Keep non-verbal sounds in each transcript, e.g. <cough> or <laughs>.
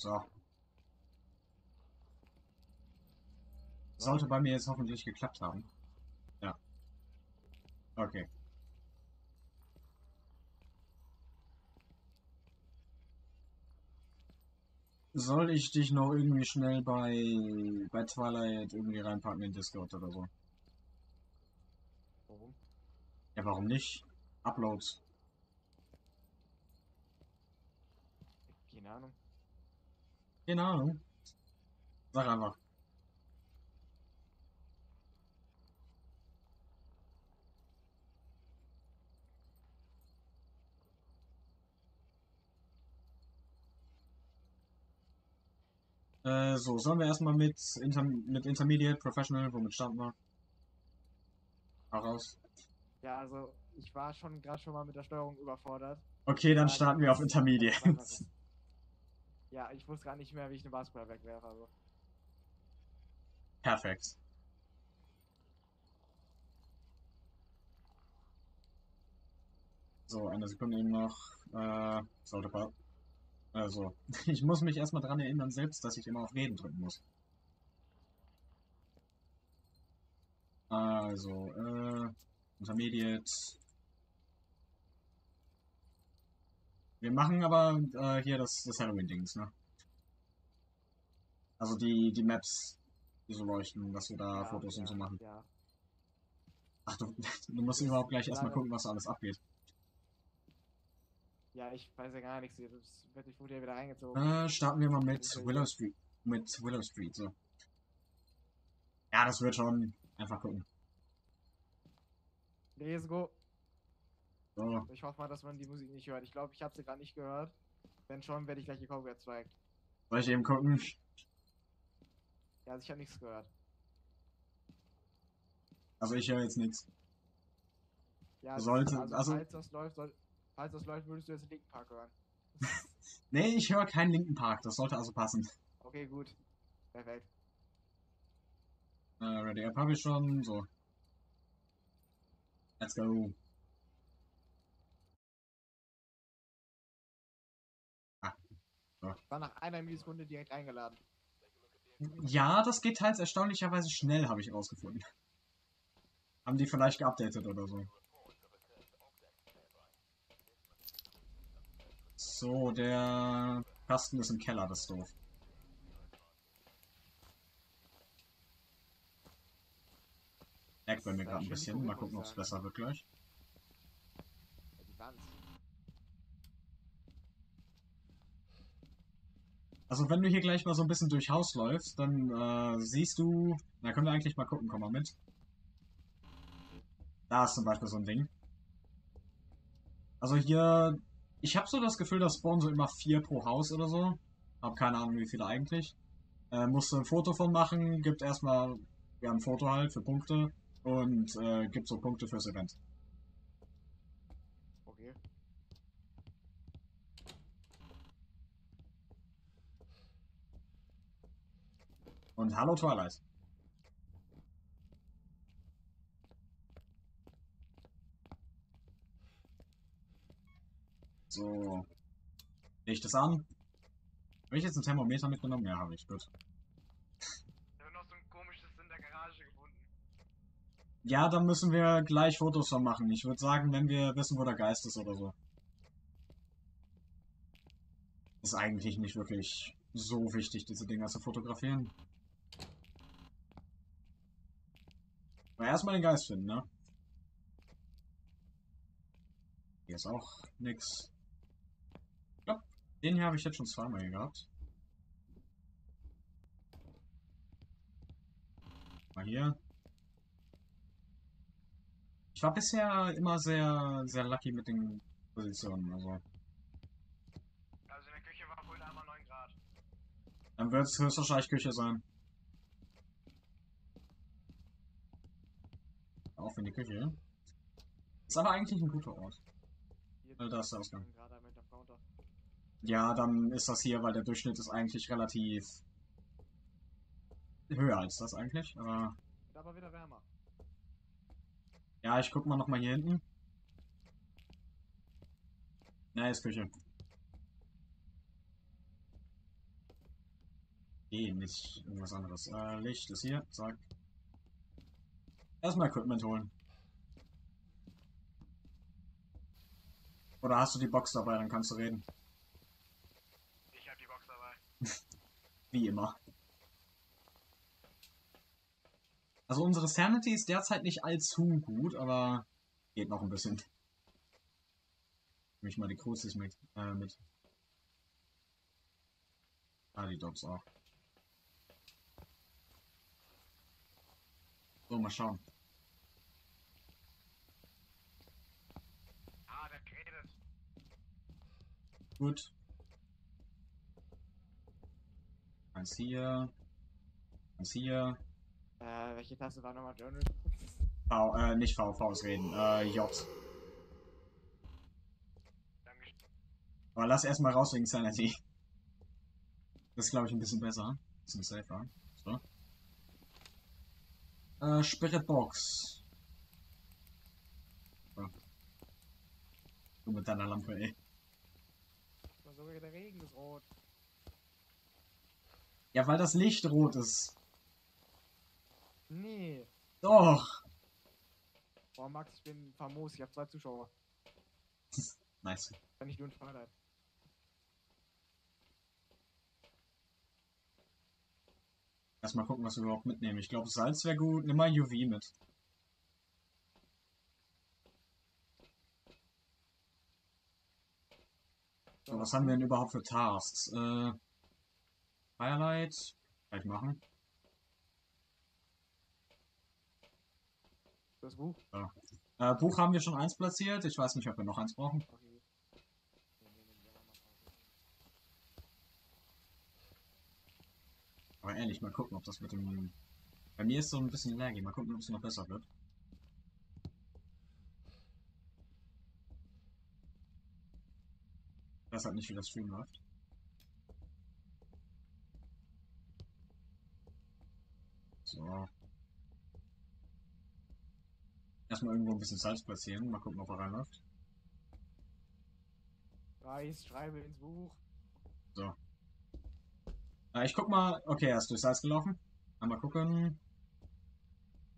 So. Sollte bei mir jetzt hoffentlich geklappt haben. Ja. Okay. Soll ich dich noch irgendwie schnell bei, bei Twilight irgendwie reinpacken in Discord oder so? Warum? Ja, warum nicht? Uploads. Keine Ahnung. Keine Ahnung. Sag einfach. Äh, so, sollen wir erstmal mit, Inter mit Intermediate, Professional, womit starten wir? Hau raus. Ja, also ich war schon gerade schon mal mit der Steuerung überfordert. Okay, dann starten wir auf Intermediate. Ja, ich wusste gar nicht mehr, wie ich eine Basketball wegwerfe. Also. Perfekt. So, eine Sekunde eben noch. Äh, sollte pa- Also, <laughs> ich muss mich erstmal dran erinnern selbst, dass ich immer auf Reden drücken muss. Also, äh, Intermediate. Wir machen aber äh, hier das, das Halloween-Dings, ne? Also die, die Maps, die so leuchten, dass wir da Ja, Fotos und so ja, machen. Ja. Ach, du, <laughs> du musst überhaupt gleich erstmal gucken, was alles abgeht. ja, ich weiß ja gar nichts. Das wird ich wurde ja wieder reingezogen. Äh, starten wir mal mit Willow Street. Mit Willow Street, so. Ja, das wird schon. Einfach gucken. Let's go. So, Ich hoffe mal, dass man die Musik nicht hört. Ich glaube, ich habe sie gerade nicht gehört. Wenn schon, werde ich gleich die Kopf gezeigt. soll ich eben gucken? Ja, also ich habe nichts gehört. Also ich höre jetzt nichts. Ja, Sollte- also, also- falls das läuft, soll, falls das läuft, würdest du jetzt den Linken Park hören. <laughs> Nee, ich höre keinen linken Park. Das sollte also passen. Okay, gut. Perfekt. Äh, Ready Up habe ich schon. So. Let's go. War nach einer Millisekunde direkt eingeladen. Ja, das geht teils erstaunlicherweise schnell, habe ich rausgefunden. Haben die vielleicht geupdatet oder so. So, der Kasten ist im Keller, das ist doof. Leckt bei mir gerade ein bisschen. Mal gucken, ich ob es besser wird gleich. Ja, die waren's. Also wenn du hier gleich mal so ein bisschen durch Haus läufst, dann äh, siehst du... Na, können wir eigentlich mal gucken, komm mal mit. Da ist zum Beispiel so ein Ding. Also hier... Ich habe so das Gefühl, dass spawnen so immer vier pro Haus oder so. Hab keine Ahnung, wie viele eigentlich. Äh, musst du ein Foto von machen, gibt erstmal... Ja, ein Foto halt für Punkte. Und äh, gibt so Punkte fürs Event. Okay. Und hallo Twilight. So. Licht es an. Habe ich jetzt ein Thermometer mitgenommen? Ja, habe ich. Gut. Ich habe noch so ein komisches in der Garage gefunden. Ja, dann müssen wir gleich Fotos von machen. Ich würde sagen, wenn wir wissen, wo der Geist ist oder so. Ist eigentlich nicht wirklich so wichtig, diese Dinger zu fotografieren. Aber erstmal den Geist finden, ne? Hier ist auch nix. Ich glaub, den hier habe ich jetzt schon zweimal gehabt. Mal hier. Ich war bisher immer sehr, sehr lucky mit den Positionen, also. Also in der Küche war wohl einmal 9 Grad. Dann wird es höchstwahrscheinlich Küche sein. Auf in die Küche. Ist aber eigentlich ein guter Ort. Hier Äh, da ist der Ausgang. Ja, dann ist das hier, weil der Durchschnitt ist eigentlich relativ höher als das eigentlich. Aber Wird aber wieder wärmer. ja, ich guck mal noch mal hier hinten. Ne, ist Küche. Eh, nicht irgendwas anderes. Äh, Licht ist hier, zack. Erstmal Equipment holen. Oder hast du die Box dabei, dann kannst du reden. Ich hab die Box dabei. <laughs> Wie immer. Also unsere Sanity ist derzeit nicht allzu gut, aber geht noch ein bisschen. Nehme ich mal die Crucis mit. Äh, mit. Ah, die Dogs auch. So, mal schauen. Ah, der redet. Gut. Eins hier. Eins hier. Äh, welche Taste war nochmal Journal? V, äh, nicht V, V ist reden. Äh, J. Aber lass erstmal raus wegen Sanity. Das ist, glaube ich, ein bisschen besser. Bisschen safer. So. Äh, Spirit Box. So. Du mit deiner Lampe, ey. Sogar der Regen ist rot. Ja, weil das Licht rot ist. Nee. Doch. Boah, Max, ich bin famos. Ich hab zwei Zuschauer. <laughs> Nice. Wenn nicht nur ein Twilight. Erstmal gucken, was wir überhaupt mitnehmen. Ich glaube, Salz wäre gut. Nimm mal UV mit. So, was haben wir denn überhaupt für Tasks? Äh, Firelight. Kann ich machen. Das Buch? Äh, Buch haben wir schon eins platziert. Ich weiß nicht, ob wir noch eins brauchen. Okay. Aber ehrlich, mal gucken, ob das mit dem... Bei mir ist so ein bisschen laggy. Mal gucken, ob es noch besser wird. Ich weiß halt nicht, wie das Stream läuft. So. Erstmal irgendwo ein bisschen Salz platzieren. Mal gucken, ob er reinläuft. Reis, schreibe ins Buch. Äh, ich guck mal. Okay, er ist durch Salz gelaufen. Einmal gucken.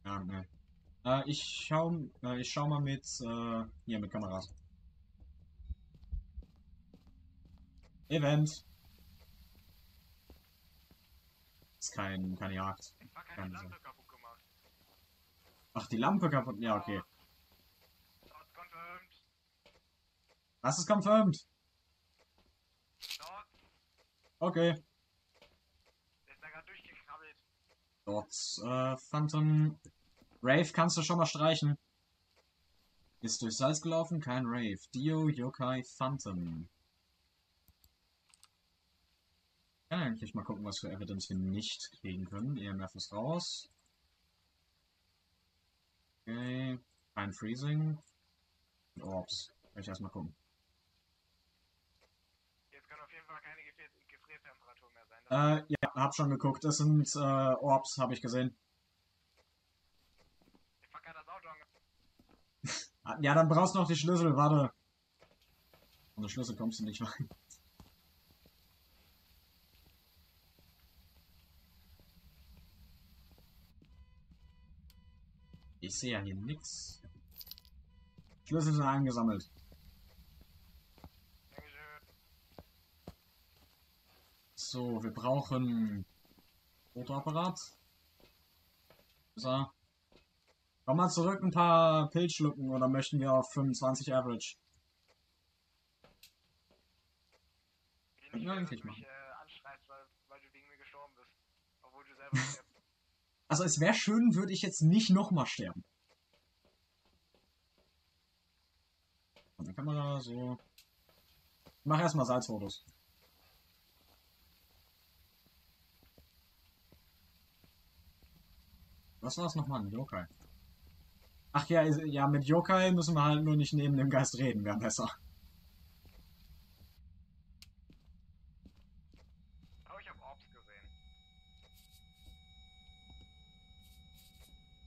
Ja, ne. Äh, ich schau, äh, ich schau mal mit, hier mit Kameras. Event. Ist kein, keine Jagd. Keine. Lampe. Ach, die Lampe kaputt. Ja, okay. Das ist confirmed. Okay. Dort, äh, Phantom. Rave kannst du schon mal streichen. Ist durch Salz gelaufen, kein Rave. Dio, Yokai, Phantom. Kann eigentlich mal gucken, was für Evidence wir nicht kriegen können. EMF ist raus. Okay. Kein Freezing. Und Orbs. Kann ich erstmal gucken. Jetzt kann auf jeden Fall keine Gefrier Gefriertemperatur mehr sein. Äh, ja, hab schon geguckt. Das sind, äh, Orbs, habe ich gesehen. ich facker das Auto an. <laughs> Ah, Ja, dann brauchst du noch die Schlüssel, warte. Ohne Schlüssel kommst du nicht rein. Ich sehe ja hier nix. Schlüssel sind eingesammelt. Dankeschön. So, wir brauchen Fotoapparat. Er? Komm mal zurück, ein paar Pilz schlucken oder möchten wir auf 25 Average? Könnten wir eigentlich machen. äh, anschreist, weil, weil du wegen mir gestorben bist. Obwohl du selber. <laughs> Also es wäre schön, würde ich jetzt nicht nochmal sterben. Von der Kamera so. Ich mach erstmal Salzfotos. Was war es nochmal? Ein Yokai. Ach ja, ja, mit Yokai müssen wir halt nur nicht neben dem Geist reden, wäre besser. Oh, ich hab Orbs gesehen.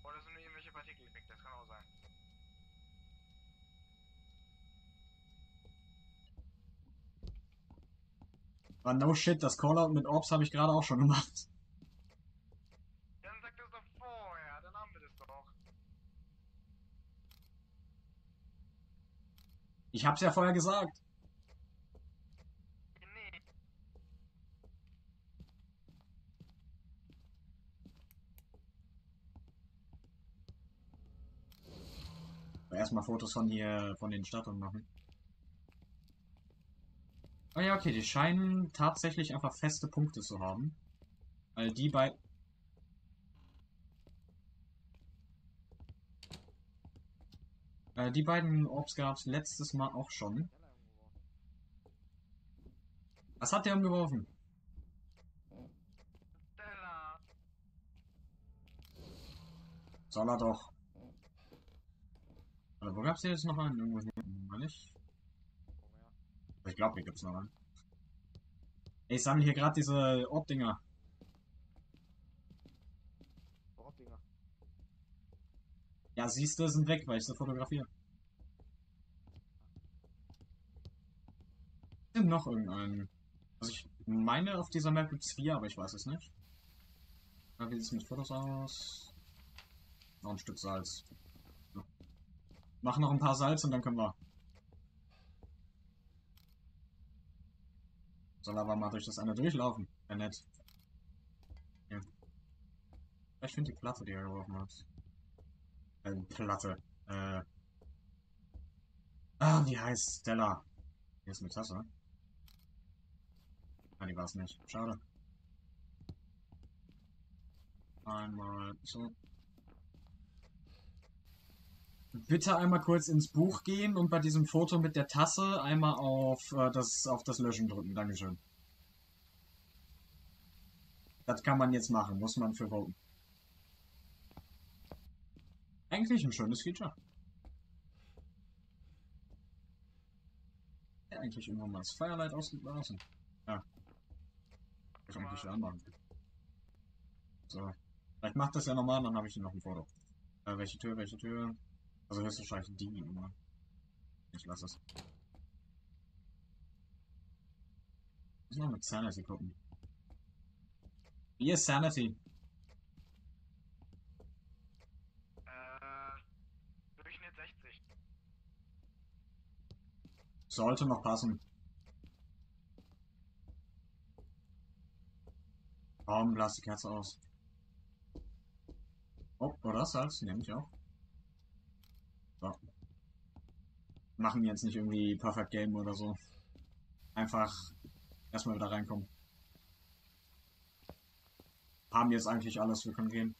Oder sind nur irgendwelche Partikeleffekte, das kann auch sein. Aber no shit, das Callout mit Orbs habe ich gerade auch schon gemacht. Dann sag das doch vorher, dann haben wir das doch. Ich hab's ja vorher gesagt. Nee. Erstmal Fotos von hier, von den Statuen machen. Oh ja, okay, die scheinen tatsächlich einfach feste Punkte zu haben. Weil die beiden... Äh, die beiden Orbs gab es letztes Mal auch schon. Was hat der umgeworfen? Soll er doch. Oder wo gab's hier jetzt noch einen? Irgendwo hier? Nicht. Ja. Ich glaube, hier gibt's noch einen. Ich sammle hier gerade diese Orb-Dinger. Bohrdinger. Ja, siehst du, sind weg, weil ich sie fotografiere. Sind noch irgendeinen. Also ich meine, auf dieser Map gibt's vier, aber ich weiß es nicht. Na, wie sieht's mit Fotos aus? Noch ein Stück Salz. So. Mach noch ein paar Salz und dann können wir. Soll aber mal durch das eine durchlaufen. Wäre nett. Ja. Ich finde die Platte, die er geworfen hat. Äh, Platte. Äh. Ah, wie heißt Stella? Hier ist eine Tasse. Ah, die war es nicht. Schade. Einmal so. Bitte einmal kurz ins Buch gehen und bei diesem Foto mit der Tasse einmal auf, äh, das, auf das Löschen drücken. Dankeschön. Das kann man jetzt machen, muss man für voten. Eigentlich ein schönes Feature. Ja, eigentlich irgendwann mal das Firelight ausgeblasen. Ja. Ich eigentlich wieder anmachen. So. Vielleicht macht das ja nochmal, dann habe ich hier noch ein Foto. Äh, welche Tür, welche Tür? Also höchstwahrscheinlich die immer. Ich lasse es. Ich muss noch mit Sanity gucken. Wie ist Sanity? Äh. Durchschnitt 60. Sollte noch passen. Warum blas die Kerze aus? Oh, oder Salz, nehme ich auch. So. Machen wir jetzt nicht irgendwie Perfect Game oder so. Einfach erstmal wieder reinkommen. Haben jetzt eigentlich alles, wir können gehen.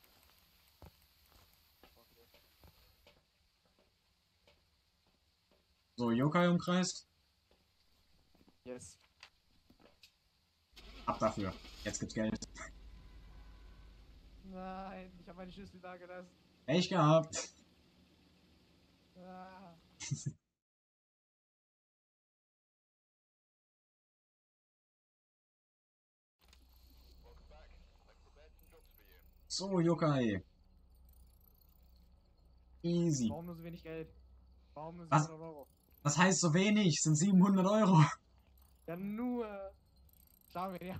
So, Yokai umkreist. Yes. Ab dafür. Jetzt gibt's Geld. Nein, ich habe meine Schlüssel da gelassen. Echt gehabt. <laughs> So, Yokai. Easy. Warum nur so wenig Geld? Warum nur Was? 700 Euro? Das heißt so wenig, sind 700 Euro. Ja, nur. Schau mir ja.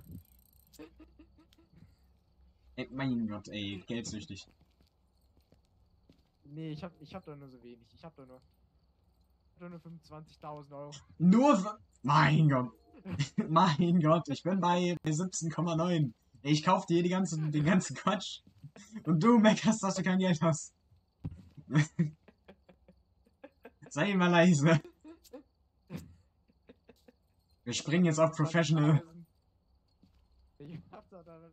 Ey, mein Gott, ey, geldsüchtig. Nee, ich hab, ich hab doch nur so wenig. Ich hab doch nur. Ich hab doch nur 25.000 Euro. Nur. Mein Gott. <laughs> mein Gott, ich bin bei, bei 17,9. Ey, Ich kauf dir die ganze, den ganzen Quatsch. Und du meckerst, dass du kein Geld hast. <laughs> Sei mal leise. Wir springen jetzt auf Professional. 20.000. Ich hab doch da 100.000.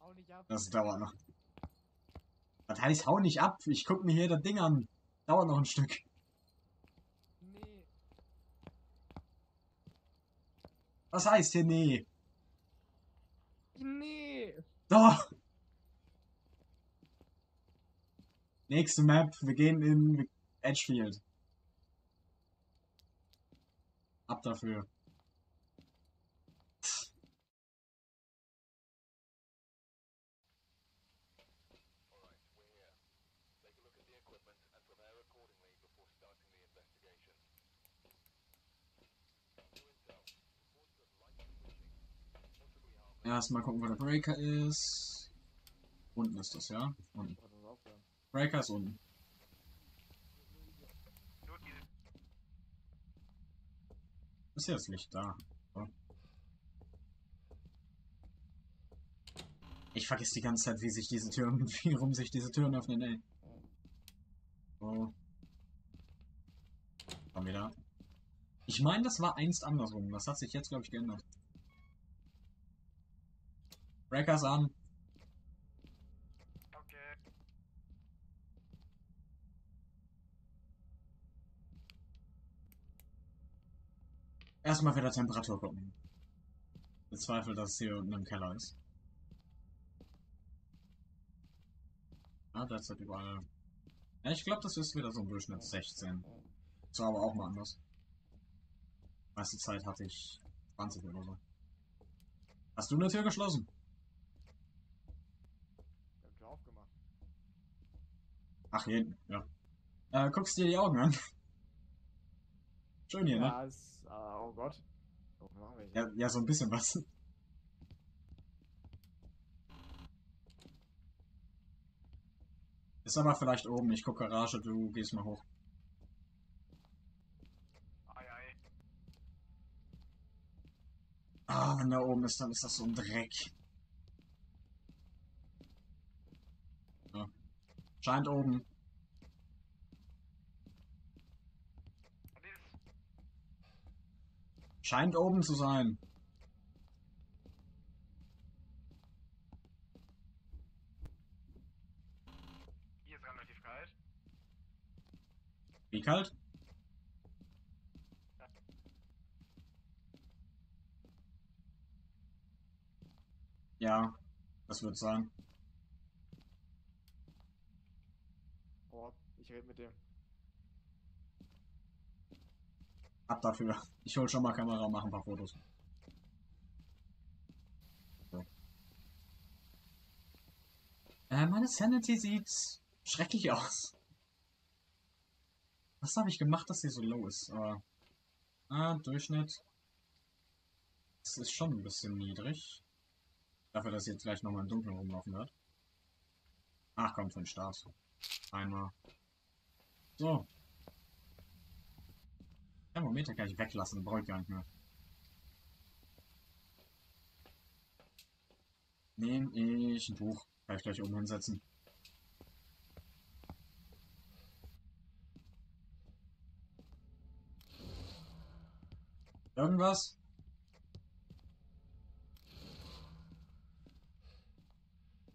Hau nicht ab. Das dauert noch. Was heißt, hau nicht ab. Ich guck mir hier das Ding an. Dauert noch ein Stück. Nee. Was heißt hier nee? Nee. Doch! Nächste Map, wir gehen in Edgefield. Ab dafür. Erstmal gucken, wo der Breaker ist. Unten ist das, ja? Unten. Breaker ist unten. Ist ja das Licht da. Ich vergesse die ganze Zeit, wie sich diese Türen, <laughs> wie rum sich diese Türen öffnen, ey. So. Komm wieder. Ich meine, das war einst andersrum. Das hat sich jetzt, glaube ich, geändert. Breakers an. Okay. Erstmal wieder Temperatur gucken. Ich bezweifle, dass es hier unten im Keller ist. Ah, das hat überall. Ja, ich glaube, das ist wieder so ein Durchschnitt 16. Das war aber auch mal anders. Meiste Zeit hatte ich 20 oder so. Hast du eine Tür geschlossen? Ich hab Tür aufgemacht. Ach, hier hinten, ja. Äh, guckst dir die Augen an. Schön hier, ne? Ja, ist. äh, oh Gott. Oh, Ja, ja, so ein bisschen was. Ist aber vielleicht oben. Ich guck Garage, du gehst mal hoch. Ei, ei. Ah, wenn da oben ist, dann ist das so ein Dreck. Ja. Scheint oben. Scheint oben zu sein. Hier ist relativ kalt. Wie kalt? Ja, das wird sein. Rede mit dem. Ab dafür. Ich hol schon mal Kamera und mach ein paar Fotos. Äh, meine Sanity sieht schrecklich aus. Was habe ich gemacht, dass sie so low ist? Aber, ah, Durchschnitt. Das ist schon ein bisschen niedrig. Dafür, dass sie jetzt gleich nochmal im Dunkeln rumlaufen wird. Ach komm, für den Start. Einmal. So. Thermometer kann ich weglassen, brauche ich gar nicht mehr. Nehme ich ein Buch. Kann ich gleich oben hinsetzen. Irgendwas?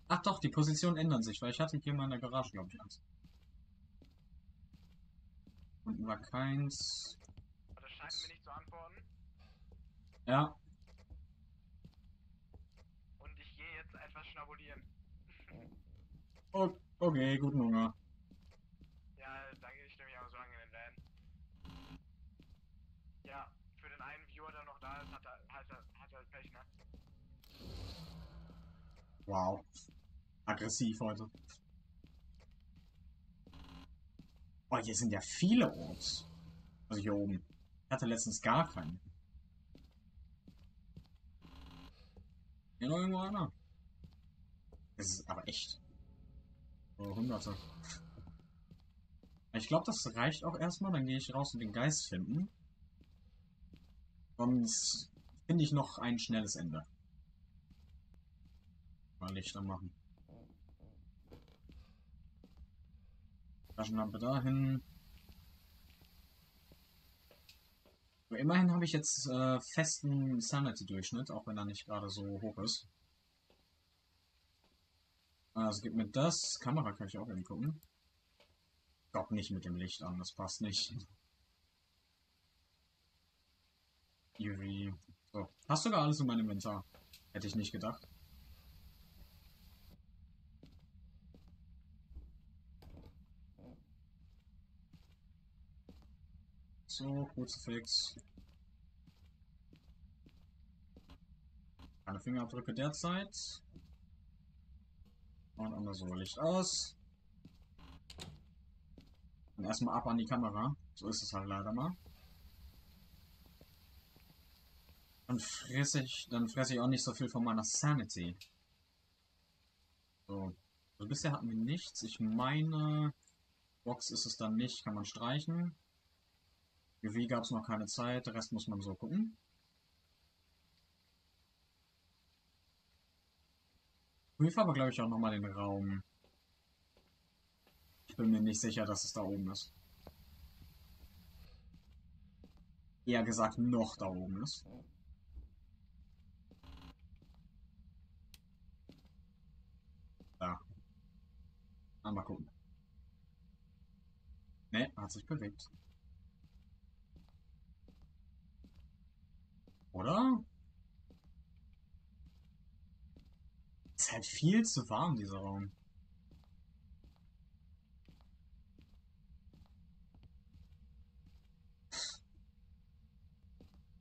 Ach doch, die Positionen ändern sich, weil ich hatte hier mal in der Garage, glaube ich, eins. Unten war keins. Das scheint mir nicht zu antworten. Ja, Und ich gehe jetzt etwas schnabulieren. o- okay, guten Hunger. Ja, danke, ich stelle mich aber so lange in den Van. Ja, für den einen Viewer, der noch da ist, hat er, hat er, hat er Pech, ne? Wow. Aggressiv heute. Oh, hier sind ja viele Orks. Also hier oben. Ich hatte letztens gar keinen. Hier noch irgendwo einer. Das ist aber echt. So, hunderte. Ich glaube, das reicht auch erstmal. Dann gehe ich raus und den Geist finden. Sonst finde ich noch ein schnelles Ende. Mal Lichter machen. Taschenlampe dahin. Aber immerhin habe ich jetzt äh, festen Sanity-Durchschnitt, auch wenn er nicht gerade so hoch ist. Also gibt mir das. Kamera kann ich auch eben gucken. Doch nicht mit dem Licht an, das passt nicht. UV. So. Passt sogar alles in meinem Inventar. Hätte ich nicht gedacht. So, Kruzifix. Keine Fingerabdrücke derzeit. Und so Licht aus. Und erstmal ab an die Kamera. So ist es halt leider mal. Dann fresse ich, dann fresse ich auch nicht so viel von meiner Sanity. So. Also bisher hatten wir nichts. Ich meine, Box ist es dann nicht, kann man streichen. Wie gab es noch keine Zeit, der Rest muss man so gucken. Prüfe aber, glaube ich, auch nochmal den Raum. Ich bin mir nicht sicher, dass es da oben ist. Eher gesagt, noch da oben ist. Da. Ah, mal gucken. Ne, hat sich bewegt. Oder? Ist halt viel zu warm, dieser Raum.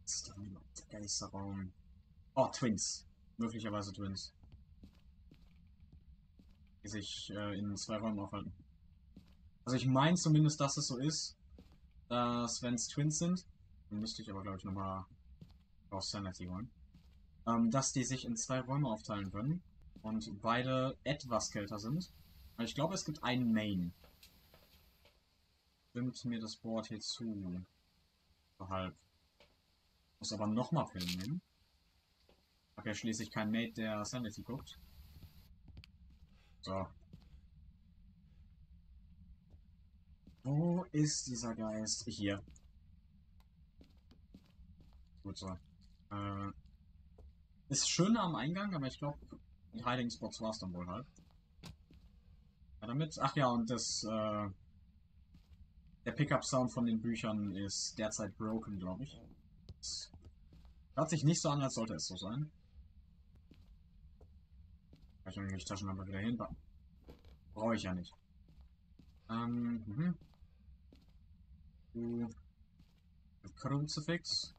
Das ist doch niemand der Geisterraum. Oh, Twins. Möglicherweise Twins. Die sich äh, in zwei Räumen aufhalten. Also ich meine zumindest, dass es so ist, dass wenn es Twins sind, dann müsste ich aber glaube ich nochmal aus Sanity holen, ähm, dass die sich in zwei Räume aufteilen können und beide etwas kälter sind. Ich glaube, es gibt einen Main. Stimmt mir das Board hier zu. Halb. Muss aber nochmal Pillen nehmen. Hab ja schließlich keinen Mate, der Sanity guckt. So. Wo ist dieser Geist? Hier. Gut so. Äh, ist schöner am Eingang, aber ich glaube, die Hiding Spots war es dann wohl halt. Ja, damit. Ach ja, und das, äh, der Pickup-Sound von den Büchern ist derzeit broken, glaube ich. Das hört sich nicht so an, als sollte es so sein. Kann ich irgendwie die Taschenlampe wieder hinpacken. Brauche ich ja nicht. Ähm, mhm. Du. Kruzifix.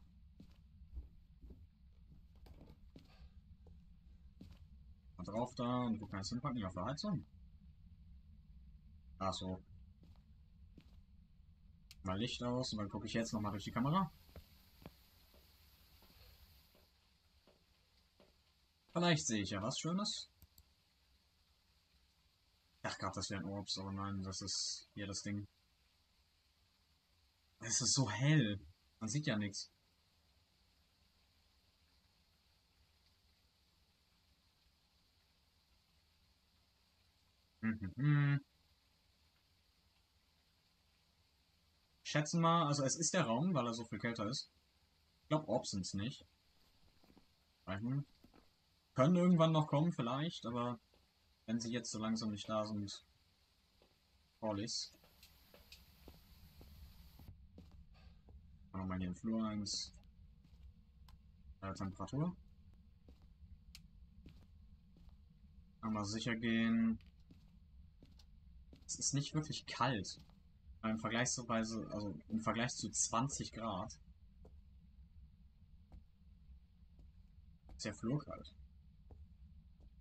Mal drauf da und wo kann ich es hinpacken? Auf der Heizung? Ach so. Mal Licht aus und dann gucke ich jetzt nochmal durch die Kamera. Vielleicht sehe ich ja was Schönes. Ach Gott, das wäre ein Orbs, aber nein, das ist hier das Ding. Es ist so hell. Man sieht ja nichts. Mhm. Ich schätze mal, also es ist der Raum, weil er so viel kälter ist. Ich glaube, Orbs sind es nicht. Können irgendwann noch kommen, vielleicht, aber wenn sie jetzt so langsam nicht da sind, Hollis. Machen wir mal hier im Flur 1. Äh, Temperatur. Einmal sicher gehen. Es ist nicht wirklich kalt. Im Vergleich zu, also im Vergleich zu 20 Grad. Ist Flur kalt?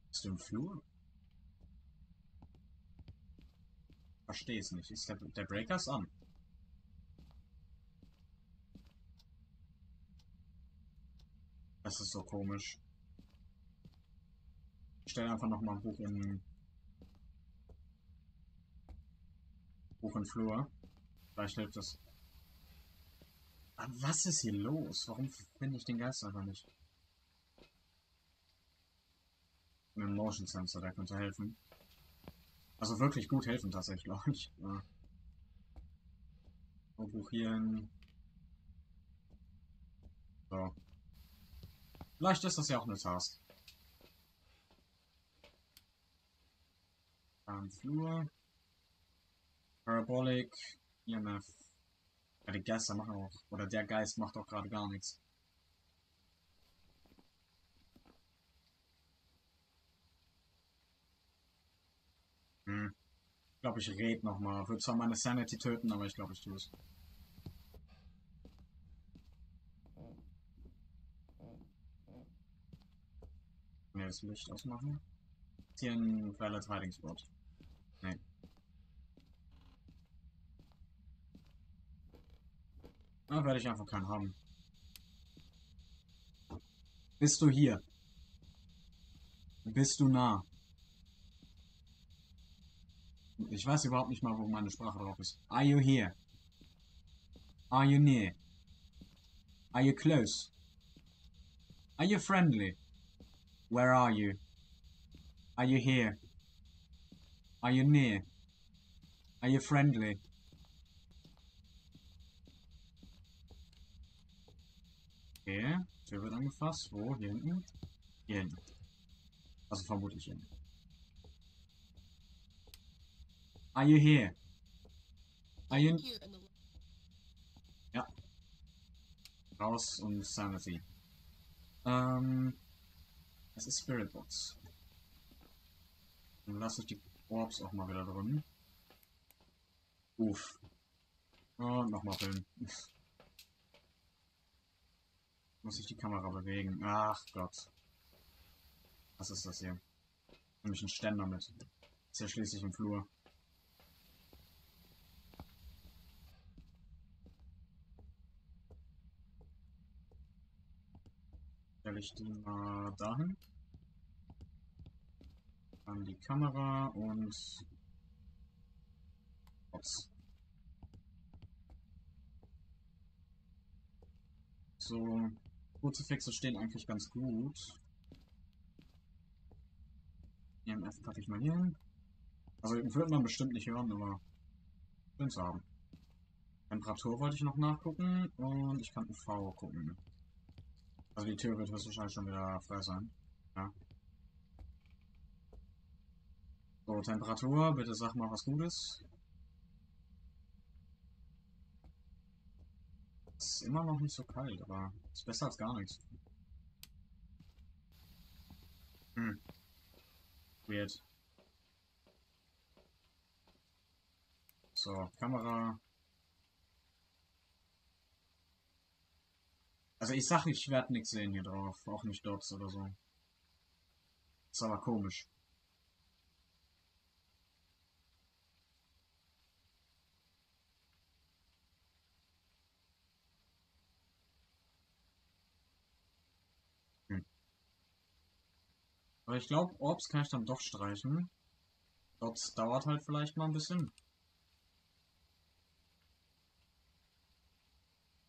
Bist du im Flur? Verstehe es nicht. Ist der, der Breaker ist an? Das ist so komisch. Ich stelle einfach nochmal ein Buch in Buch in Flur. Vielleicht hilft das. Aber was ist hier los? Warum finde ich den Geist einfach nicht? Ein Motion Sensor, der könnte helfen. Also wirklich gut helfen tatsächlich, <laughs> glaube ich. Ja. Buch hier in... So. Vielleicht ist das ja auch eine Task. Am Flur. Parabolic, EMF. Ja, die Geister machen auch, oder der Geist macht auch gerade gar nichts. Hm. Ich glaube, ich rede nochmal. Würde zwar meine Sanity töten, aber ich glaube, ich tue es. Ne, das Licht ausmachen. Hier ein Violet Hiding Spot. Nee. Da werde ich einfach keinen haben. Bist du hier? Bist du nah? Ich weiß überhaupt nicht mal, wo meine Sprache drauf ist. Are you here? Are you near? Are you close? Are you friendly? Where are you? Are you here? Are you near? Are you friendly? Okay, Tür wird angefasst. Wo? Hier hinten? Hier hinten. Also vermutlich hier hinten. Are you here? Are you... The Raus und Sanity. Ähm... Es ist Spirit Box. Dann lasse ich die Orbs auch mal wieder drin. Uff. Und nochmal filmen. <laughs> Muss ich die Kamera bewegen. Ach Gott. Was ist das hier? Nämlich ein Ständer mit. Ist ja schließlich im Flur. Stelle ich die mal dahin. Dann die Kamera und Ups. So, Kruzifixe stehen eigentlich ganz gut. EMF packe ich mal hier hin. Also wird man bestimmt nicht hören, aber schön zu haben. Temperatur wollte ich noch nachgucken und ich kann UV gucken. Also die Tür wird höchstwahrscheinlich schon wieder frei sein. Ja. So, Temperatur, bitte sag mal was Gutes. Ist immer noch nicht so kalt, aber ist besser als gar nichts. Hm. Weird. So, Kamera. Also ich sag, ich werde nichts sehen hier drauf. Auch nicht Dots oder so. Ist aber komisch. Aber ich glaube, Orbs kann ich dann doch streichen. Dots dauert halt vielleicht mal ein bisschen.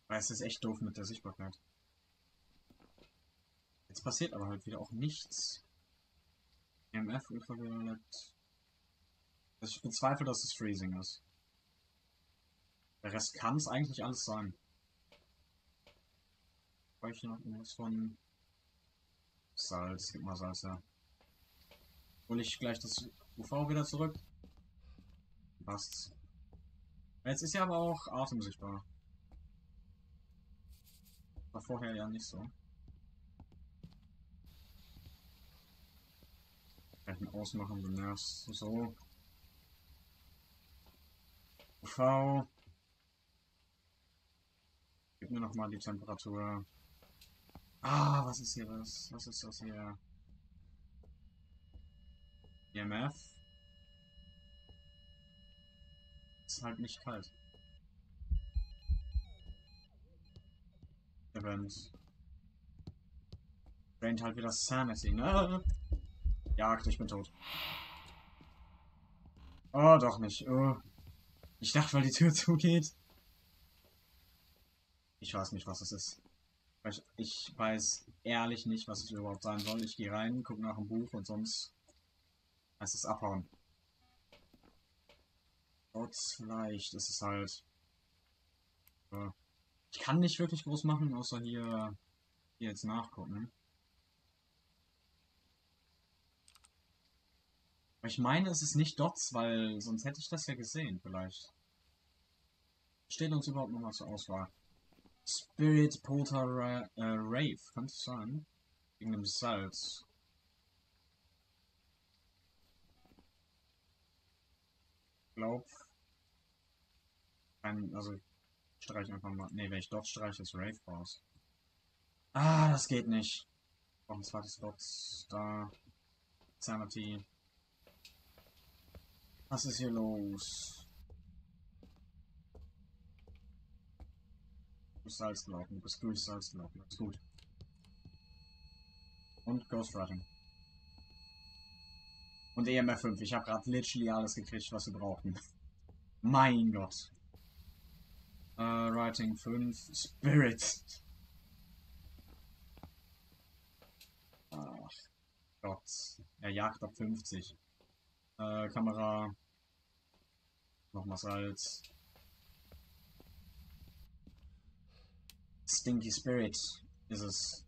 Weil es ist echt doof mit der Sichtbarkeit. Jetzt passiert aber halt wieder auch nichts. Ultraviolett. Also ich bezweifle, dass es Freezing ist. Der Rest kann es eigentlich alles sein. Brauche ich noch irgendwas von Salz? Gib mal Salz, ja. Hol ich gleich das UV wieder zurück. Passt. Jetzt ist ja aber auch Atem sichtbar. War vorher ja nicht so. Kann ich ausmachen, du nervst. So. UV. Gib mir noch mal die Temperatur. Ah, was ist hier das? Was ist das hier? EMF. Ist halt nicht kalt. Event. Draint halt wieder Sanity, ne? Jagd, ich bin tot. Oh, doch nicht. Oh. Ich dachte, weil die Tür <laughs> zugeht. Ich weiß nicht, was es ist. Ich, weiß ehrlich nicht, was es überhaupt sein soll. Ich gehe rein, gucke nach dem Buch und sonst es abhauen. Dort vielleicht ist es halt. Ja. Ich kann nicht wirklich groß machen, außer hier, hier jetzt nachgucken. Aber ich meine, es ist nicht Dots, weil sonst hätte ich das ja gesehen, vielleicht. Steht uns überhaupt noch mal zur Auswahl? Spirit Polter Ra äh, Rave, kann es sein? Wegen dem Salz. Glaub. Ein, also Streich einfach mal. Ne, wenn ich dort streiche, ist Rave raus. Ah, das geht nicht. Noch ein zweites Box. Da. Sanity. Was ist hier los? Du bist Salz gelaufen, du bist durch Salz gelaufen, das ist gut. Und Ghostwriting. Und EMF 5. Ich habe gerade literally alles gekriegt, was wir brauchten. mein Gott. Äh, Writing 5. Spirit. Ach Gott. Er jagt ab 50. Äh, Kamera. Nochmal Salz. Stinky Spirit ist es.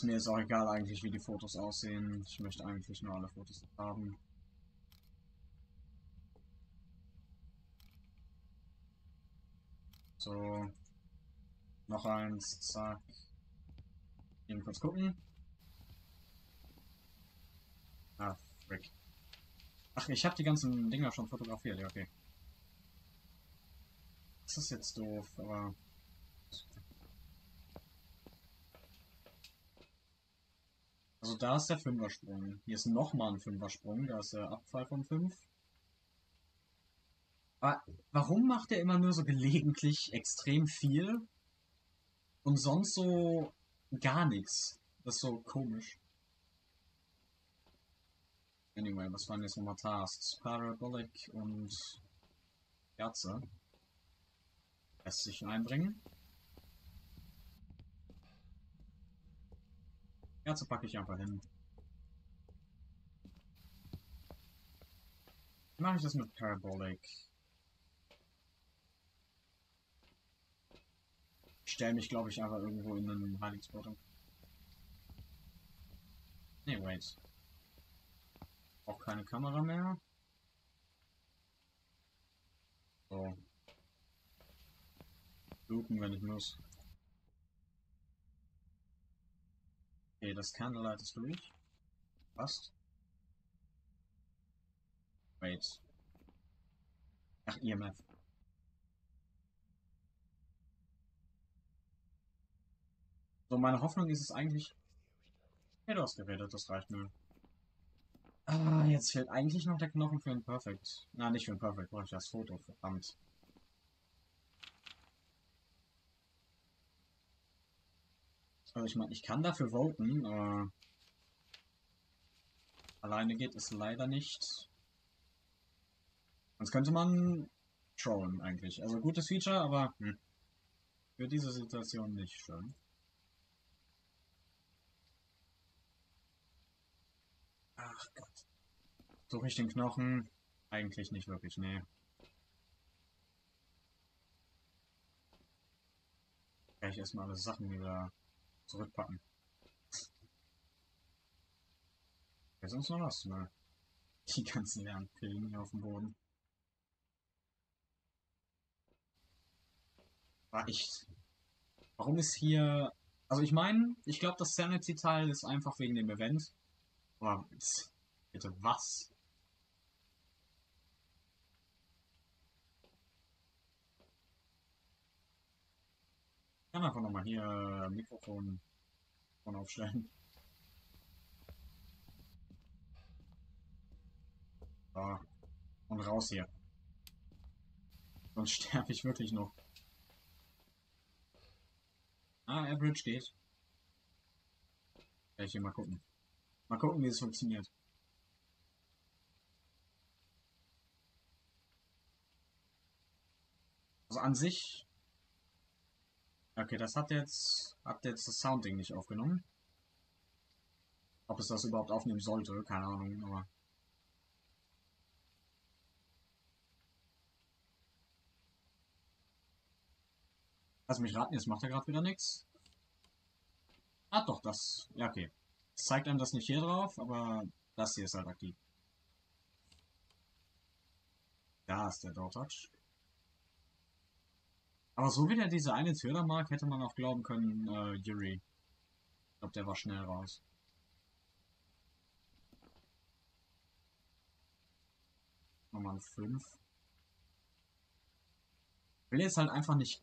Ist mir jetzt auch egal eigentlich, wie die Fotos aussehen. Ich möchte eigentlich nur alle Fotos haben. So. Noch eins, zack. Eben kurz gucken. Ah, frick. Ach, ich habe die ganzen Dinger schon fotografiert, ja, okay. Das ist jetzt doof, aber... Also da ist der Fünfersprung. Hier ist nochmal ein Fünfersprung, da ist der Abfall von 5. Aber warum macht er immer nur so gelegentlich extrem viel und sonst so gar nichts? Das ist so komisch. Anyway, was waren jetzt nochmal Tasks? Parabolic und Kerze. Lässt sich einbringen. Kerze packe ich einfach hin. Mache ich das mit Parabolic? Stelle mich, glaube ich, einfach irgendwo in einen Heiligsspot. Nee, wait. Auch keine Kamera mehr. So. Lupen, wenn ich muss. Okay, das Candlelight ist durch. Passt. Wait. Ach, EMF. So, meine Hoffnung ist es eigentlich... Ja, du hast geredet, das reicht mir. Ah, jetzt fehlt eigentlich noch der Knochen für ein Perfect. Na, nicht für ein Perfect, brauche ich das Foto, verdammt. Also ich meine, ich kann dafür voten, aber alleine geht es leider nicht. Sonst könnte man trollen eigentlich. Also gutes Feature, aber hm, für diese Situation nicht schön. Ach Gott. Suche ich den Knochen? Eigentlich nicht wirklich, nee. Kann ich erstmal alle Sachen wieder zurückpacken. Wer sonst noch was? Die ganzen leeren Pillen hier auf dem Boden. War ich. Warum ist hier. Also ich meine, ich glaube das Sanity-Teil ist einfach wegen dem Event. Aber bitte was? Kann einfach nochmal hier Mikrofon von aufstellen. So. Und raus hier. Sonst sterbe ich wirklich noch. Ah, Average geht. Kann ich hier mal gucken. Mal gucken, wie es funktioniert. Also an sich. Okay, das hat jetzt. Hat jetzt das Sounding nicht aufgenommen. Ob es das überhaupt aufnehmen sollte, keine Ahnung, aber. Lass mich raten, jetzt macht er gerade wieder nichts. Ah doch, das. Ja, okay. Es zeigt einem das nicht hier drauf, aber das hier ist halt aktiv. Da ist der Door-Touch. Aber so wie der diese eine Tür da mag, hätte man auch glauben können, äh, Yuri. Ich glaube, der war schnell raus. Nochmal 5. Will jetzt halt einfach nicht.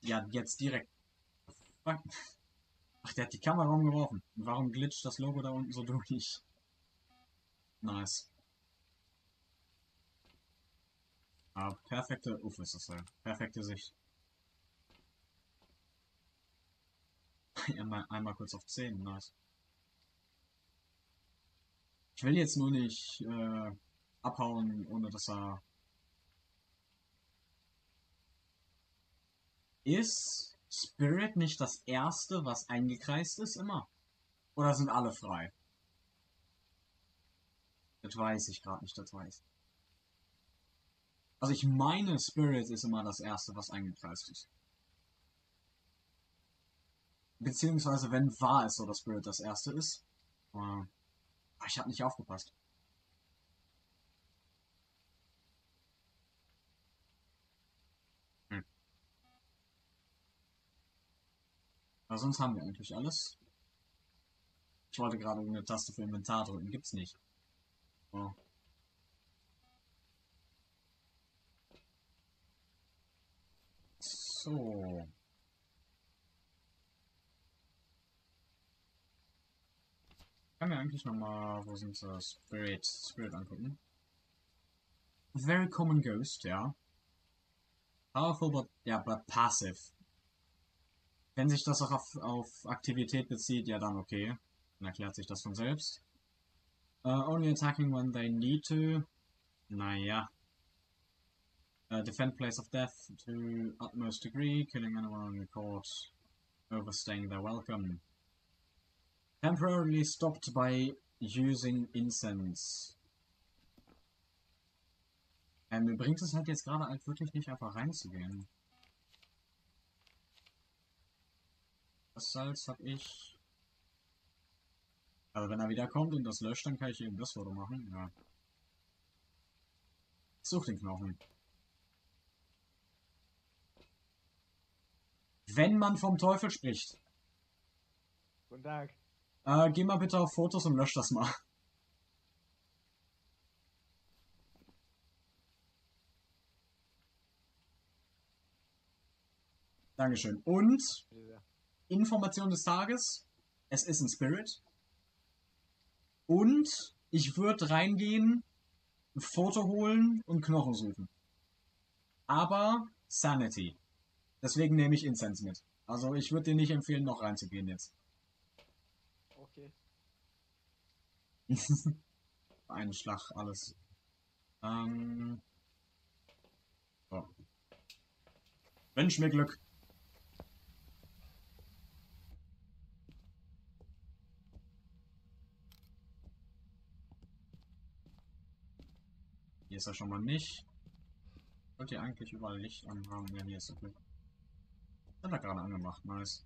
Ja, jetzt direkt. Ach, der hat die Kamera umgeworfen. Warum glitscht das Logo da unten so durch? Nice. Ah, perfekte, uff, ist das ja. Perfekte Sicht. <laughs> einmal, einmal kurz auf 10, nice. Ich will jetzt nur nicht äh, abhauen, ohne dass er... Ist Spirit nicht das erste, was eingekreist ist, immer? Oder sind alle frei? Das weiß ich gerade nicht, das weiß. Also ich meine, Spirit ist immer das erste, was eingekreist ist. Beziehungsweise, wenn war es so, dass Spirit das erste ist. Aber ich habe nicht aufgepasst. Hm. Aber sonst haben wir eigentlich alles. Ich wollte gerade eine Taste für Inventar drücken, gibt's nicht. Oh. So. Kann mir eigentlich nochmal, wo sind sie? Spirit, Spirit angucken. Very common ghost, ja. Powerful, but, ja, but passive. Wenn sich das auch auf, auf Aktivität bezieht, ja dann okay. Dann erklärt sich das von selbst. Uh, only attacking when they need to. Naja. Uh, defend place of death to utmost degree, killing anyone caught overstaying their welcome. Temporarily stopped by using incense. Ähm, mir bringt es halt jetzt gerade halt wirklich nicht einfach reinzugehen. Das Salz hab ich. Also wenn er wieder kommt und das löscht, dann kann ich eben das Foto machen. Ja. Such den Knochen. Wenn man vom Teufel spricht. Guten Tag. Äh, geh mal bitte auf Fotos und lösch das mal. Dankeschön. Und. Information des Tages. Es ist ein Spirit. Und ich würde reingehen, ein Foto holen und Knochen suchen. Aber Sanity. Deswegen nehme ich Incense mit. Also ich würde dir nicht empfehlen, noch reinzugehen jetzt. Okay. <laughs> Ein Schlag, alles. Ähm. So. Wünsch mir Glück. Hier ist er schon mal nicht. Wollt ihr eigentlich überall Licht anhaben? Ja, hier ist er. Hat er gerade angemacht, nice.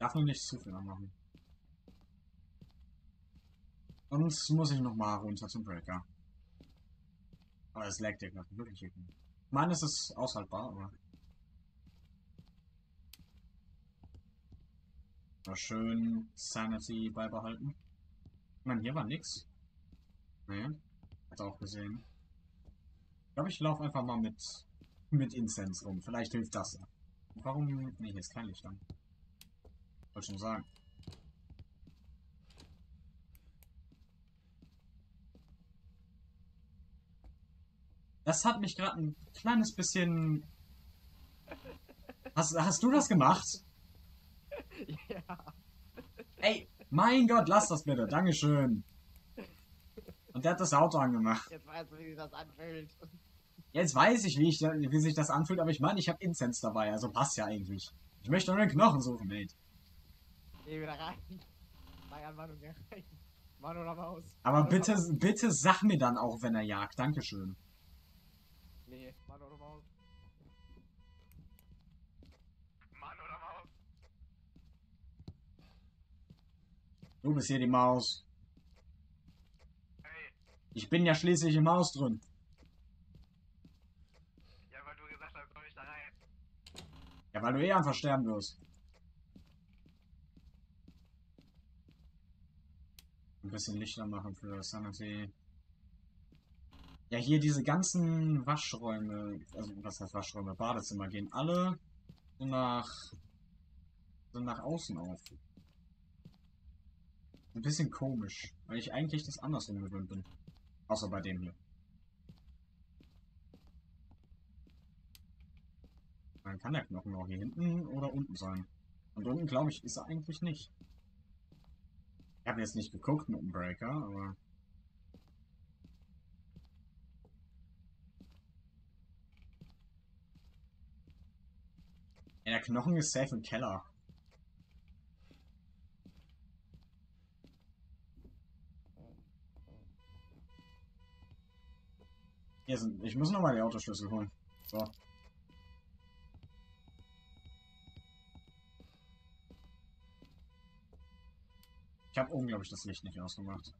Darf nur nicht zu viel anmachen. Sonst muss ich noch mal runter zum Breaker. Aber es laggt ja gerade wirklich meine, es ist aushaltbar, aber. War schön Sanity beibehalten. Ich meine, hier war nix. Nee. Hat auch gesehen. Ich glaube, ich laufe einfach mal mit, mit Incense rum. Vielleicht hilft das. Warum? Nee, hier ist kein Licht an. Wollte schon sagen. Das hat mich gerade ein kleines bisschen. Hast, hast du das gemacht? ja. Ey, mein Gott, lass das bitte. Dankeschön. Und der hat das Auto angemacht. Jetzt weißt du, wie sich das anfühlt. Jetzt weiß ich, wie, ich, wie sich das anfühlt, aber ich meine, ich habe Incense dabei, also passt ja eigentlich. Ich möchte nur den Knochen suchen, Mate. Geh wieder rein. Meine Anmahnung rein. Mann oder Maus. Aber Mann oder bitte, Maus? bitte sag mir dann auch, wenn er jagt. Dankeschön. Nee, Mann oder Maus. Mann oder Maus? Du bist hier die Maus. Hey, Ich bin ja schließlich im Haus drin. ja, weil du gesagt hast, komm ich da rein. Ja, weil du eh einfach sterben wirst. Ein bisschen Lichter machen für Sanity. Ja, hier diese ganzen Waschräume, also was heißt Waschräume, Badezimmer gehen alle so nach, so nach außen auf. Ein bisschen komisch, weil ich eigentlich das andersrum gewöhnt bin. Außer bei dem hier. Dann kann der Knochen auch hier hinten oder unten sein. Und unten, glaube ich, ist er eigentlich nicht. Ich habe jetzt nicht geguckt mit dem Breaker, aber... Ja, der Knochen ist safe im Keller. Hier sind, ich muss nochmal die Autoschlüssel holen. So. Ich habe oben, glaube ich, das Licht nicht ausgemacht.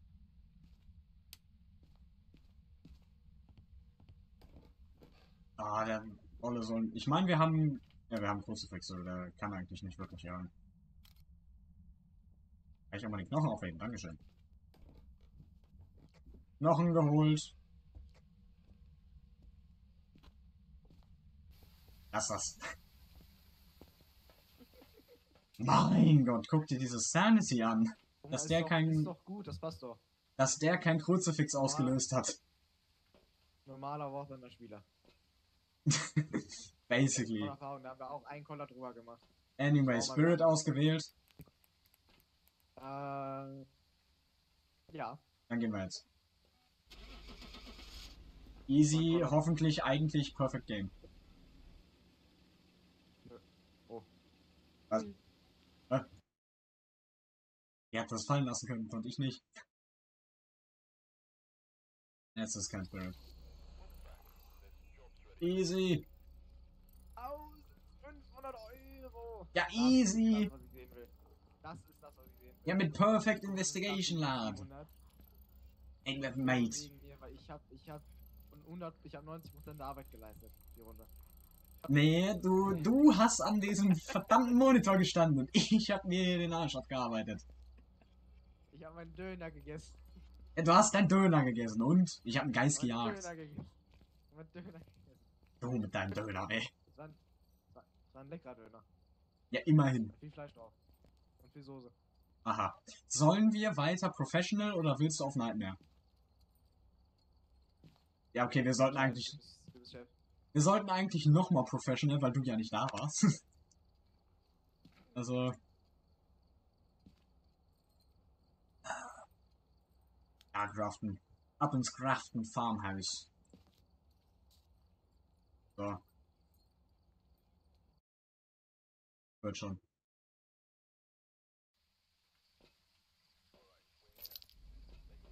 Ah, der Olle soll... Ich meine, wir haben... Ja, wir haben Kruzifixe, der kann eigentlich nicht wirklich jagen. Kann ich auch mal den Knochen aufheben, Dankeschön. Knochen geholt. Lass das. <laughs> Mein Gott, guck dir dieses Sanity an. Junge, Dass der doch, kein- Ist doch gut, das passt doch. Dass der kein Kruzifix ausgelöst hat. Normaler Wartender Spieler. <laughs> Basically. Da haben wir auch einen Koller drüber gemacht. Anyway, Spirit ausgewählt. Äh, ja. Dann gehen wir jetzt. Easy, hoffentlich eigentlich Perfect Game. Oh. Was? Ihr habt das fallen lassen können und ich nicht. Jetzt ist kein Spirit. Easy. Aus 500 Euro! Ja, Das easy. Ist das. Das ist das, was ich sehen will. Ja, mit Perfect Investigation, Lad. 700. Ey, wir- Mate. Ich hab, ich hab von 100, ich hab 90% der Arbeit geleistet, die Runde. Nee, du, du hast an diesem verdammten Monitor gestanden. Ich hab mir den Arsch abgearbeitet. Ich hab meinen Döner gegessen. Ja, Du hast deinen Döner gegessen und ich hab einen Geist Meinen gejagt. Döner gegessen. Döner gegessen. Du mit deinem Döner, ey. Das war ein, das war, das war ein leckerer Döner. Ja, immerhin. Viel Fleisch drauf. Und viel Soße. Aha. Sollen wir weiter Professional oder willst du auf Nightmare? Ja, okay, wir sollten eigentlich, wir sollten eigentlich nochmal Professional, weil du ja nicht da warst. <laughs> also. Grafton. Ab ins Grafton Farmhouse. So. Wird schon.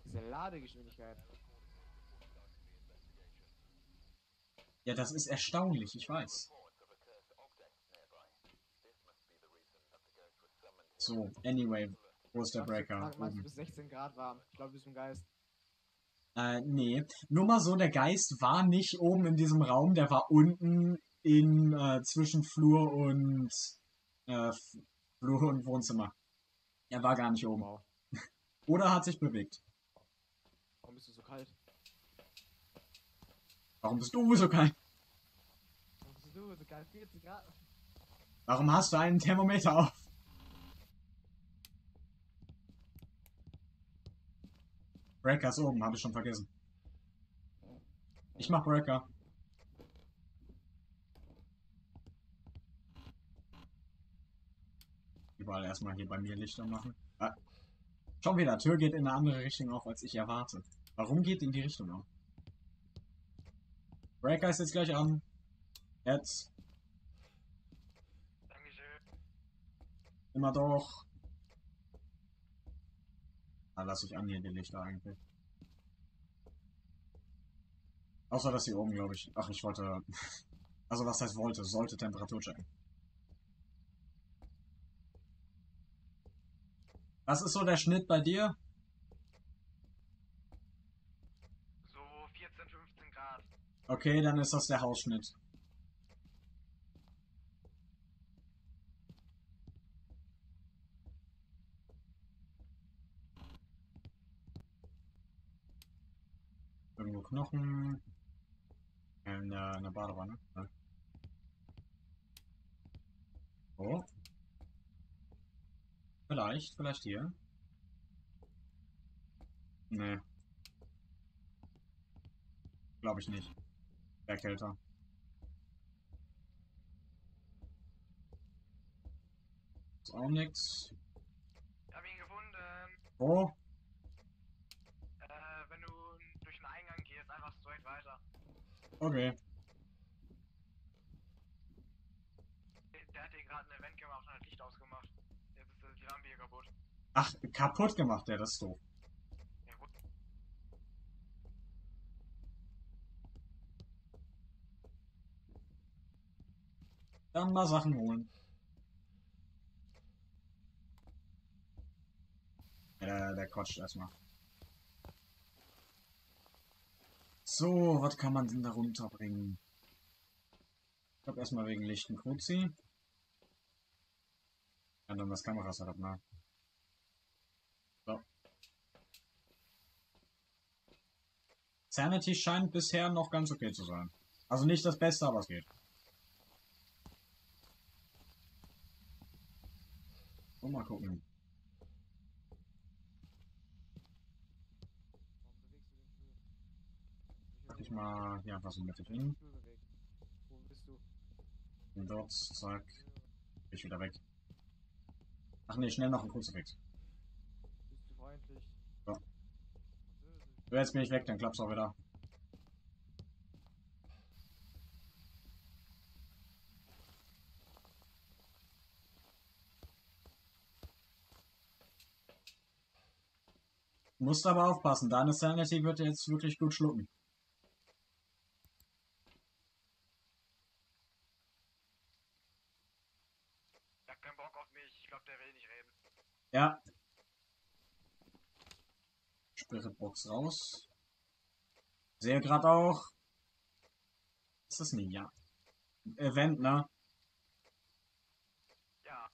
Diese Ladegeschwindigkeit. Ja, das ist erstaunlich, ich weiß. So, anyway, wo ist der Breaker? Meinst du Oben. bis 16 Grad warm? Ich glaube, du bist ein Geist. Äh, nee. Nur mal so, der Geist war nicht oben in diesem Raum, der war unten in äh, zwischen Flur und äh, Flur und Wohnzimmer. Er war gar nicht oben. Wow. <laughs> Oder hat sich bewegt. Warum bist du so kalt? Warum bist du so kalt? Warum bist du so kalt? 40 Grad? Warum hast du einen Thermometer auf? Breaker ist oben, habe ich schon vergessen. Ich mach Breaker. Überall erstmal hier bei mir Lichter machen. Ah. Schon wieder, Tür geht in eine andere Richtung auf, als ich erwarte. Warum geht in die Richtung auf? Breaker ist jetzt gleich an. Jetzt. Dankeschön. Immer doch. Da lasse ich an hier die Lichter eigentlich. Außer das hier oben, glaube ich. Ach, ich wollte. <laughs> Also was heißt wollte? Sollte Temperatur checken. Was ist so der Schnitt bei dir? So 14, 15 Grad. Okay, dann ist das der Hausschnitt. irgendwo Knochen. In der, in der Badewanne. Ne? Oh. Vielleicht, vielleicht hier. Nee. Glaube ich nicht. Der kälter. Ist auch nichts. Ich hab ihn gefunden. Oh. Okay. Der, hat dir gerade ein Event gemacht und hat Licht ausgemacht. Jetzt ist äh, die Lampe hier kaputt. Ach, kaputt gemacht, der, das ist doof. Ja gut. Dann mal Sachen holen. Ja, der quatscht erstmal. So, was kann man denn da runterbringen? Ich glaube erstmal wegen lichten Kruzi. Ja, dann das Kamerasetup, ne? So. Sanity scheint bisher noch ganz okay zu sein. Also nicht das Beste, aber es geht. So, mal gucken. Warum bewegst du den Stuhl? Mach ich mal hier einfach so mittig hin. Wo bist du? Und dort, zack, ich wieder weg. Ach nee, schnell noch ein Kruzifix. Bist du freundlich? Französisch. So, jetzt bin ich weg, dann klappt's auch wieder. Musst aber aufpassen, deine Sanity wird jetzt wirklich gut schlucken. Der hat keinen Bock auf mich. Ich glaube, der will nicht reden. Ja. Spiritbox raus. Sehe gerade auch. Ist das ein Ja? Event, ne? Ja.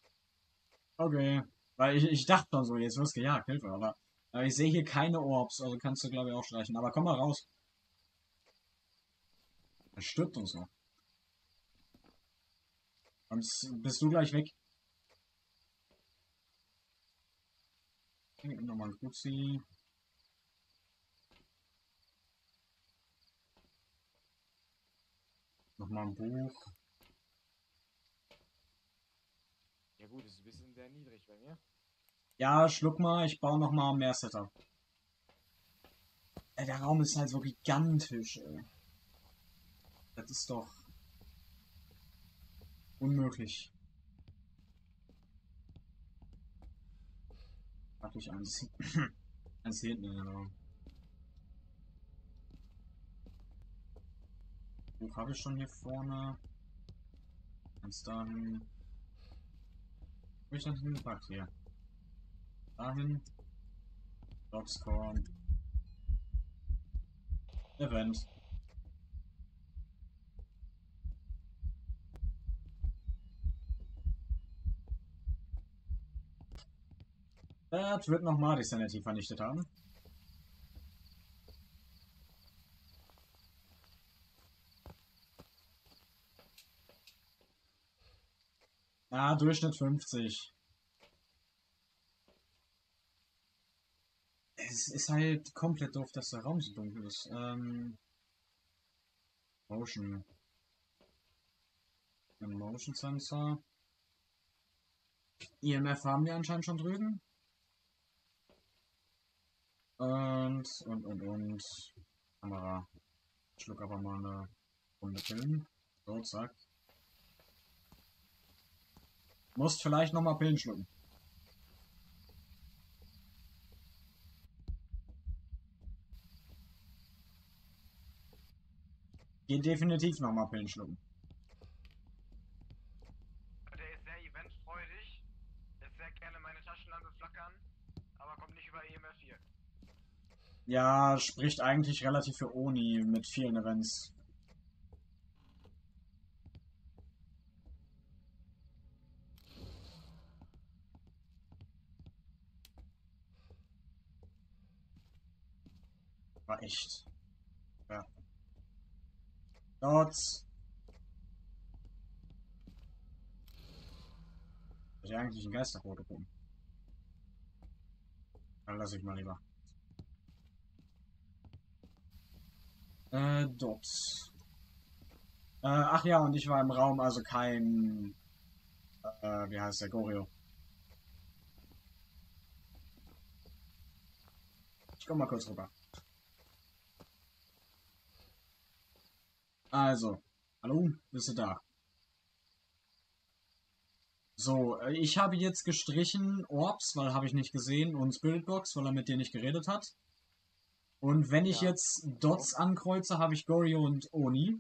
Okay. Weil ich, ich dachte schon so, jetzt wirst du gejagt, Hilfe, aber, aber ich sehe hier keine Orbs, also kannst du glaube ich auch streichen. Aber komm mal raus. Er stirbt uns noch. Sonst bist du gleich weg. Okay, Nochmal ein Kruzi. Nochmal ein Buch. Ja gut, ist ein bisschen sehr niedrig bei mir. Ja, schluck mal, ich baue nochmal mehr Setup. Ey, der Raum ist halt so gigantisch, ey. Das ist doch unmöglich. Hab ich eins. <laughs> eins hinten, genau. Buch habe ich schon hier vorne. Eins dahin. Wo ich dann hingepackt hier? Dahin. Dogscorn. Event. Das wird nochmal die Sanity vernichtet haben. Ja, Durchschnitt 50. Es ist halt komplett doof, dass der Raum so dunkel ist. Ähm, Motion. Motion Sensor. IMF haben wir anscheinend schon drüben. Und, und, und, und. Kamera. Ich schluck aber mal eine Runde Pillen. So, zack. Musst vielleicht nochmal Pillen schlucken. Geht definitiv nochmal Pillen schlucken. Der ist sehr eventfreudig. Lässt sehr gerne meine Taschenlampe flackern. Aber kommt nicht über E EMF 4. Ja, spricht eigentlich relativ für Oni mit vielen Events. War echt. Ja. Dots. Soll ich eigentlich ein Geisterfoto gucken? Dann lass ich mal lieber. Äh, dort. Äh, ach ja, und ich war im Raum, also kein... Äh, wie heißt der? Gorio. Ich komm mal kurz rüber. Also. Hallo, bist du da? So, äh, ich habe jetzt gestrichen Orbs, weil habe ich nicht gesehen, und Spiritbox, weil er mit dir nicht geredet hat. Und wenn ich Ja. jetzt Dots ankreuze, habe ich Gorio und Oni.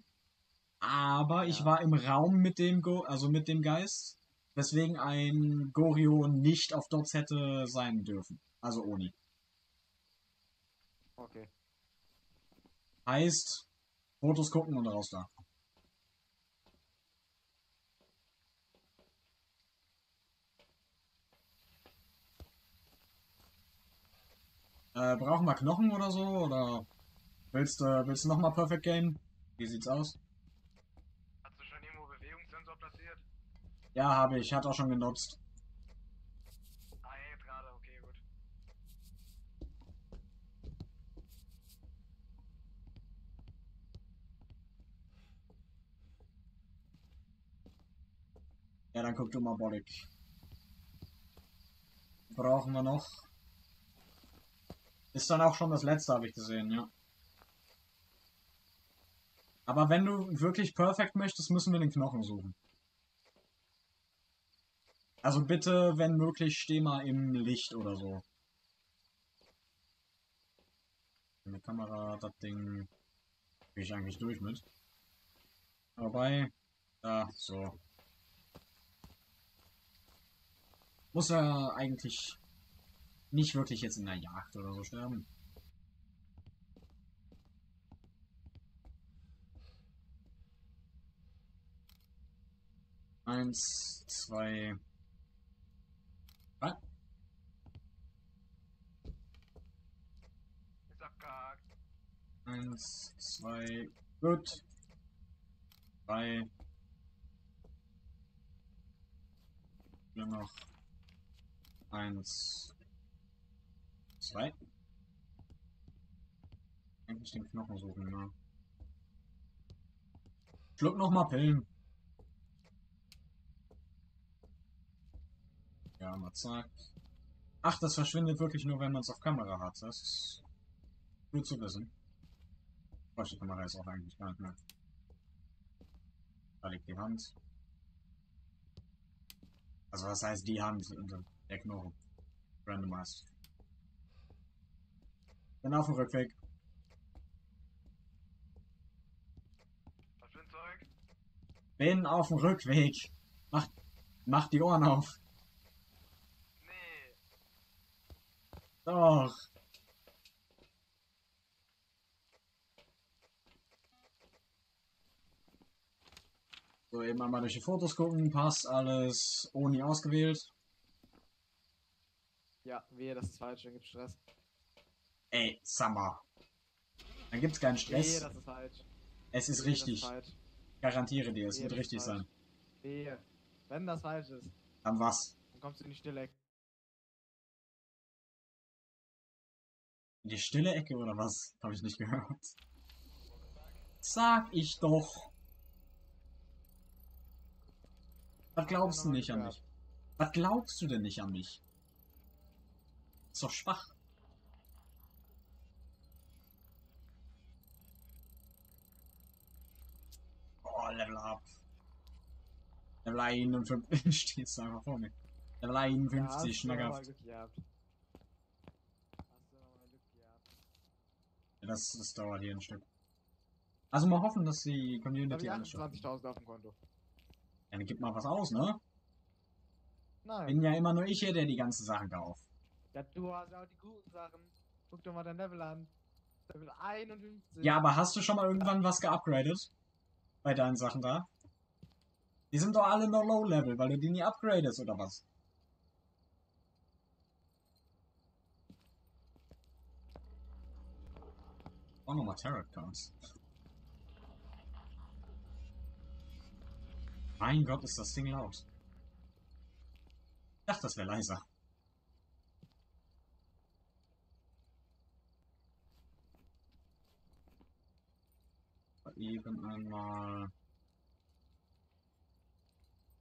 Aber ich Ja. war im Raum mit dem Go also mit dem Geist, weswegen ein Gorio nicht auf Dots hätte sein dürfen. Also Oni. Okay. Heißt, Fotos gucken und raus da. Äh, brauchen wir Knochen oder so? Oder willst du, willst du nochmal Perfect Game? Wie sieht's aus? Hast du schon irgendwo Bewegungssensor platziert? Ja, habe ich. Hat auch schon genutzt. Ah, jetzt gerade, okay, gut. Ja, dann guck du mal, Bollig. Brauchen wir noch? Ist dann auch schon das letzte, habe ich gesehen, ja. Aber wenn du wirklich perfekt möchtest, müssen wir den Knochen suchen. Also bitte, wenn möglich, steh mal im Licht oder so. Eine Kamera, das Ding. Bin ich eigentlich durch mit. Wobei, da, so. Muss er eigentlich nicht wirklich jetzt in der Jagd oder so sterben. Eins, zwei. Was? Ist abgehakt. Eins, zwei. Gut. Drei. Nur noch. Eins. Zwei. Eigentlich den Knochen suchen, ne? Schluck noch mal Pillen. Ja, mal zack. Ach, das verschwindet wirklich nur, wenn man es auf Kamera hat. Das ist gut zu wissen. Die Kamera ist auch eigentlich gar nicht mehr. Da liegt die Hand. Also was heißt die Hand? Der Knochen. Randomized. Bin auf dem Rückweg. Was für ein Zeug? Bin auf dem Rückweg. Mach, mach die Ohren auf. Nee. Doch. So, eben einmal durch die Fotos gucken. Passt alles. Oni ausgewählt. Ja, wehe, das ist falsch, dann gibt's Stress. Ey, Summer. Dann gibt's keinen Stress. das ist falsch. Es ist Wehe, richtig. Das ist falsch. Garantiere dir, es Wehe, wird richtig falsch. sein. Wehe. Wenn das falsch ist, Dann was? dann kommst du in die stille Ecke. In die stille Ecke oder was? Habe ich nicht gehört. Sag ich doch. Was glaubst du nicht an mich? Was glaubst du denn nicht an mich? Ist doch schwach. Oh, Level up. Level 51. Stehst du einfach vor mir. Level 51, Ja, gehabt. Ja, das, das dauert hier ein Stück. Also mal hoffen, dass die Community alles schafft. 28.000 auf dem Konto. Ja, dann gib mal was aus, ne? Nein. Bin ja immer nur ich hier, der die ganzen Sachen kauft. Ja, du hast auch die guten Sachen. Guck doch mal dein Level an. Level 51. Ja, aber hast du schon mal irgendwann was geupgradet? Bei deinen Sachen da? Die sind doch alle nur Low-Level, weil du die nie upgradest, oder was? Auch nochmal Tarot Cards. Mein Gott, ist das Ding laut. Ich dachte, das wäre leiser. Eben einmal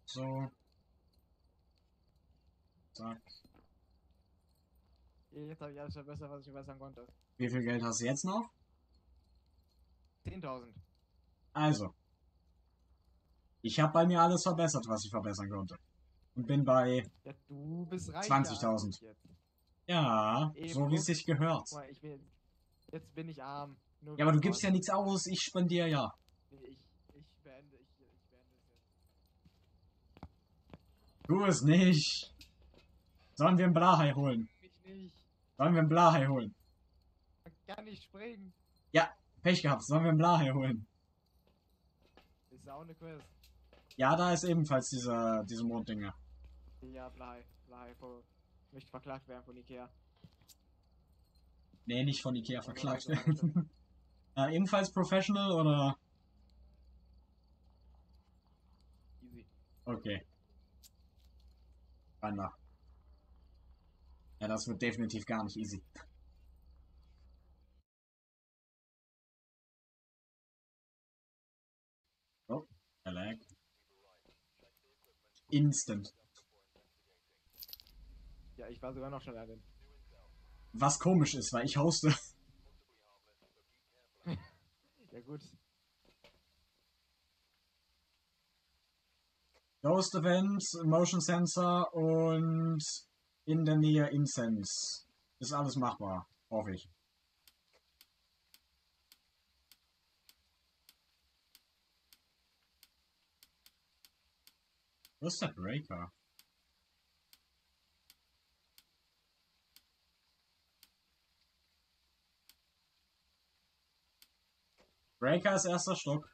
so. Zack. Jetzt habe ich alles verbessert, was ich verbessern konnte. Wie viel Geld hast du jetzt noch? 10.000. Also. Ich habe bei mir alles verbessert, was ich verbessern konnte. Und bin bei, Ja, du bist reich. 20.000. ja, Eben, so wie es sich gehört. Ich bin, jetzt bin ich arm. Nur Ja, aber du gibst ja nichts aus, ich spendiere ja. Nee, Ich, ich beende, ich, ich beende es jetzt. Du es nicht. Sollen wir einen Blahai holen? Mich nicht. Sollen wir einen Blahai holen? Man kann nicht springen. Pech gehabt, sollen wir einen Blahai holen? Ist auch eine Quest. Ja, da ist ebenfalls diese, diese Monddinger. Ja. Vor, ich möchte verklagt werden von Ikea. Nee, nicht von Ikea verklagt werden. <laughs> äh, ebenfalls Professional oder? Easy. Okay. Rein. Ja, das wird definitiv gar nicht easy. Oh, er lag. Instant. Ja, ich war sogar noch schneller drin. Was komisch ist, weil ich hoste. Ja, gut. Ghost Event, Motion Sensor und in der Nähe Incense. Ist alles machbar, hoffe ich. Wo ist der Breaker? Breaker ist erster Stock.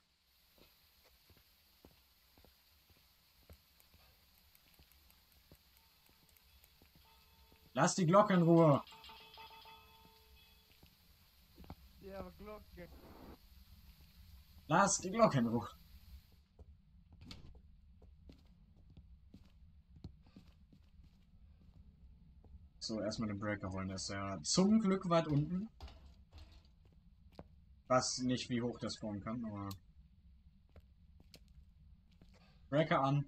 Lass die Glocke in Ruhe. Ja, Glocke. Lass die Glocke in Ruhe. So, erstmal den Breaker holen. Der ist ja zum Glück weit unten. Was nicht wie hoch das spawnen kann, aber. Breaker an.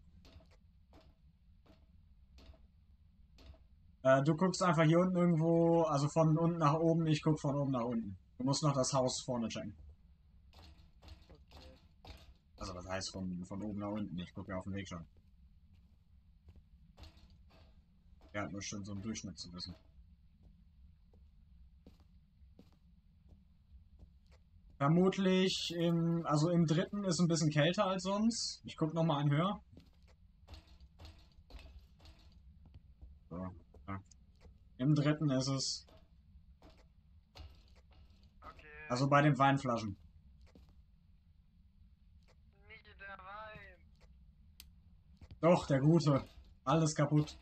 Äh, du guckst einfach hier unten irgendwo, also von unten nach oben, ich guck von oben nach unten. Du musst noch das Haus vorne checken. Also was heißt von, von oben nach unten? Ich gucke ja auf den Weg schon. Ja, nur schön so einen Durchschnitt zu wissen. Vermutlich im, also im dritten ist ein bisschen kälter als sonst. Ich guck noch mal einen höher. So, ja. Im dritten ist es, Okay. also bei den Weinflaschen. nicht der Wein. Doch, der gute. Alles kaputt.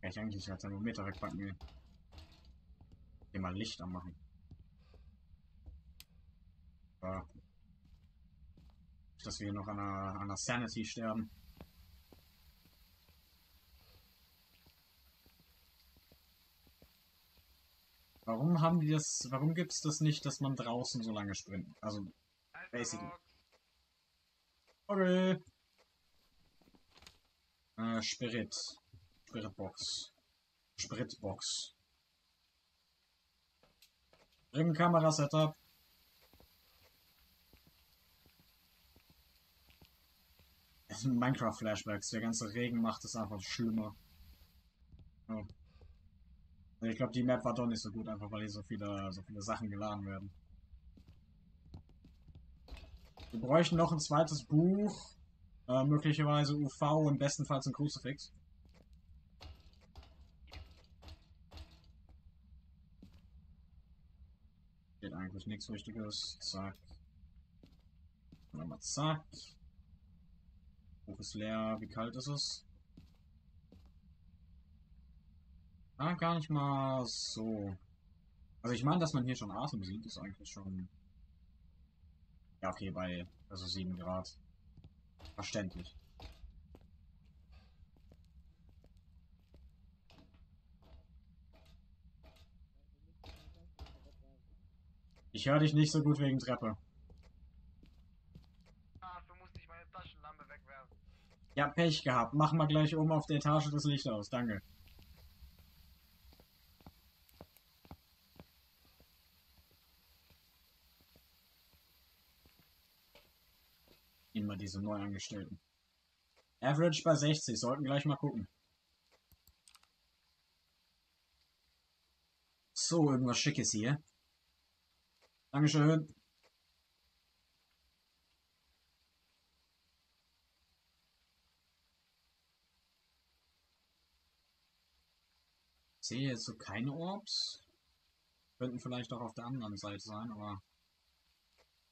Ich eigentlich als Thermometer wegpacken gehen. Hier mal Licht anmachen. Nicht, Dass wir noch an einer, an einer Sanity sterben. Warum haben die das, warum gibt's das nicht, dass man draußen so lange sprinten? Also, Basically. Okay. Äh, Spirit. Spiritbox. Spritbox. Bring Kamera-Setup. Minecraft-Flashbacks. Der ganze Regen macht es einfach schlimmer. Also Ich glaube, die Map war doch nicht so gut, einfach weil hier so viele, so viele Sachen geladen werden. Wir bräuchten noch ein zweites Buch. Äh, möglicherweise UV und bestenfalls ein Kruzifix. Eigentlich nichts Wichtiges. Zack. Nochmal zack. Buch ist leer. Wie kalt ist es? Ah, gar nicht mal so. Also ich meine, dass man hier schon Atem sieht, ist eigentlich schon... Ja, okay, bei also 7 Grad. Verständlich. Ich höre dich nicht so gut wegen Treppe. Dafür musste ich meine Taschenlampe wegwerfen. Ja, Pech gehabt. Machen wir gleich oben auf der Etage das Licht aus. Danke. Immer diese Neuangestellten. Average bei 60. Sollten gleich mal gucken. So, irgendwas Schickes hier. Dankeschön. Ich sehe jetzt so keine Orbs. Könnten vielleicht auch auf der anderen Seite sein, aber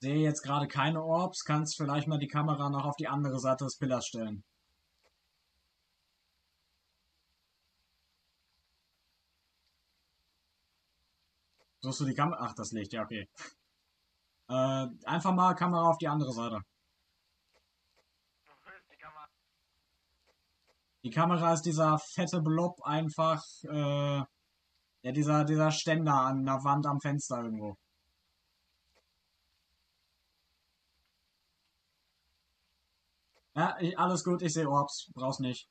sehe jetzt gerade keine Orbs. Kannst vielleicht mal die Kamera noch auf die andere Seite des Pillars stellen. Suchst du die Kamera? Ach, das Licht, ja, okay. Äh, einfach mal Kamera auf die andere Seite. Die Kamera? Ist dieser fette Blob einfach, äh, ja, dieser, dieser Ständer an der Wand am Fenster irgendwo. Ja, ich, alles gut, ich sehe Orbs, brauchst nicht.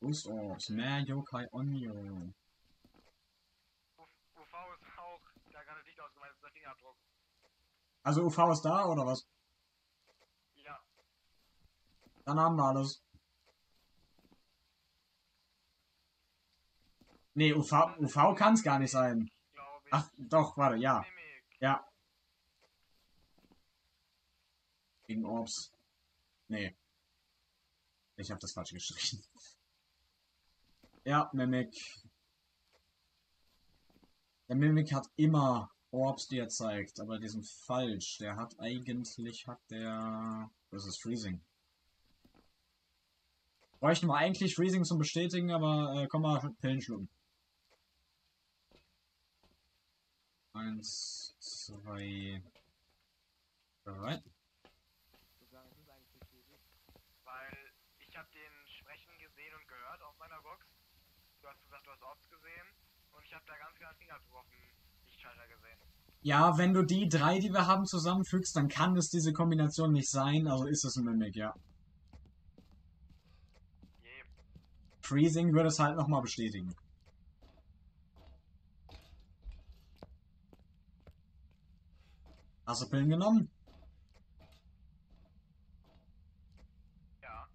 Boost Orbs, mehr Yokai Onyo. U- UV ist auch, da gerade Licht ausgemalt, ist der Fingerabdruck. Also UV ist da, oder was? Ja, Dann haben wir alles. Nee, UV, UV kann es gar nicht sein. Ach, doch, warte, ja. Ja. Gegen Orbs. Nee. Ich habe das falsch gestrichen. Ja, Mimic. Der Mimic hat immer Orbs, die er zeigt, aber die sind falsch. Der hat eigentlich, hat der... Das ist Freezing. Bräuchten wir eigentlich Freezing zum Bestätigen, aber äh, komm mal, Pillen schlucken. Eins, zwei, drei. Weil ich habe den sprechen gesehen und gehört auf meiner Box. Du hast gesagt, du hast Orbs gesehen. Und ich habe da ganz klar auf dem Lichtschalter gesehen. Ja, wenn du die drei, die wir haben, zusammenfügst, dann kann es diese Kombination nicht sein, also ist es ein Mimic, ja. Je. Freezing würde es halt nochmal bestätigen. Hast du Pillen genommen? Ja.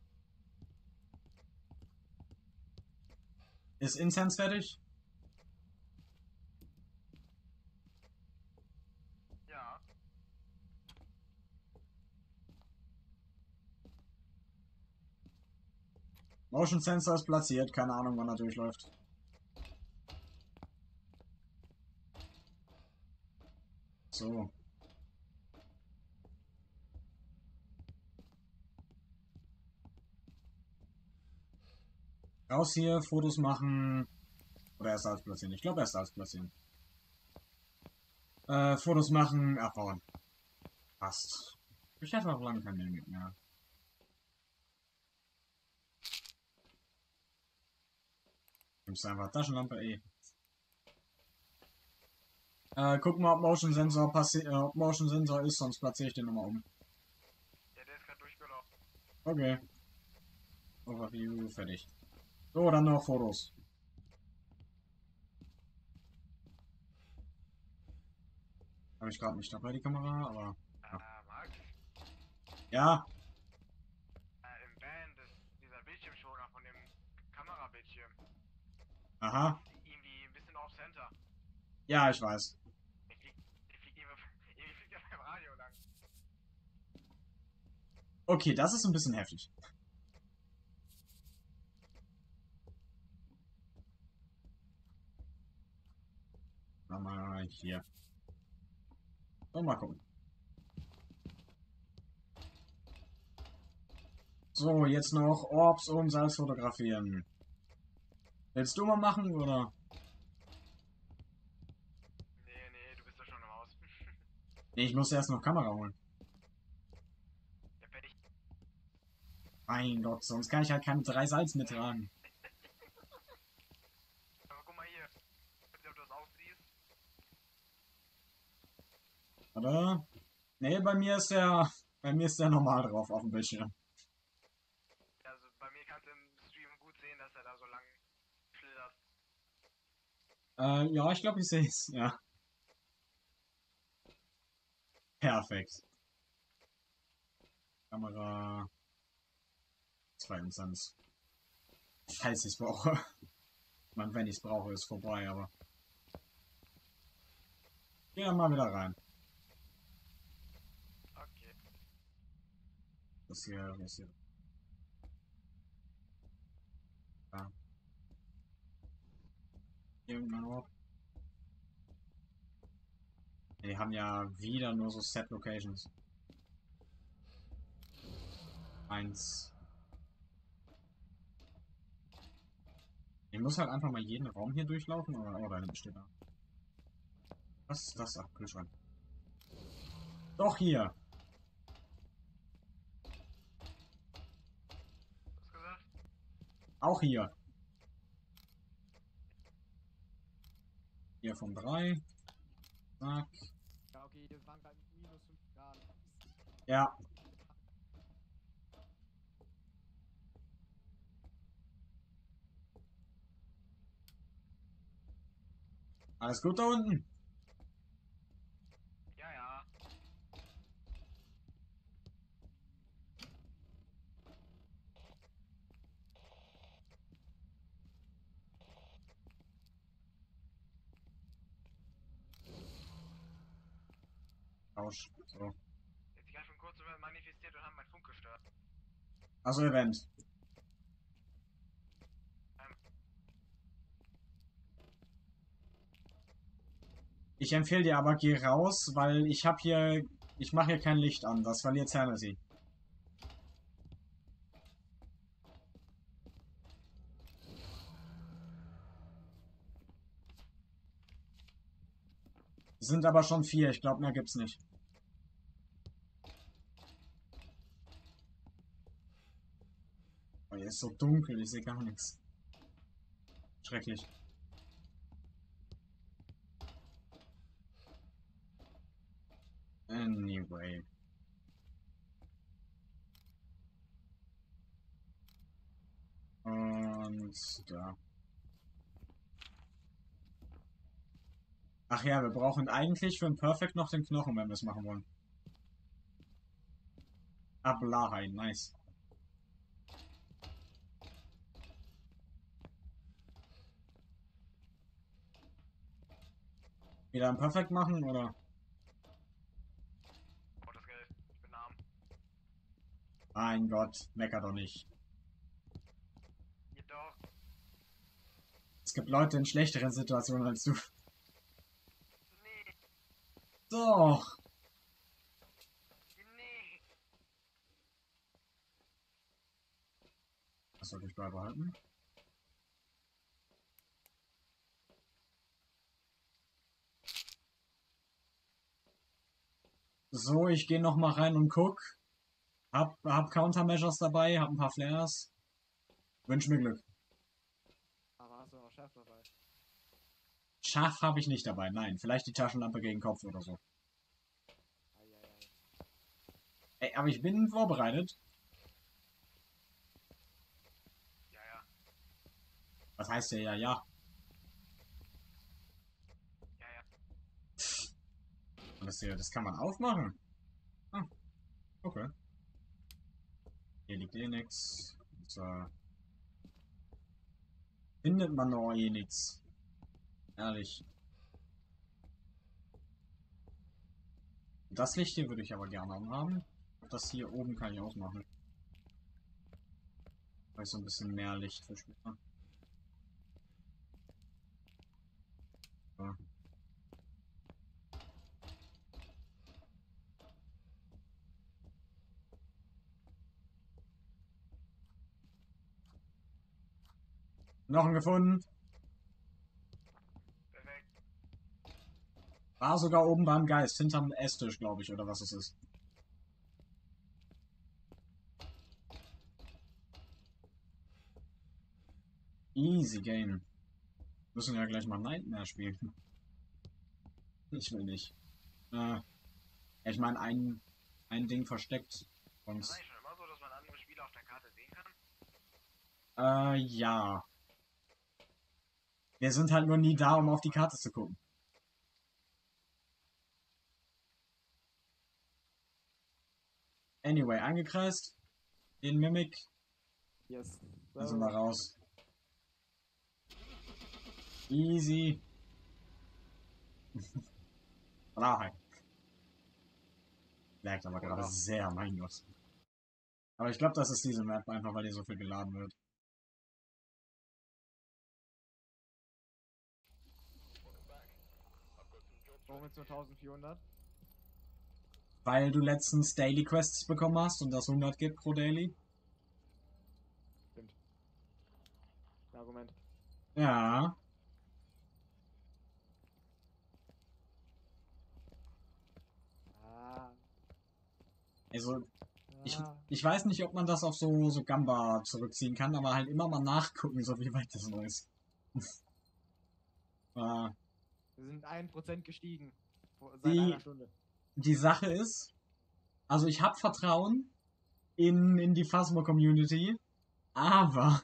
Ist Incense fertig? Ja. Motion Sensor ist platziert, keine Ahnung, wann er durchläuft. So. Raus hier, Fotos machen. Oder erst alles platzieren. Ich glaube erst alles platzieren. Äh, Fotos machen, abbauen. Passt. Ich hatte auch lange kein Limit mehr. Nimmst einfach Taschenlampe, ey. Äh, guck mal, ob Motion Sensor äh, ob Motion Sensor ist, sonst platziere ich den nochmal um. Ja, der ist gerade durchgelaufen. Okay. Overview, fertig. So, dann noch Fotos. Habe ich gerade nicht dabei, die Kamera, aber. Äh, Max? Ja, Äh, im Band ist dieser Bildschirmschoner von dem Kamerabildschirm. Aha. Irgendwie ein bisschen off-center. Ja, ich weiß. Der fliegt irgendwie, irgendwie <laughs> fliegt er beim Radio lang. Okay, das ist ein bisschen heftig. Mal hier. So, mal gucken. So, jetzt noch Orbs und Salz fotografieren. Willst du mal machen, oder? Nee, nee, du bist doch schon im Haus. <laughs> Nee, ich muss erst noch Kamera holen. ja, ich. Mein Gott, sonst kann ich halt keine drei Salz mittragen. <laughs> Aber guck mal hier. Bitte, ob du das aufsiehst. Oder? Nee, bei mir ist der Bei mir ist der normal drauf auf dem Bildschirm. Also bei mir kannst du im Stream gut sehen, dass er da so lang schlittert. Äh, ja, ich glaube, ich sehe es. Ja. Perfekt. Kamera. Zwei Instanz. Falls ich es brauche. Meine, wenn ich es brauche, ist vorbei, aber. Gehen wir mal wieder rein. Okay. Das hier, das hier. Irgendwann noch. Die haben ja wieder nur so Set Locations. Eins. Ich muss halt einfach mal jeden Raum hier durchlaufen, oder? Oh, da hinten steht er. Was ist das? Ach, Kühlschrank. Doch hier! Auch hier. Hier von drei. Zack. Ja, okay, wir waren bei minus 5 Grad. Ja. Alles gut da unten? Ja, ja. Tausch. So. Jetzt sich schon kurz über manifestiert und haben meinen Funk gestört. Also Event. Ich empfehle dir aber, geh raus, weil ich habe hier, ich mache hier kein Licht an, das verliert Sanity. Sind aber schon vier, ich glaube, mehr gibt's nicht. Oh, hier ist so dunkel, ich sehe gar nichts. Schrecklich. Anyway. Und da. Ach ja, wir brauchen eigentlich für ein Perfect noch den Knochen, wenn wir es machen wollen. Ablahai, nice. Wieder ein Perfect machen, oder? Oh, das Geld. Ich bin arm. Mein Gott, mecker doch nicht. Jedoch. Es gibt Leute in schlechteren Situationen als du. Nee. Doch. Nee. Das sollte ich beibehalten. So, ich gehe noch mal rein und guck. Hab, hab Countermeasures dabei, hab ein paar Flares. Wünsch mir Glück. Aber hast du auch Chef dabei? Schach habe ich nicht dabei, nein. Vielleicht die Taschenlampe gegen Kopf oder so. Eieiei. Ey, aber ich bin vorbereitet. Ja, ja. Was heißt ja, ja. Ja, ja. Und das hier, das kann man aufmachen. Ah, okay. Hier liegt eh. Und, äh, findet man noch eh nix. Ehrlich. Das Licht hier würde ich aber gerne anhaben. Das hier oben kann ich ausmachen. Weil ich so ein bisschen mehr Licht für. So. Knochen gefunden. Perfekt. War sogar oben beim Geist, hinterm Esstisch, glaube ich, oder was es ist. Easy Game. Müssen ja gleich mal Nightmare spielen. Ich will nicht. Äh, ich meine, ein, ein Ding versteckt. Ist Sonst. das eigentlich schon immer so, dass man andere Spieler auf der Karte sehen kann? Äh, ja. Wir sind halt nur nie da, um auf die Karte zu gucken. Anyway, angekreist. Den Mimic. Yes. Sind wir raus. Easy. <laughs> Klarheit. Laggt aber gerade sehr, mein Gott. Aber ich glaube, das ist diese Map, einfach weil die so viel geladen wird. Warum jetzt nur 1400? Weil du letztens Daily Quests bekommen hast und das 100 gibt pro Daily. Ein Argument. Ja. Ah. Also, ich, ah. ich weiß nicht, ob man das auf so, so Gamba zurückziehen kann, aber halt immer mal nachgucken, so wie weit das noch ist. äh, <laughs> Wir sind 1% gestiegen. Seit Die- einer Stunde. die Sache ist, also ich habe Vertrauen in, in die Phasmo-Community, aber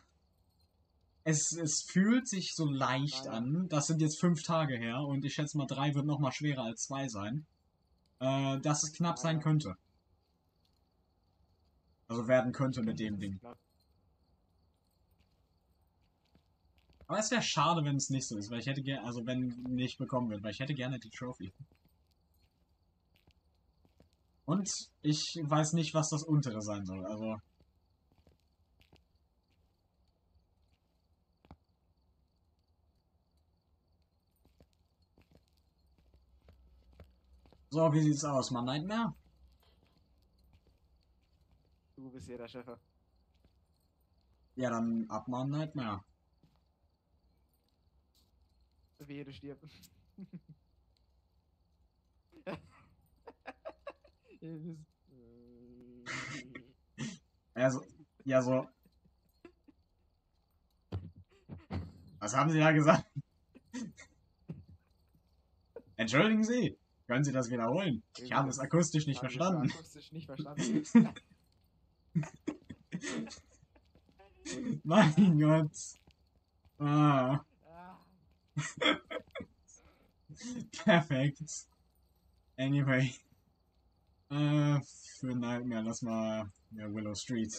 es, es fühlt sich so leicht ja. an. Das sind jetzt fünf Tage her und ich schätze mal, drei wird noch mal schwerer als zwei sein. Äh, dass es knapp sein könnte. Also werden könnte mit dem Ding. knapp. Aber es wäre schade, wenn es nicht so ist, weil ich hätte gerne, also wenn nicht bekommen wird, weil ich hätte gerne die Trophy. Und ich weiß nicht, was das untere sein soll, also. So, wie sieht's aus? Mal Nightmare? Du bist hier der Chef. Ja, dann ab mal Nightmare. Wehe, du stirbst. Wisst- Also, ja, so. Was haben Sie da gesagt? Entschuldigen Sie, können Sie das wiederholen? Ich habe es akustisch nicht Hab ich verstanden. Akustisch nicht verstanden. <laughs> mein Gott. Ah, <laughs> perfekt. Anyway. Äh, für Nightmare lass mal ja, Willow Street.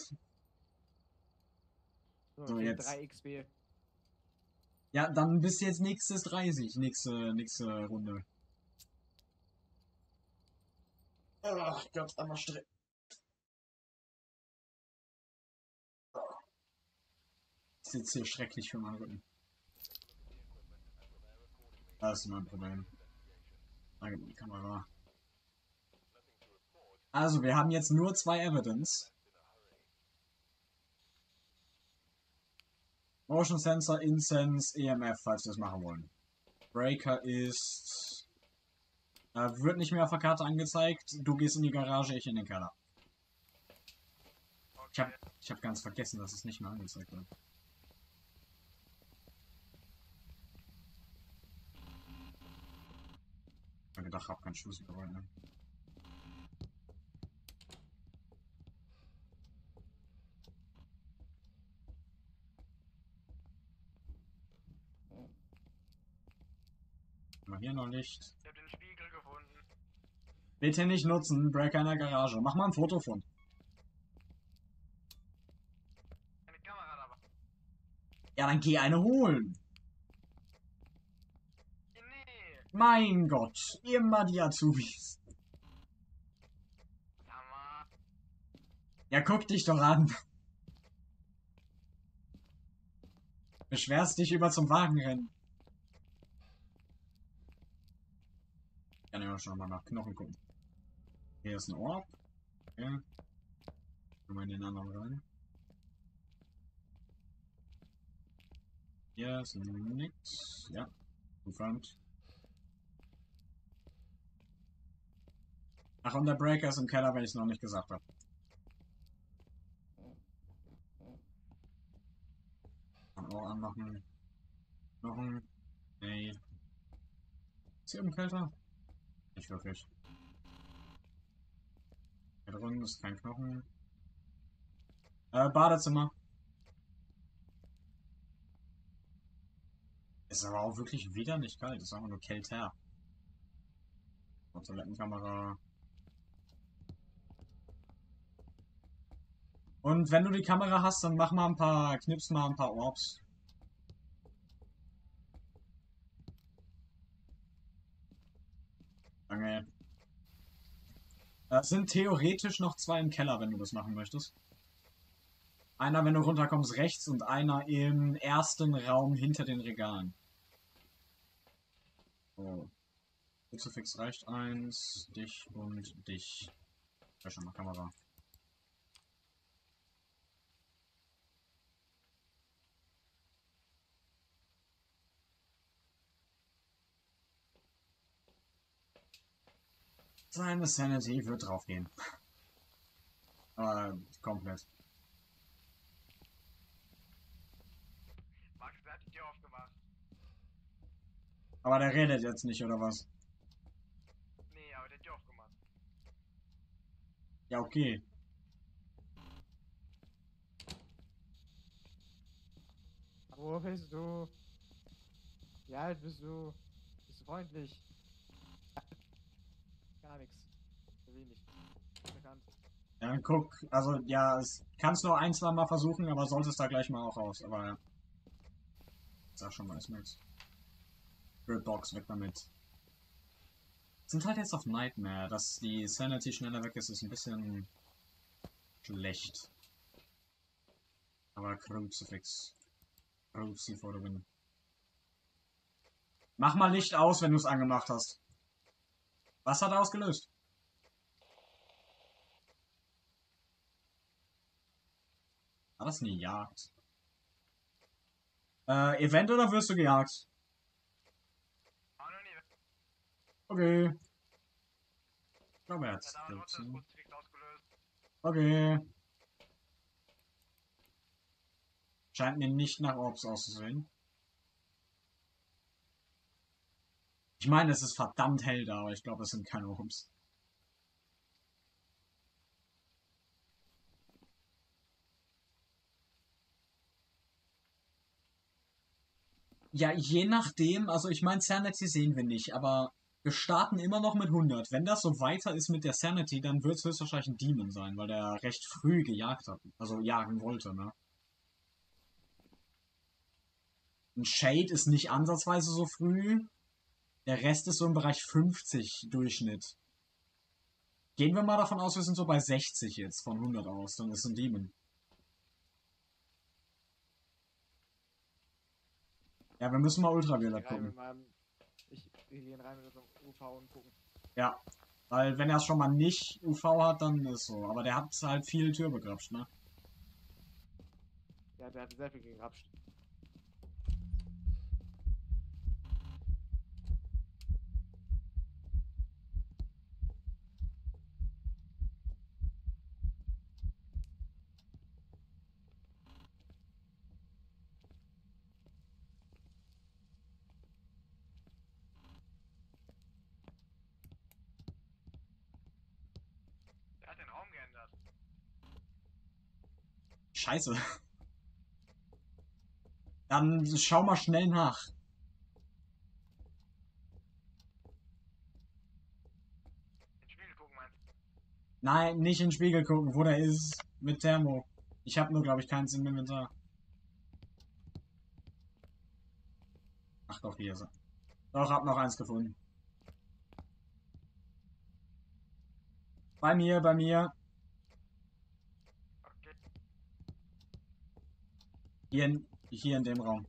so, So, jetzt. 3 XP. Ja, dann bis jetzt nächstes 30, nächste, nächste Runde. Ach Gott, einmal strecken. Ich sitze hier schrecklich für meinen Rücken. Das ist mein Problem. Danke, die Kamera. Also, wir haben jetzt nur zwei Evidence. Motion Sensor, Incense, EMF, falls wir es machen wollen. Breaker ist. Äh, wird nicht mehr auf der Karte angezeigt. Du gehst in die Garage, ich in den Keller. Ich hab, ich hab ganz vergessen, dass es nicht mehr angezeigt wird. Hab gedacht, hab keinen Schlüssel dabei, ne? Mal hier noch Licht. Ich hab den Spiegel gefunden. Bitte nicht nutzen, Breaker in der Garage. Mach mal ein Foto von. Eine Kamera dabei. Ja, dann geh eine holen. Nee. Mein Gott, immer die Azubis. Ja, guck dich doch an. Beschwerst dich über zum Wagen rennen. Ich kann ja schon mal nach Knochen gucken. Hier ist ein Orb. Okay. Gehen wir in den anderen rein. Hier ist nix. Ja. Confirmed. Ach, und der Breaker ist im Keller, weil ich es noch nicht gesagt habe. Kann auch anmachen. Knochen. Nee. Ist hier im Keller? Nicht wirklich. Da drin ist kein Knochen. Äh, Badezimmer. Ist aber auch wirklich wieder nicht kalt, ist einfach nur kälter. Und Toilettenkamera. Und wenn du die Kamera hast, dann mach mal ein paar, knips mal ein paar Orbs. Danke. Es sind theoretisch noch zwei im Keller, wenn du das machen möchtest. Einer, wenn du runterkommst, rechts und einer im ersten Raum hinter den Regalen. So. Kruzifix reicht eins, dich und dich. Ja, schon mal Kamera. Seine Sanity wird draufgehen. Aber komplett. Max, wer hat die Tür aufgemacht? Aber der redet jetzt nicht, oder was? Nee, aber der hat die aufgemacht. Ja, okay. Wo bist du? Wie alt bist du? Bist du freundlich? Gar nichts. Wenig. Bekannt. Ja, guck, also ja, es kannst nur ein, zwei Mal versuchen, aber solltest da gleich mal auch raus. Aber ja. Sag schon mal, ist nichts. Bird Box, weg damit. Sind halt jetzt auf Nightmare, dass die Sanity schneller weg ist, ist ein bisschen schlecht. Aber Crucifix. Cruci for the win. Mach mal Licht aus, wenn du es angemacht hast. Was hat er ausgelöst? War das eine Jagd? Äh, Event oder wirst du gejagt? Okay. Ich glaube, er hat Der Dame hat das 14. Kruzifix ausgelöst. Okay. Scheint mir nicht nach Orbs auszusehen. Ich meine, es ist verdammt hell da, aber ich glaube, es sind keine Orbs. Ja, je nachdem, also ich meine, Sanity sehen wir nicht, aber wir starten immer noch mit 100. Wenn das so weiter ist mit der Sanity, dann wird es höchstwahrscheinlich ein Demon sein, weil der recht früh gejagt hat. Also jagen wollte, ne? Ein Shade ist nicht ansatzweise so früh. Der Rest ist so im Bereich 50 Durchschnitt. Gehen wir mal davon aus, wir sind so bei 60 jetzt von 100 aus, dann ist ein Demon. Ja, wir müssen mal Ultraviolett gucken. Ich, wir gehen rein mit unserem UV und gucken. Ja, weil wenn er es schon mal nicht UV hat, dann ist so. Aber der hat halt viel Tür begrapscht, ne? Ja, der hat sehr viel gerapscht. Scheiße. Dann schau mal schnell nach. In den Spiegel gucken meinst? Nein, nicht in den Spiegel gucken, wo der ist. Mit Thermo. Ich habe nur, glaube ich, keins im Inventar. Ach doch, hier ist er. Doch, hab noch eins gefunden. Bei mir, bei mir. Hier in, hier in dem Raum.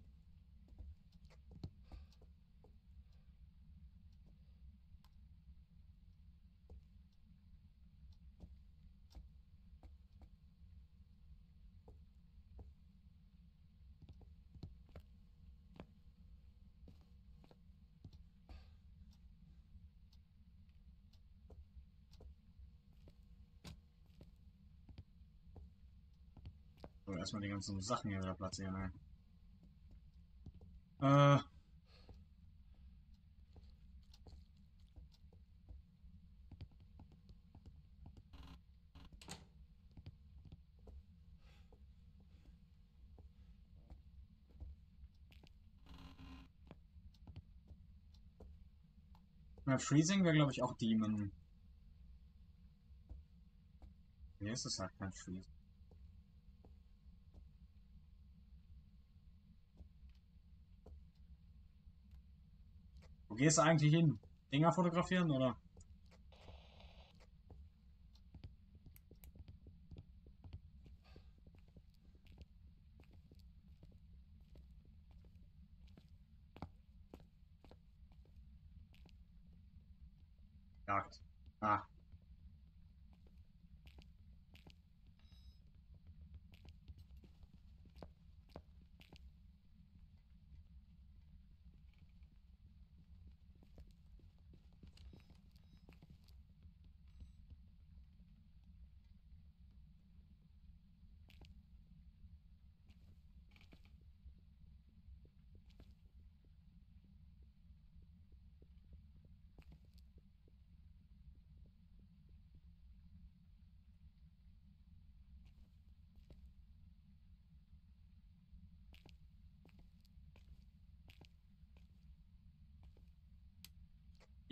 erstmal die ganzen Sachen hier wieder platzieren, ey. Äh. Na, Freezing wäre, glaube ich, auch Demon. Nee, es ist halt kein Freezing. Wo gehst du eigentlich hin? Dinger fotografieren, oder? Jagd. Ah.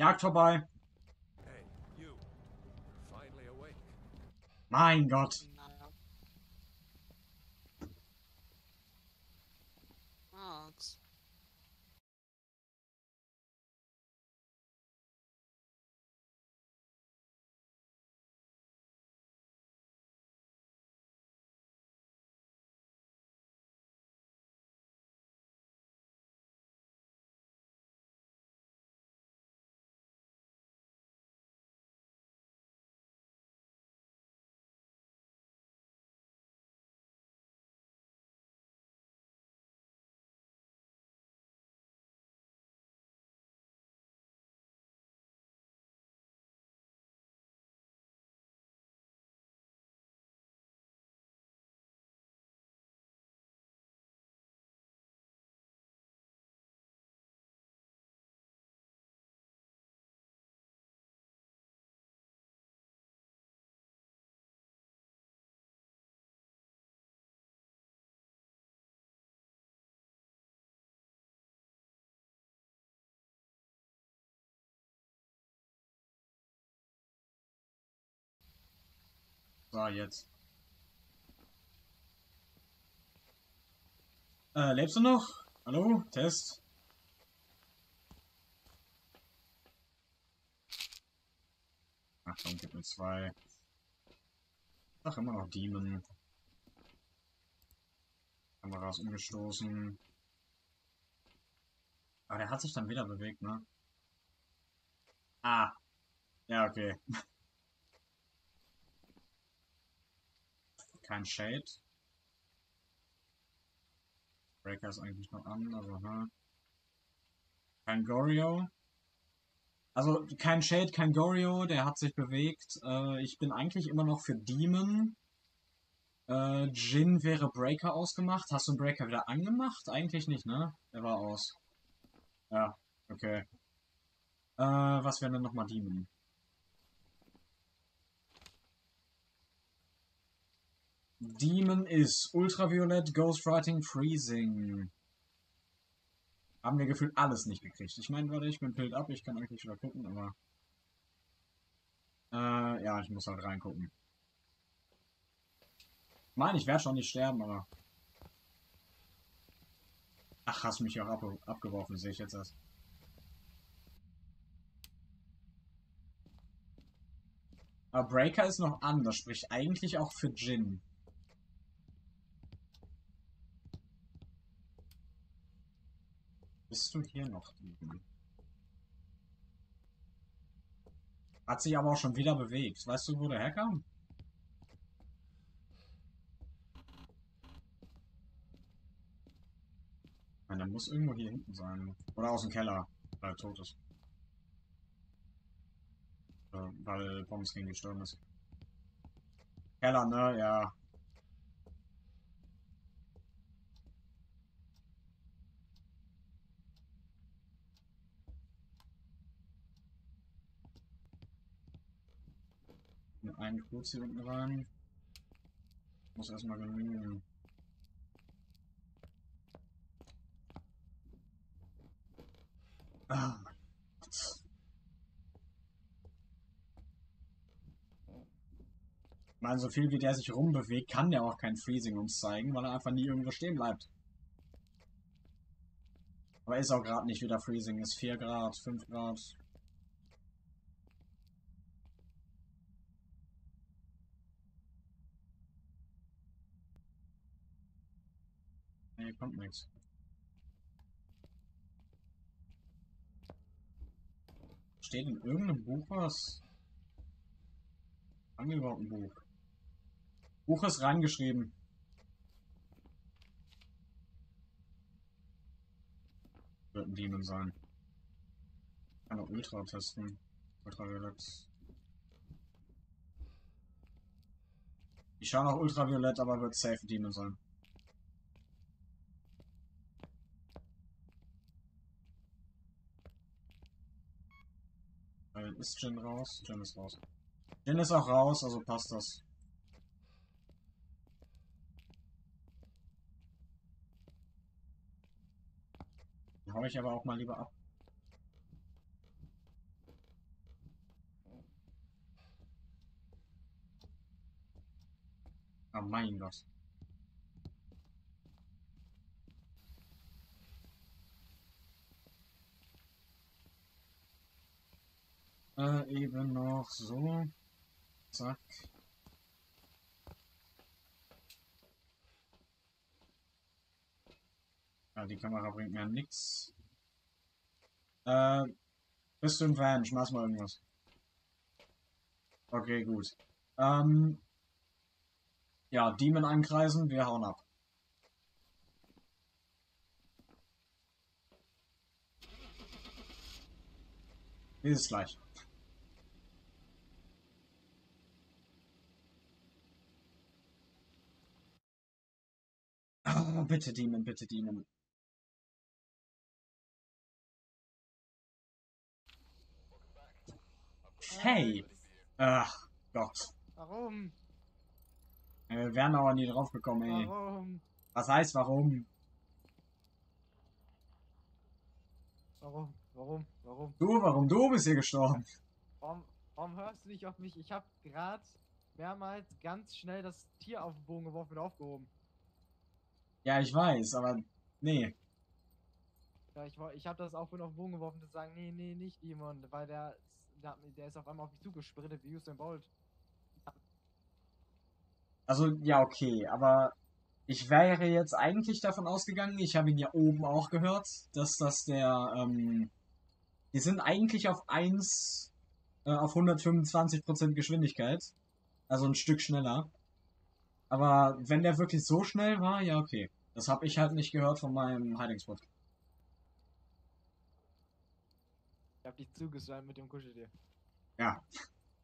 Jagd vorbei. Hey, you. Finally awake. Mein Gott. So, jetzt. Äh, lebst du noch? Hallo? Test? Achtung, gib mir zwei. Ach, immer noch Demon. Kamera ist umgestoßen. Aber der hat sich dann wieder bewegt, ne? Ah. Ja, okay. Kein Shade. Breaker ist eigentlich noch an, also, hm. Kein Gorio. Also, kein Shade, kein Gorio, der hat sich bewegt. Äh, ich bin eigentlich immer noch für Demon. Äh, Jin wäre Breaker ausgemacht. Hast du Breaker wieder angemacht? Eigentlich nicht, ne? Der war aus. Ja, okay. Äh, was wäre denn nochmal Demon? Demon ist Ultraviolett, Ghostwriting, Freezing. Haben wir gefühlt alles nicht gekriegt. Ich meine, warte, ich bin Bild ab, ich kann eigentlich wieder gucken, aber... Äh, ja, ich muss halt reingucken. Meine, ich werde schon nicht sterben, aber... Ach, hast mich auch ab abgeworfen, sehe ich jetzt erst. Aber Breaker ist noch an, das spricht eigentlich auch für Jin. Bist du hier noch drüben? Hat sich aber auch schon wieder bewegt. Weißt du, wo der herkam? Nein, der muss irgendwo hier hinten sein. Oder aus dem Keller, weil er tot ist. Äh, weil Pomskin gestorben ist. Keller, ne? Ja. Mit einem kurz hier unten rein. Muss erstmal genügen. Ah. Weil so viel wie der sich rumbewegt, kann der auch kein Freezing uns zeigen, weil er einfach nie irgendwo stehen bleibt. Aber ist auch gerade nicht wieder Freezing, ist 4 Grad, 5 Grad. Nee, kommt nichts. Steht in irgendeinem Buch was? Haben wir überhaupt ein Buch? Buch ist reingeschrieben. Wird ein Demon sein. Kann auch Ultra testen. Ultraviolett. Ich schaue nach Ultraviolett, aber wird safe Demon sein. Äh, Ist Jin raus? Jin ist raus. Jin ist auch raus, also passt das. Die hau ich aber auch mal lieber ab. Ah, mein Gott. Äh, eben noch so. Zack. Ja, die Kamera bringt mir nix. Äh, bist du im Van? Schmeiß mal irgendwas. Okay, gut. Ähm, ja, Demon einkreisen, wir hauen ab. Bis gleich. Ah, bitte Demon, bitte Demon. Hey! Ach Gott. Warum? Äh, Wir wären aber nie drauf gekommen, ey. Warum? Was heißt warum? Warum? Warum? Warum? Du, warum du bist hier gestorben? Warum, warum hörst du nicht auf mich? Ich habe gerade mehrmals ganz schnell das Tier auf den Bogen geworfen und aufgehoben. Ja, ich weiß, aber nee. Ja, ich, ich habe das auch auf den Bogen geworfen, zu sagen, nee, nee, nicht Demon, weil der, der, der ist auf einmal auf mich zugesprintet wie Usain Bolt. Also, ja, okay, aber ich wäre jetzt eigentlich davon ausgegangen, ich habe ihn ja oben auch gehört, dass das der, ähm, die sind eigentlich auf 1, äh, auf 125% Geschwindigkeit. Also ein Stück schneller. Aber wenn der wirklich so schnell war, ja, okay. Das habe ich halt nicht gehört von meinem Hiding Spot. Ich hab dich zugesalmt mit dem Kuscheltier. Ja,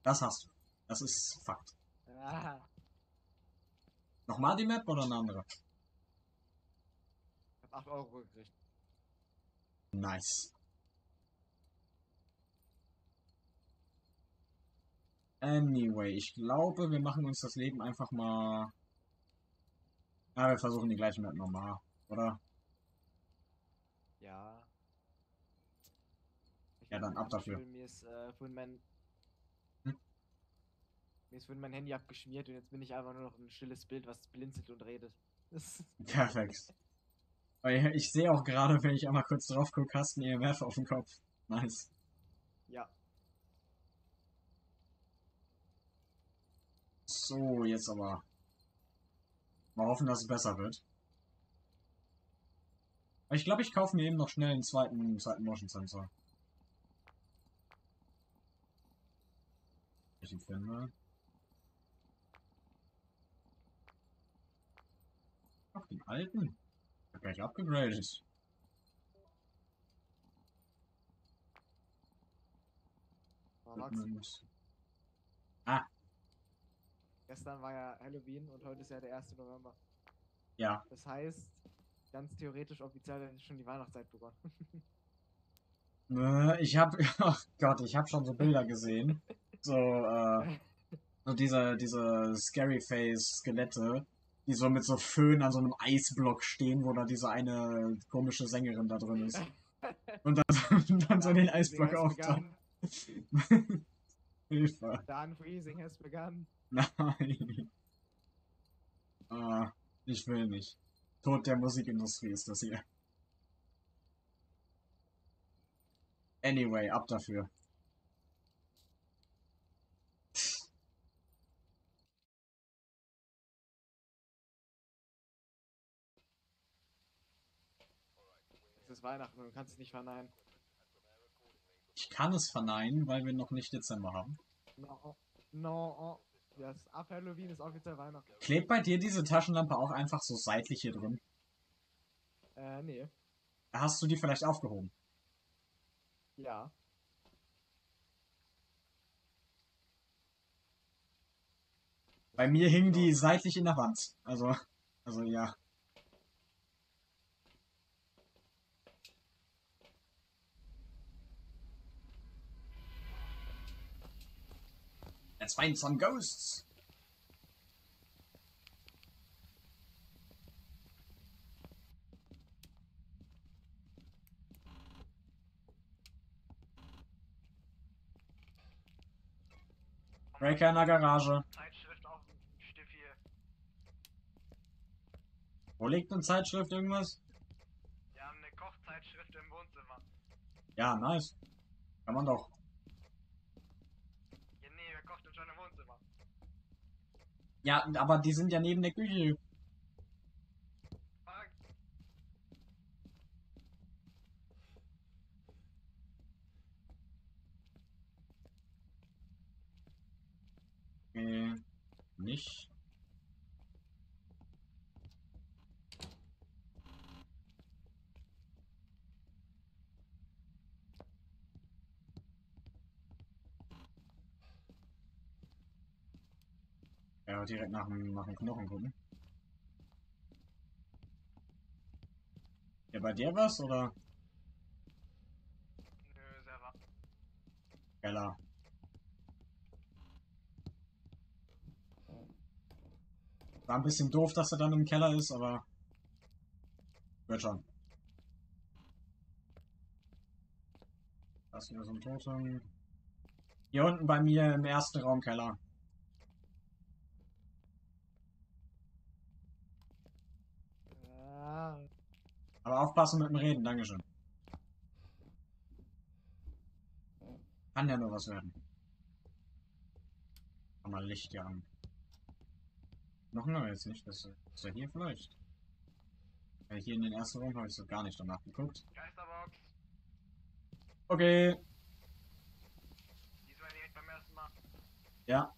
das hast du. Das ist Fakt. Ah, Nochmal die Map oder eine andere? ich hab 8 Euro gekriegt. Nice. Anyway, ich glaube, wir machen uns das Leben einfach mal. Ja, wir versuchen die gleiche Map nochmal, oder? Ja. Ich Ja, dann ab dafür. Mir ist äh, vorhin mein. Hm? Mir ist vorhin mein Handy abgeschmiert und jetzt bin ich einfach nur noch ein stilles Bild, was blinzelt und redet. <laughs> Perfekt. Weil ich sehe auch gerade, wenn ich einmal kurz drauf gucke, hast du ein EMF auf dem Kopf. Nice. ja. So, jetzt aber. Mal hoffen, dass es besser wird. Ich glaube, ich kaufe mir eben noch schnell einen zweiten, zweiten Motion Sensor. Ich ihn finde. Ach, den alten. Ich hab gleich abgegradet. Max. Gestern war ja Halloween und heute ist ja der 1. November. Ja, Das heißt, ganz theoretisch offiziell hätte schon die Weihnachtszeit begonnen. Äh, Ich hab, <laughs> ach Gott, ich hab schon so Bilder gesehen. So, äh, <laughs> so diese, diese Scary Face Skelette, die so mit so Föhn an so einem Eisblock stehen, wo da diese eine komische Sängerin da drin ist. Und dann, <laughs> dann so den Eisblock auftaucht. Hilfe. The unfreezing has begun. Nein. Ah, ich will nicht. Tod der Musikindustrie ist das hier. Anyway, ab dafür. Es ist Weihnachten und du kannst es nicht verneinen. Ich kann es verneinen, weil wir noch nicht Dezember haben. No, no, Das ab Halloween ist offiziell Weihnachten. Klebt bei dir diese Taschenlampe auch einfach so seitlich hier drin? Äh, nee. Hast du die vielleicht aufgehoben? Ja. Bei mir hing die seitlich in der Wand. Also, also ja. Let's find some ghosts. Breaker in der Garage. Zeitschrift auf dem Stift hier. Wo liegt eine Zeitschrift irgendwas? Wir haben eine Kochzeitschrift im Wohnzimmer. Ja, nice. Kann man doch. Ja, nee, wer kocht denn schon im Wohnzimmer? Ja, aber die sind ja neben der Küche. Äh, nicht. Ja, direkt nach dem, nach dem Knochen gucken. Ja, bei dir was oder? Nö, selber. Keller. War ein bisschen doof, dass er dann im Keller ist, aber wird schon. Da ist wieder so ein Totem. Hier unten bei mir im ersten Raum Keller. Ja. Aber aufpassen mit dem Reden, Dankeschön. Kann ja nur was werden. Kann mal Licht hier an. Noch neues, nicht? Das ist ja hier vielleicht. Weil hier in den ersten Raum habe ich so gar nicht danach geguckt. Geisterbox. Okay. Diesmal direkt beim ersten Mal. Ja.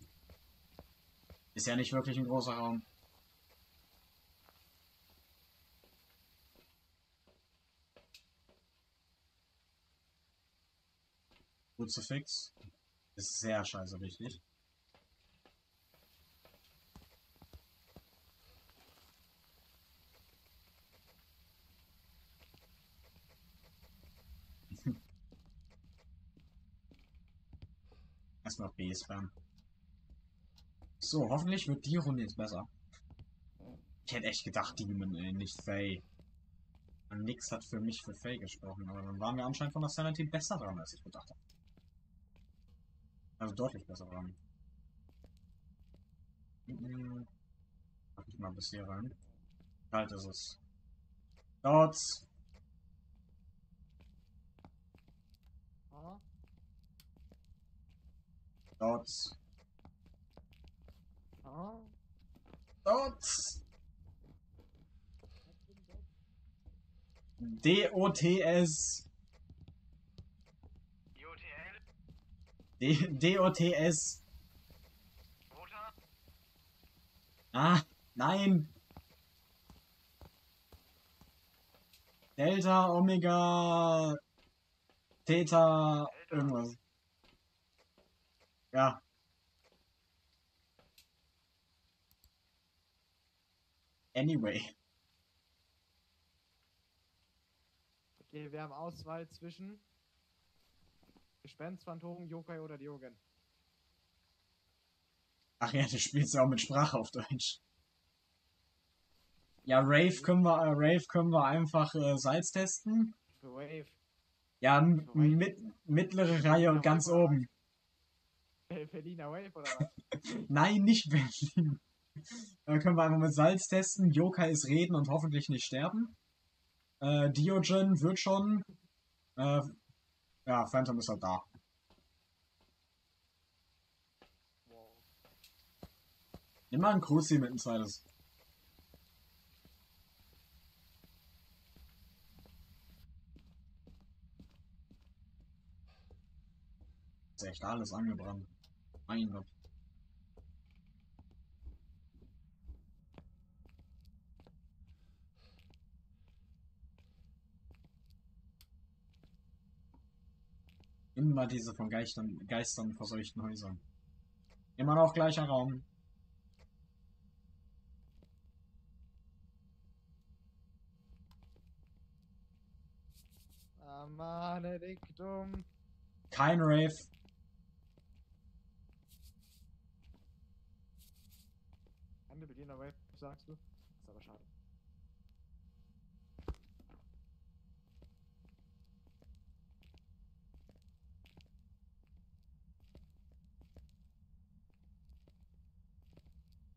Ist ja nicht wirklich ein großer Raum. Kruzifix. Ist sehr scheiße wichtig. <laughs> Erstmal B-Spam. So, hoffentlich wird die Runde jetzt besser. Ich hätte echt gedacht, Demon, ey, nicht Faye. Und nix hat für mich für Faye gesprochen, aber dann waren wir anscheinend von der Sanity besser dran, als ich gedacht habe. Also deutlich besser. Mhm. Mach ich mal bis hier rein. Kalt ist es. Dots! Ah. Dots! Ah. Dots! D-O-T-S! D-O-T-S! Ah, nein! Delta, Omega, Theta, irgendwas. Ja. Anyway. Okay, wir haben Auswahl zwischen Gespenst, Phantom, Yokai oder Diogen. Ach ja, du spielst ja auch mit Sprache auf Deutsch. Ja, Rave können wir, äh, Rave können wir einfach äh, Salz testen. Für Wave. Ja, mit, mittlere Reihe und ganz oben. Be- Berliner Wave oder was? <laughs> Nein, nicht Berlin. Da können wir einfach mit Salz testen. Yokai ist reden und hoffentlich nicht sterben. Äh, Diogen wird schon. Äh, ja, Phantom ist halt da. Wow. Mal ein Cruci mit zweites. Ist echt alles angebrannt. Mein Gott. Immer diese von Geistern, Geistern verseuchten Häuser. Immer noch gleicher Raum. Amanediktum. Kein Rave. Eine Berliner Wave, sagst du?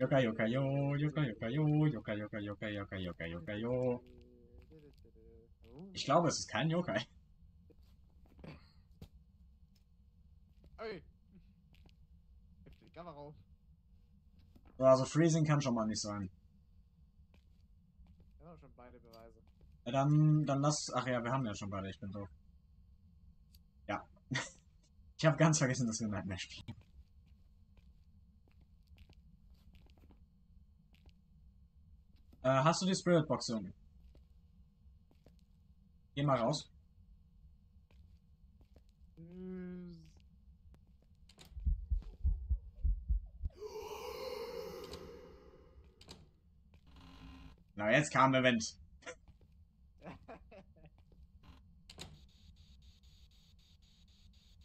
Yoka yoka yo, yoka yoka yo, yoka yoka yoka yoka yoka yoka yo. Ich glaube, es ist kein Yokai. Ey! Heb die Kamera auf. Also Freezing kann schon mal nicht sein. Wir haben schon beide Beweise. Ja, dann, dann lass. Ach ja, wir haben ja schon beide, ich bin doof. Ja. <laughs> Ich habe ganz vergessen, dass wir Nightmare spielen. Äh, hast du die Spirit Box, Junge? Geh mal raus. Na, jetzt kam Event.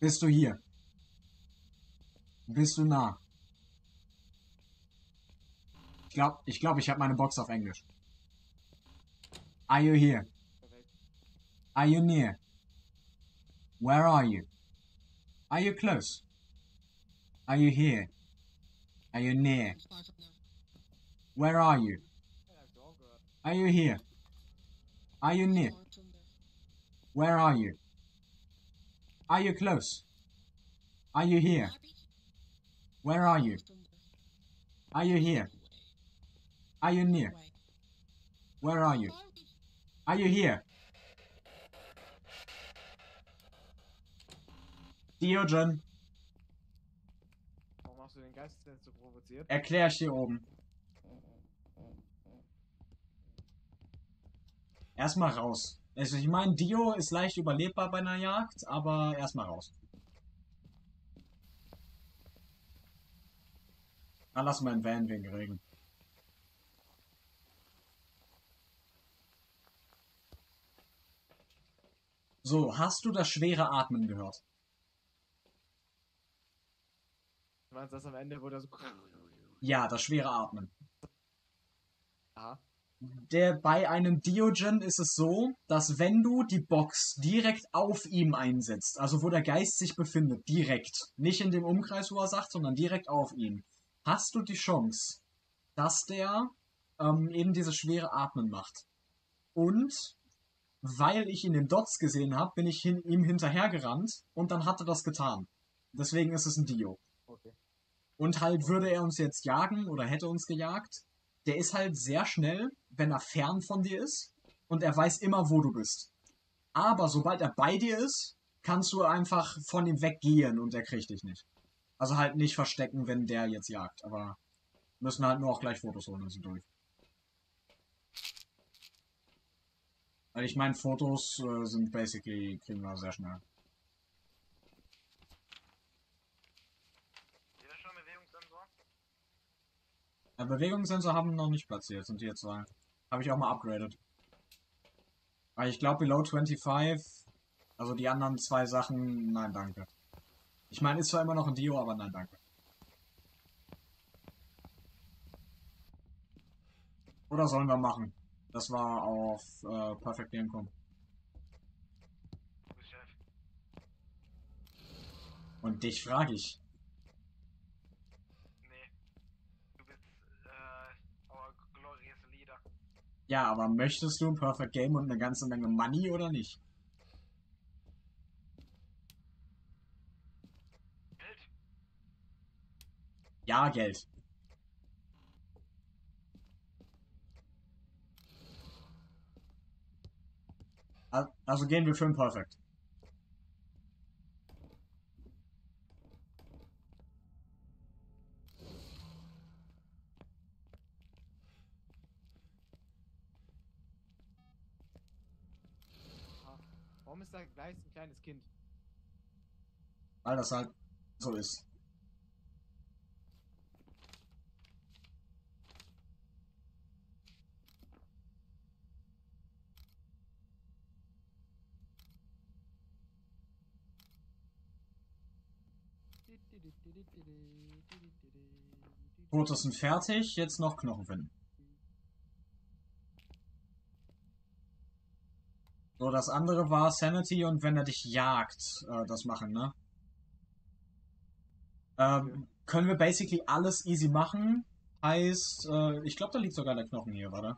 Bist du hier? Bist du nah? Ich glaube, ich, glaub, ich habe meine Box auf Englisch. Are you here? Are you near? Where are you? Are you close? Are you here? Are you near? Where are you? Are you here? Are you near? Where are you? Are you close? Are you here? Where are you? Are you here? Are you near? Where are you? Are you here? Diogen, Warum hast du den Geist denn so provoziert? erklär ich dir oben. Erstmal raus. Also ich meine, Dio ist leicht überlebbar bei einer Jagd, aber erstmal raus. Dann lass mal in Van wegen regeln. So, hast du das schwere Atmen gehört? Du meinst das am Ende, wo der so. Ja, das schwere Atmen. Aha. Der, bei einem Diogen ist es so, dass wenn du die Box direkt auf ihm einsetzt, also wo der Geist sich befindet, direkt, nicht in dem Umkreis, wo er sagt, sondern direkt auf ihm, hast du die Chance, dass der ähm, eben dieses schwere Atmen macht. Und weil ich ihn in Dots gesehen habe, bin ich hin, ihm hinterhergerannt und dann hat er das getan. Deswegen ist es ein Dio. Okay. Und halt würde er uns jetzt jagen oder hätte uns gejagt, der ist halt sehr schnell, wenn er fern von dir ist und er weiß immer, wo du bist. Aber sobald er bei dir ist, kannst du einfach von ihm weggehen und er kriegt dich nicht. Also halt nicht verstecken, wenn der jetzt jagt, aber müssen halt nur auch gleich Fotos holen sind durch. Weil ich meine, Fotos äh, sind basically, kriegen wir sehr schnell. Jeder schon Bewegungssensor? Äh, Bewegungssensor haben wir noch nicht platziert, sind die jetzt zwei. Habe ich auch mal upgraded. Weil ich glaube, below 25, also die anderen zwei Sachen, nein, danke. Ich meine, ist zwar immer noch ein Dio, aber nein, danke. Oder sollen wir machen? Das war auf äh, Perfect Gamecom. Und dich frage ich. Nee. Du bist, äh, our glorious leader. Ja, aber möchtest du ein Perfect Game und eine ganze Menge Money oder nicht? Geld? Ja, Geld. Al- Also gehen wir für ein Perfect. Da gleich ein kleines Kind? Weil das halt so ist. Fotos sind fertig, jetzt noch Knochen finden. So, das andere war Sanity und wenn er dich jagt, äh, das machen, ne? Ähm, können wir basically alles easy machen. Heißt, äh, ich glaube, da liegt sogar der Knochen hier, warte.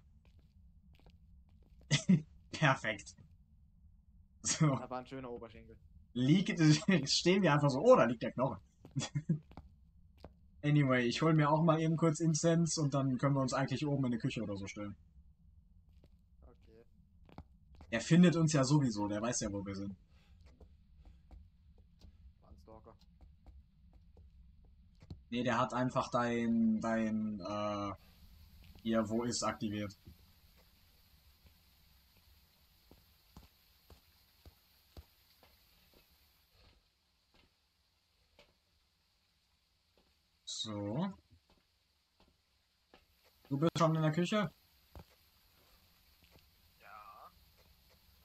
<laughs> Perfekt. So, Da war ein schöner Oberschenkel. liegt, <laughs> stehen wir einfach so, oh, da liegt der Knochen. <laughs> anyway, ich hol mir auch mal eben kurz Incense und dann können wir uns eigentlich oben in die Küche oder so stellen. Er findet uns ja sowieso, der weiß ja, wo wir sind. Nee, der hat einfach dein, dein, äh, hier, wo ist aktiviert. So. Du bist schon in der Küche?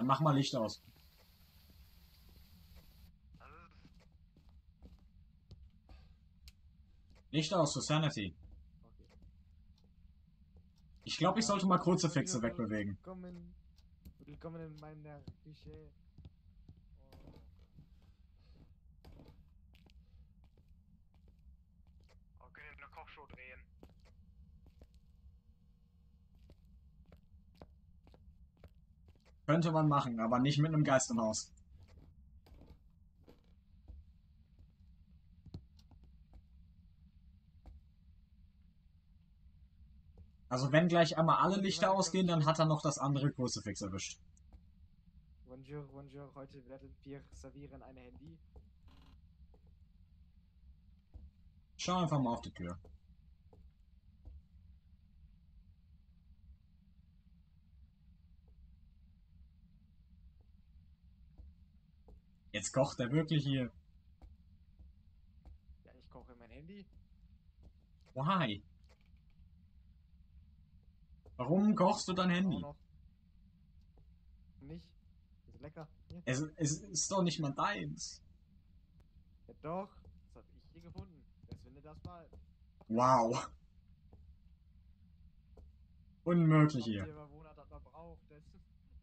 Dann mach mal Licht aus. Licht aus für Sanity. Ich glaube, ich sollte mal Kruzifixe wegbewegen. Willkommen, willkommen in meiner Küche. Oh. auch können eine Kochshow drehen. Könnte man machen, aber nicht mit einem Geist im Haus. Also wenn gleich einmal alle Lichter ausgehen, dann hat er noch das andere Kruzifix erwischt. Bonjour, bonjour. Heute werden wir servieren ein Handy. Schau einfach mal auf die Tür. Jetzt kocht er wirklich hier. Ja, ich koche mein Handy. Why? Warum kochst du dein Handy? Nicht? Ist lecker. Hier. Es, es ist doch nicht mal deins. Ja, doch. Das hab ich hier gefunden. Jetzt finde das mal. Wow. Unmöglich Der hier. Bewohner hat das mal braucht. Der,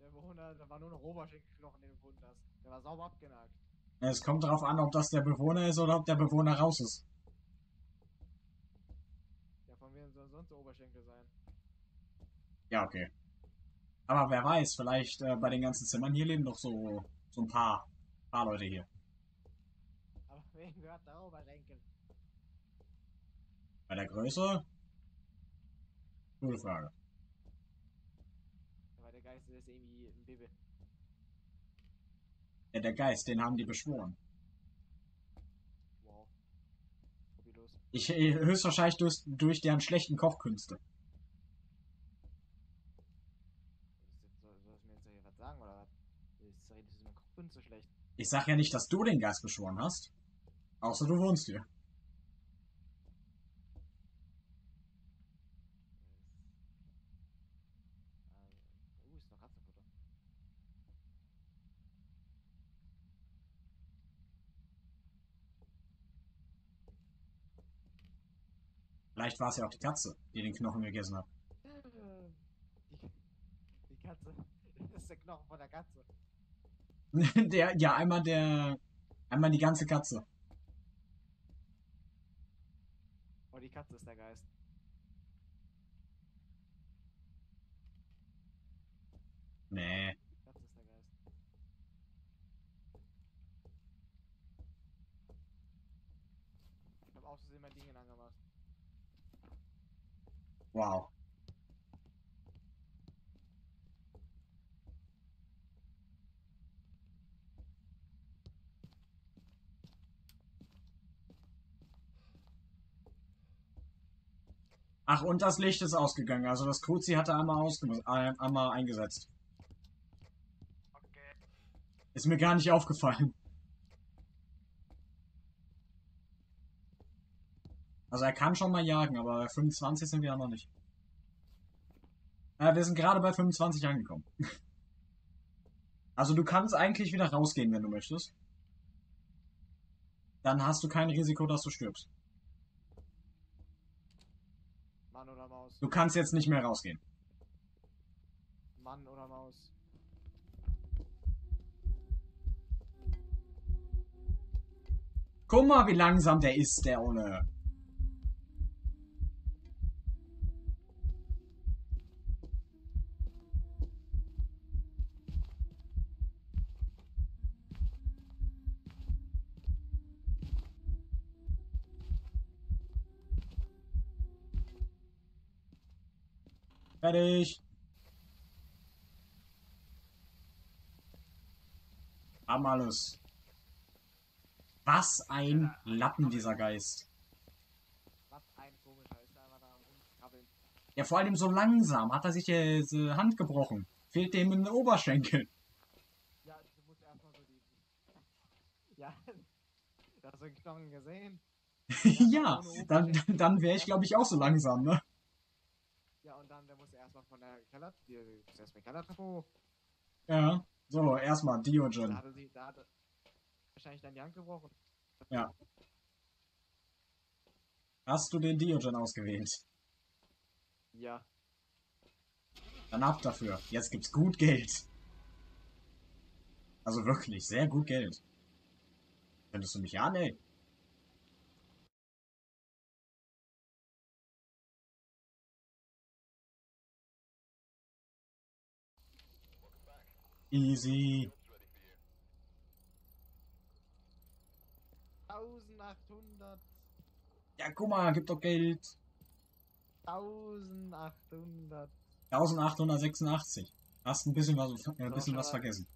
der Bewohner, da war nur noch Oberschenkelknochen, den du gefunden hast. Der war sauber abgenagt. Es kommt darauf an, ob das der Bewohner ist oder ob der Bewohner raus ist. Ja, von wem soll sonst der Oberschenkel sein? Ja, okay. Aber wer weiß, vielleicht äh, bei den ganzen Zimmern hier leben doch so, so ein paar, paar Leute hier. Aber <laughs> wem gehört der Oberschenkel? Bei der Größe? Gute Frage. Weil der Geist ist irgendwie ein Baby. Ja, der Geist, den haben die beschworen. Wow. Ich, äh, höchstwahrscheinlich durch, durch deren schlechten Kochkünste. Ich sag ja nicht, dass du den Geist beschworen hast. Außer du wohnst hier. Uh, ist noch Katzenfutter. Vielleicht war es ja auch die Katze, die den Knochen gegessen hat. Die, die Katze. Das ist der Knochen von der Katze. <laughs> der, ja, einmal der, einmal die ganze Katze. Oh, die Katze ist der Geist. Nee. Die Katze ist der Geist. Ich hab aus Versehen mein Ding angemacht. Wow. Ach, und das Licht ist ausgegangen. Also das Kruzi hatte einmal, äh, einmal eingesetzt. Okay. Ist mir gar nicht aufgefallen. Also er kann schon mal jagen, aber bei 25 sind wir ja noch nicht. Äh, wir sind gerade bei 25 angekommen. <laughs> Also du kannst eigentlich wieder rausgehen, wenn du möchtest. Dann hast du kein Risiko, dass du stirbst. Mann oder Maus? Du kannst jetzt nicht mehr rausgehen. Mann oder Maus? Guck mal, wie langsam der ist, der ohne. Fertig. Haben alles. Was ein Lappen, dieser Geist. Ja, vor allem so langsam. Hat er sich die Hand gebrochen. Fehlt dem ein Oberschenkel. Ja, du musst erstmal so die. Ja, <laughs> da hast du den Knochen gesehen. <laughs> ja, dann, dann wäre ich, glaube ich, auch so langsam, ne? Ja, dann, der muss erstmal von der Keller. Die, muss erstmal Kellertreppe hoch. Ja. So, erstmal Da Diogen. hatte sie, da hatte wahrscheinlich dann die Hand gebrochen. Hast du den Diogen ausgewählt? Ja. Dann ab dafür. Jetzt gibt's gut Geld. Also wirklich, sehr gut Geld. Könntest du mich an, ey? Easy. 1800. Ja, guck mal, gib doch Geld. 1800. 1886. Hast ein bisschen was, äh, ein bisschen was vergessen.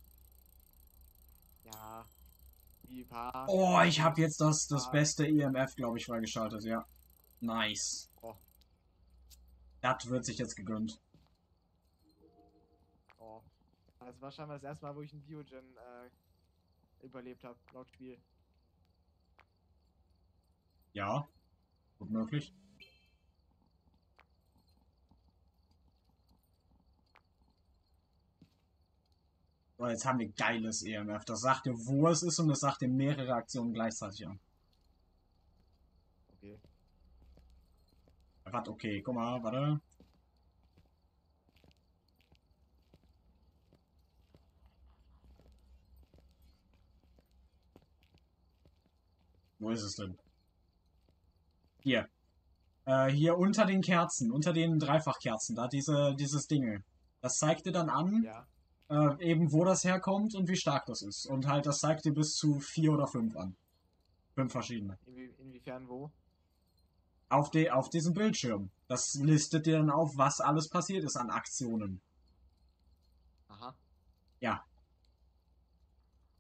Ja. Oh, ich habe jetzt das, das beste EMF, glaube ich, freigeschaltet, ja. Nice. Oh. Das wird sich jetzt gegönnt. Das war scheinbar das erste Mal, wo ich einen Diogen äh, überlebt habe, laut Spiel. Ja. Gut möglich. So, jetzt haben wir geiles EMF. Das sagt dir, wo es ist und das sagt dir mehrere Aktionen gleichzeitig an. Okay. Warte, okay, guck mal, warte. Wo ist es denn? Hier. Äh, hier unter den Kerzen, unter den Dreifachkerzen, da diese, dieses Ding. Das zeigt dir dann an, Ja. äh, eben wo das herkommt und wie stark das ist. Und halt, das zeigt dir bis zu vier oder fünf an. Fünf verschiedene. Inwie inwiefern wo? Auf, de, auf diesem Bildschirm. Das listet dir dann auf, was alles passiert ist an Aktionen. Aha. Ja.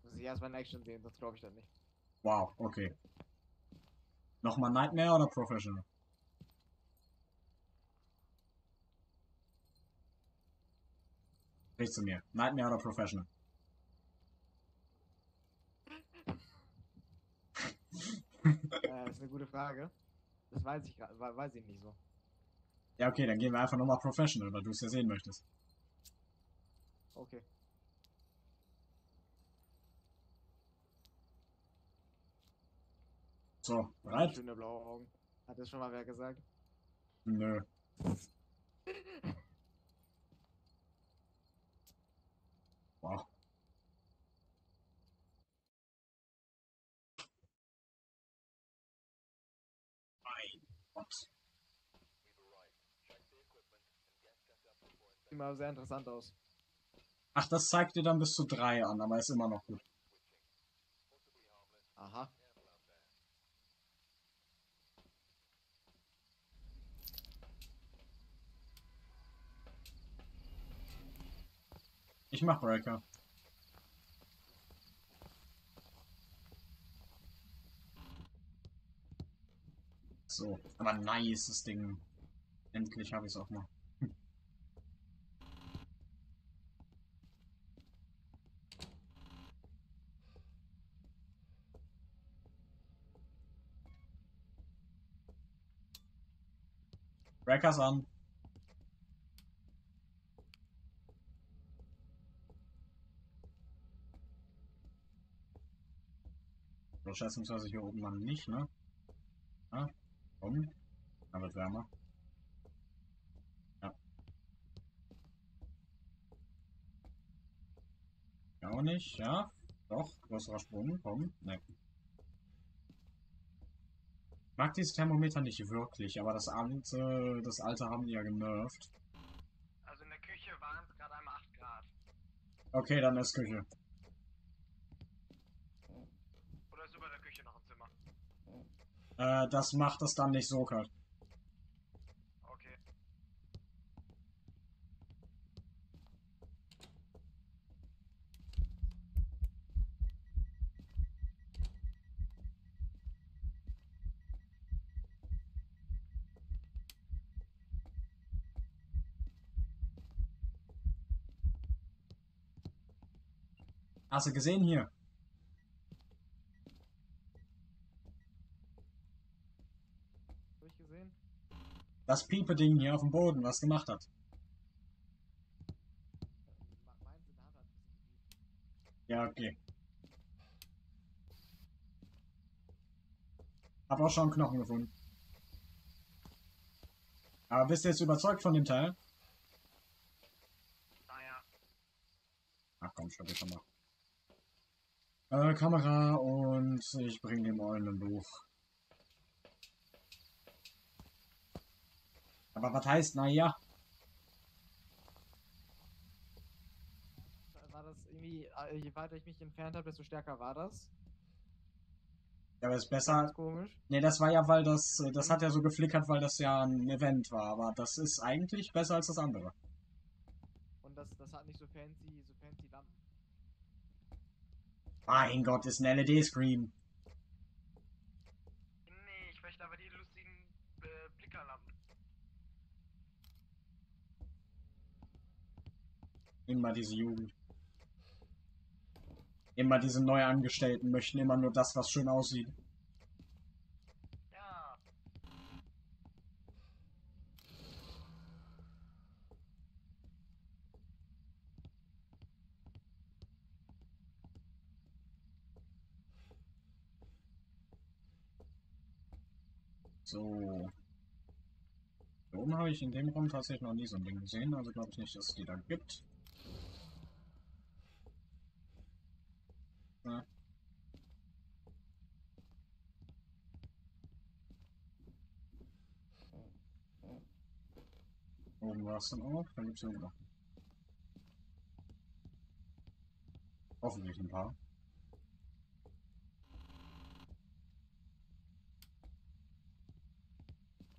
Muss ich erstmal in Action sehen, sonst glaube ich das nicht. Wow, okay. Nochmal Nightmare oder Professional? Sprich zu mir. Nightmare oder Professional? Äh, das ist eine gute Frage. Das weiß ich weiß ich nicht so. Ja, okay, dann gehen wir einfach nochmal Professional, weil du es ja sehen möchtest. Okay. So, bereit? Schöne blaue Augen. Hat das schon mal wer gesagt? Nö. <laughs> Wow. Mein Gott. Sieht mal sehr interessant aus. Ach, das zeigt dir dann bis zu drei an, aber ist immer noch gut. Aha. Ich mach Breaker. So, aber nice, das Ding. Endlich habe ich es auch mal. Breakers an. So, schätzungsweise hier oben dann nicht, ne? Ja, komm. Da wird wärmer. Ja. Ja, auch nicht, ja. Doch, größerer Sprung, komm. Ne. Mag dieses Thermometer nicht wirklich, aber das alte, das alte haben die ja genervt. Also in der Küche waren es gerade einmal 8 Grad. Okay, dann ist Küche. Oder ist über der Küche noch ein Zimmer? Äh, das macht es dann nicht so kalt. Okay. Hast du gesehen hier? Das Piepe-Ding hier auf dem Boden, was gemacht hat. Ja, okay. Hab auch schon einen Knochen gefunden. Aber bist du jetzt überzeugt von dem Teil? Naja, Ach komm, schau bitte mal. Äh, Kamera und ich bring dem Eulen ein Buch. Aber was heißt, naja? War das irgendwie, äh, je weiter ich mich entfernt habe, desto stärker war das? Ja, aber ist besser. Ganz komisch. Ne, das war ja, weil das, äh, das hat ja so geflickert, weil das ja ein Event war. Aber das ist eigentlich besser als das andere. Und das, das hat nicht so fancy, so fancy Lampen. Mein Gott, ist ein LED-Screen. nee, ich möchte aber die lustigen äh, Blickerlampen. Immer diese Jugend. Immer diese Neuangestellten möchten immer nur das, was schön aussieht. So. Hier oben habe ich in dem Raum tatsächlich noch nie so ein Ding gesehen, also glaube ich nicht, dass es die da gibt. Ja. Oben war es dann auch, dann gibt es hier noch. Hoffentlich ein paar.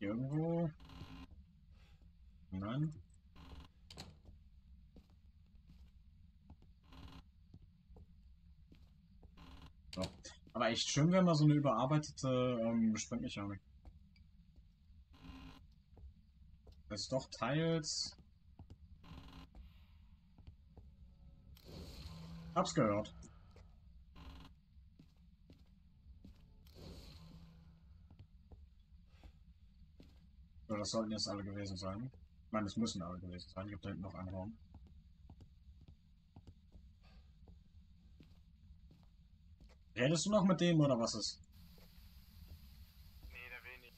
Irgendwo. Nein. So. Aber echt schön wäre mal so eine überarbeitete ähm, Sprintmechanik. Das ist doch teils. Hab's gehört. So, das sollten jetzt alle gewesen sein. Ich meine, es müssen alle gewesen sein. Ich hab da hinten noch einen Raum. Redest du noch mit dem oder was ist? Nee, der will nicht.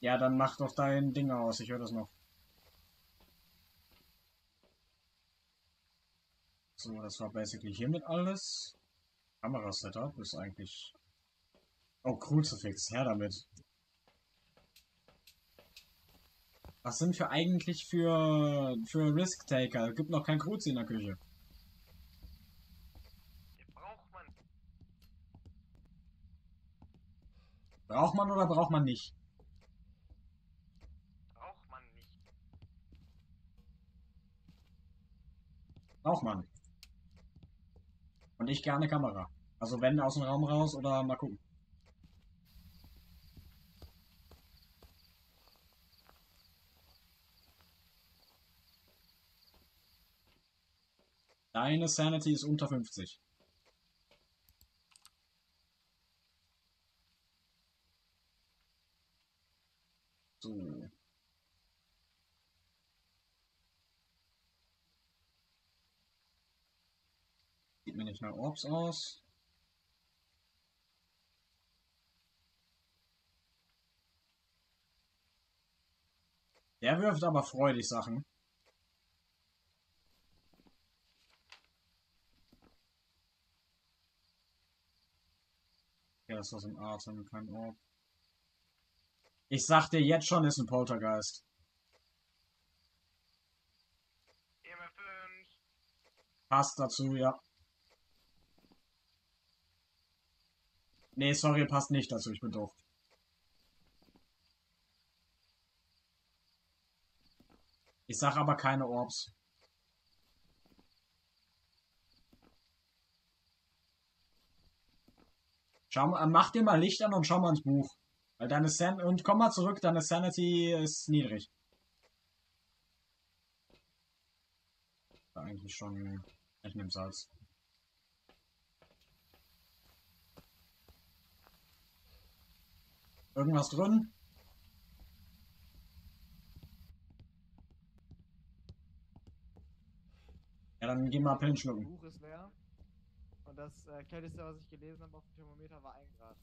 Ja, dann mach doch dein Ding aus. Ich höre das noch. So, das war basically hiermit alles. Kamera-Setup ist eigentlich... Oh, Kruzifix, her damit. Was sind für eigentlich für, für Risk-Taker? Gibt noch kein Kruz in der Küche. Braucht man. Braucht man oder braucht man nicht? Braucht man nicht. Braucht man. Und ich gerne Kamera. Also wenn aus dem Raum raus oder mal gucken. Deine Sanity ist unter 50. So. Sieht mir nicht nach Orbs aus. Der wirft aber freudig Sachen. Ja, das war so ein Atem, kein Orb. Ich sag dir jetzt schon, ist ein Poltergeist. EMF 5. Passt dazu, ja. Nee, sorry, passt nicht dazu, ich bin doof. Ich sag aber keine Orbs. Schau mal, mach dir mal Licht an und schau mal ins Buch. Weil deine San und komm mal zurück, deine Sanity ist niedrig. War eigentlich schon. Ich nehme Salz. Irgendwas drin? Ja, dann geh mal Pillen Das schlucken. Buch ist leer. Und das äh, kälteste, was ich gelesen habe auf dem Thermometer, war 1 Grad.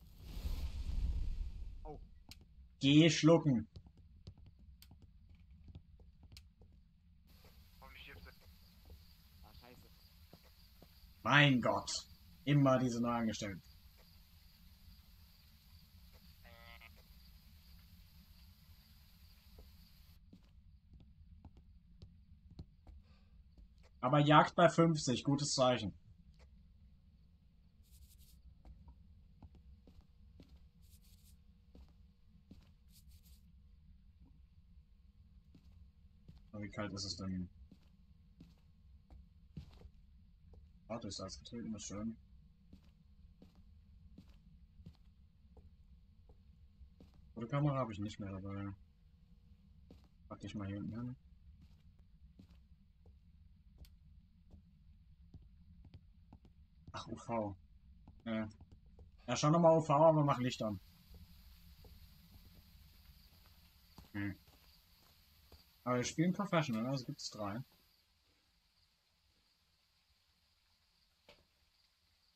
Geh schlucken. Ah, scheiße. Mein Gott. Immer diese Neuangestellten. Aber Jagd bei 50, gutes Zeichen. Wie kalt ist es denn? Warte, ist Salz getreten, ist schön. Fotokamera habe ich nicht mehr dabei. Pack dich mal hier hinten hin. Ach, UV. Äh. Ja, schon nochmal UV, aber mach Licht an. Hm. Aber wir spielen Professional, also gibt es drei.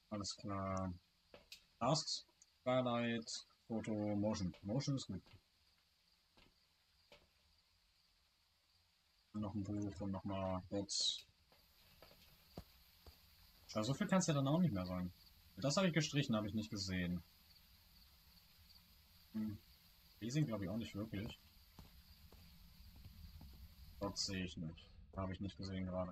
Alles klar. Tasks, Skylight, Foto, Motion. Motion ist gut. Noch ein Buch und nochmal Bots. Ja, so viel kann es ja dann auch nicht mehr sein. Das habe ich gestrichen, habe ich nicht gesehen. Hm. Leasing glaube ich auch nicht wirklich. Dort sehe ich nicht. Habe ich nicht gesehen gerade.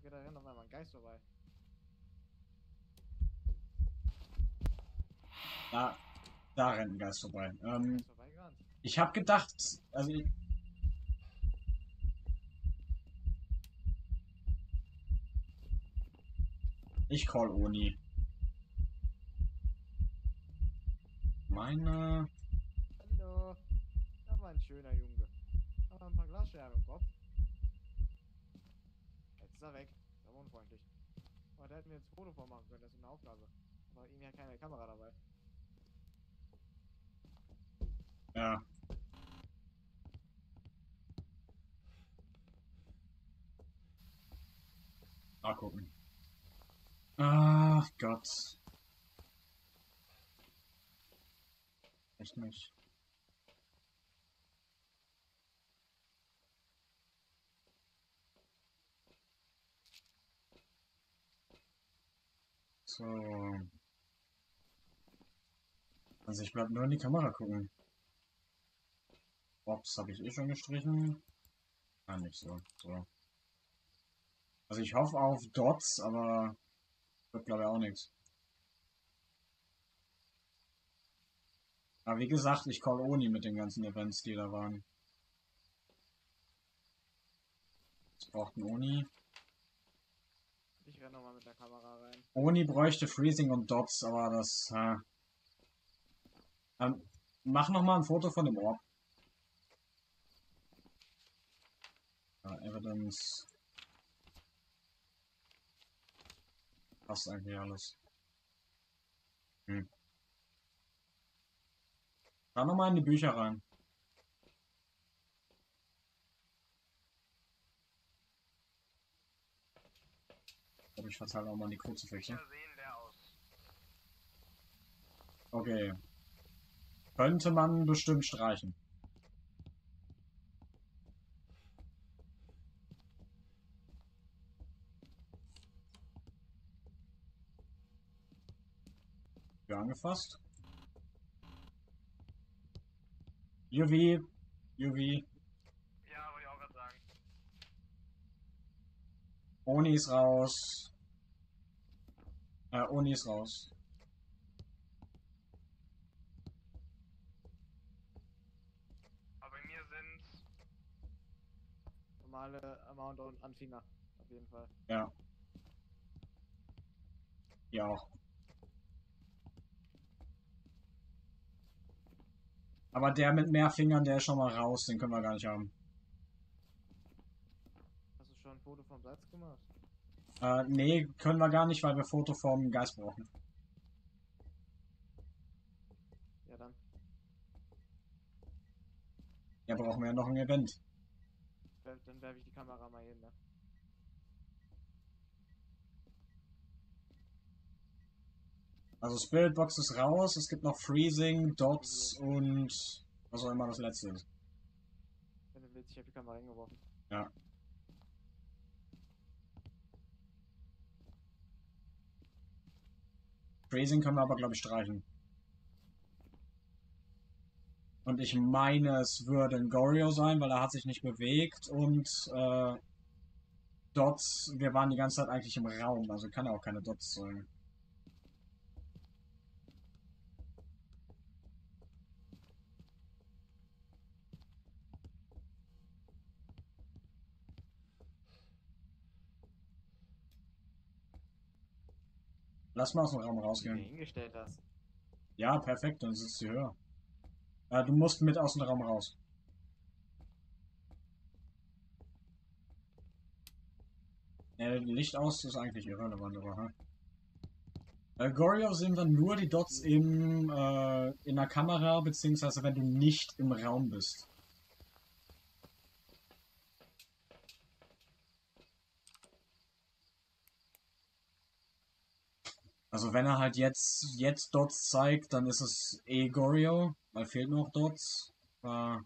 habe gedacht, da rennt auf einmal ein Geist vorbei. Da, da rennt ein Geist vorbei. Ähm, Geist vorbei ich habe gedacht, also ich, Ich call Oni. Meine. Hallo. Da war ein schöner Junge. Da war ein paar Glasscherben im Kopf. Ist er weg. Ist aber unfreundlich. Aber der hätten wir jetzt ein Foto vormachen können, das ist eine Aufgabe. Aber irgendwie hat keine Kamera dabei. Ja. Mal gucken. Ach Gott. Echt nicht. So. Also ich bleib nur in die Kamera gucken. Ops habe ich eh schon gestrichen. Ah, nicht so. So. Also ich hoffe auf Dots, aber wird glaube ich auch nichts. Aber wie gesagt, ich call Oni mit den ganzen Events, die da waren. Es braucht ein Oni. Ich renne nochmal mit der Kamera rein. Oni bräuchte Freezing und Dots, aber das. Äh, ähm, mach nochmal ein Foto von dem Orb. Ja, Evidence. Passt eigentlich alles. Hm. Schau nochmal in die Bücher rein. Ich glaube, ich verteile auch mal die der aus. Okay. Könnte man bestimmt streichen. Ja, angefasst. UV. UV. Ja, wollte ich auch gerade sagen. Oni ist raus. Äh, Oni ist raus. Aber bei mir sind Normale Amount und Anfänger. Auf jeden Fall. Ja. Ja auch. Aber der mit mehr Fingern, der ist schon mal raus, den können wir gar nicht haben. Hast du schon ein Foto vom Satz gemacht? Äh, nee, können wir gar nicht, weil wir Foto vom Geist brauchen. Ja, dann. Ja, brauchen wir ja noch ein Event. Dann werfe ich die Kamera mal hin, ne? Also Spirit Box ist raus, es gibt noch Freezing, Dots und was auch immer das letzte ist. Ich habe die Kamera hingeworfen. Ja. Freezing können wir aber, glaube ich, streichen. Und ich meine, es würde ein Gorio sein, weil er hat sich nicht bewegt und äh, Dots, wir waren die ganze Zeit eigentlich im Raum, also kann er auch keine Dots sein. Lass mal aus dem Raum rausgehen. hier hingestellt hast. Ja, perfekt, dann sitzt sie höher. Äh, du musst mit aus dem Raum raus. Äh, Licht aus ist eigentlich irrelevant, aber ha. Äh, Gorio sehen wir nur die Dots im, äh, in der Kamera, beziehungsweise wenn du nicht im Raum bist. Also wenn er halt jetzt, jetzt Dots zeigt, dann ist es eh Gorio, weil fehlt noch Dots. Äh,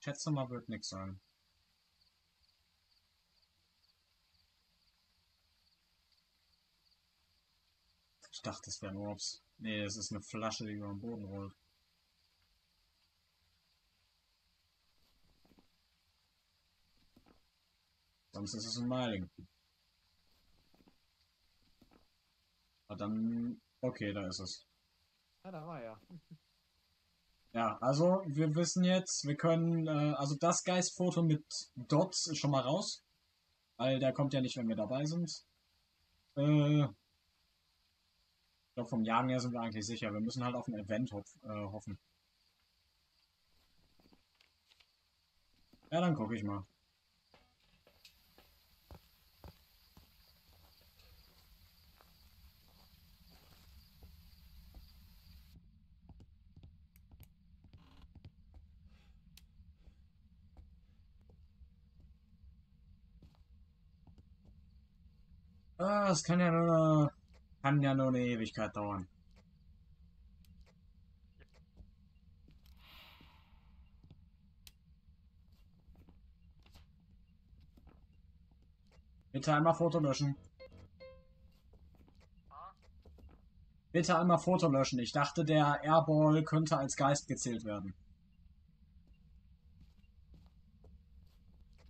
schätze mal, wird nix sein. Ich dachte, es wären Orbs. Nee, es ist eine Flasche, die über den Boden rollt. Sonst ist es ein Meiling. Ah, dann. Okay, da ist es. Ja, da war er. Ja, also wir wissen jetzt, wir können, äh, also das Geistfoto mit Dots ist schon mal raus. Weil der kommt ja nicht, wenn wir dabei sind. Äh, ich glaube, vom Jagen her sind wir eigentlich sicher. Wir müssen halt auf ein Event hoff, äh, hoffen. Ja, dann gucke ich mal. Ah, es kann ja nur eine, kann ja nur eine Ewigkeit dauern. Bitte einmal Foto löschen. Bitte einmal Foto löschen. Ich dachte, der Airball könnte als Geist gezählt werden.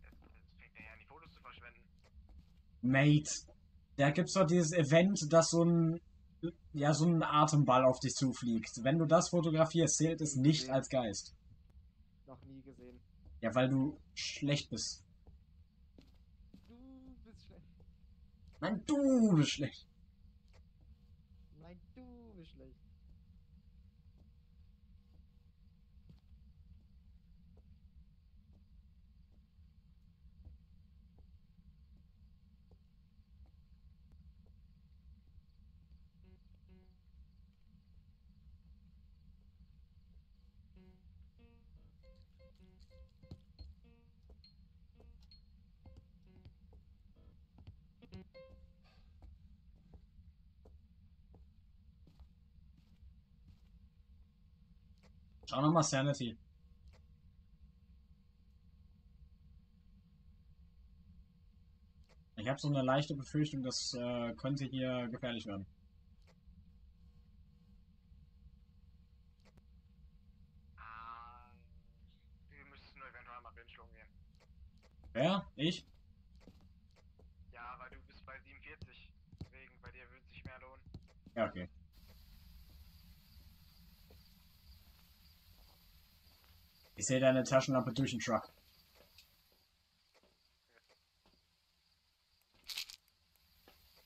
jetzt, jetzt fängt er ja an, die Fotos zu verschwenden. Mate. Da gibt's doch dieses Event, dass so ein, ja, so ein Atemball auf dich zufliegt. Wenn du das fotografierst, zählt es nicht als Geist. Noch nie gesehen. Ja, weil du schlecht bist. Du bist schlecht. Nein, du bist schlecht. Schau nochmal Sanity. Ich habe so eine leichte Befürchtung, das äh, könnte hier gefährlich werden. Ah, wir müssten nur eventuell mal Blindschlungen gehen. Wer? Ich? Ja, weil du bist bei 47. Deswegen, bei dir würde es sich mehr lohnen. Ja, okay. Ich sehe deine Taschenlampe durch den Truck.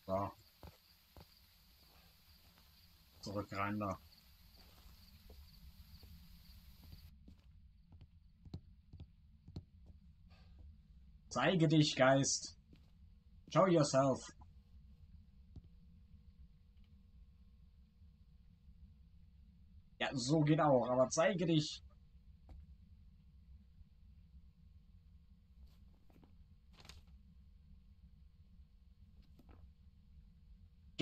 So. Zurück rein da. Zeige dich, Geist. Show yourself. Ja, so geht auch, aber zeige dich.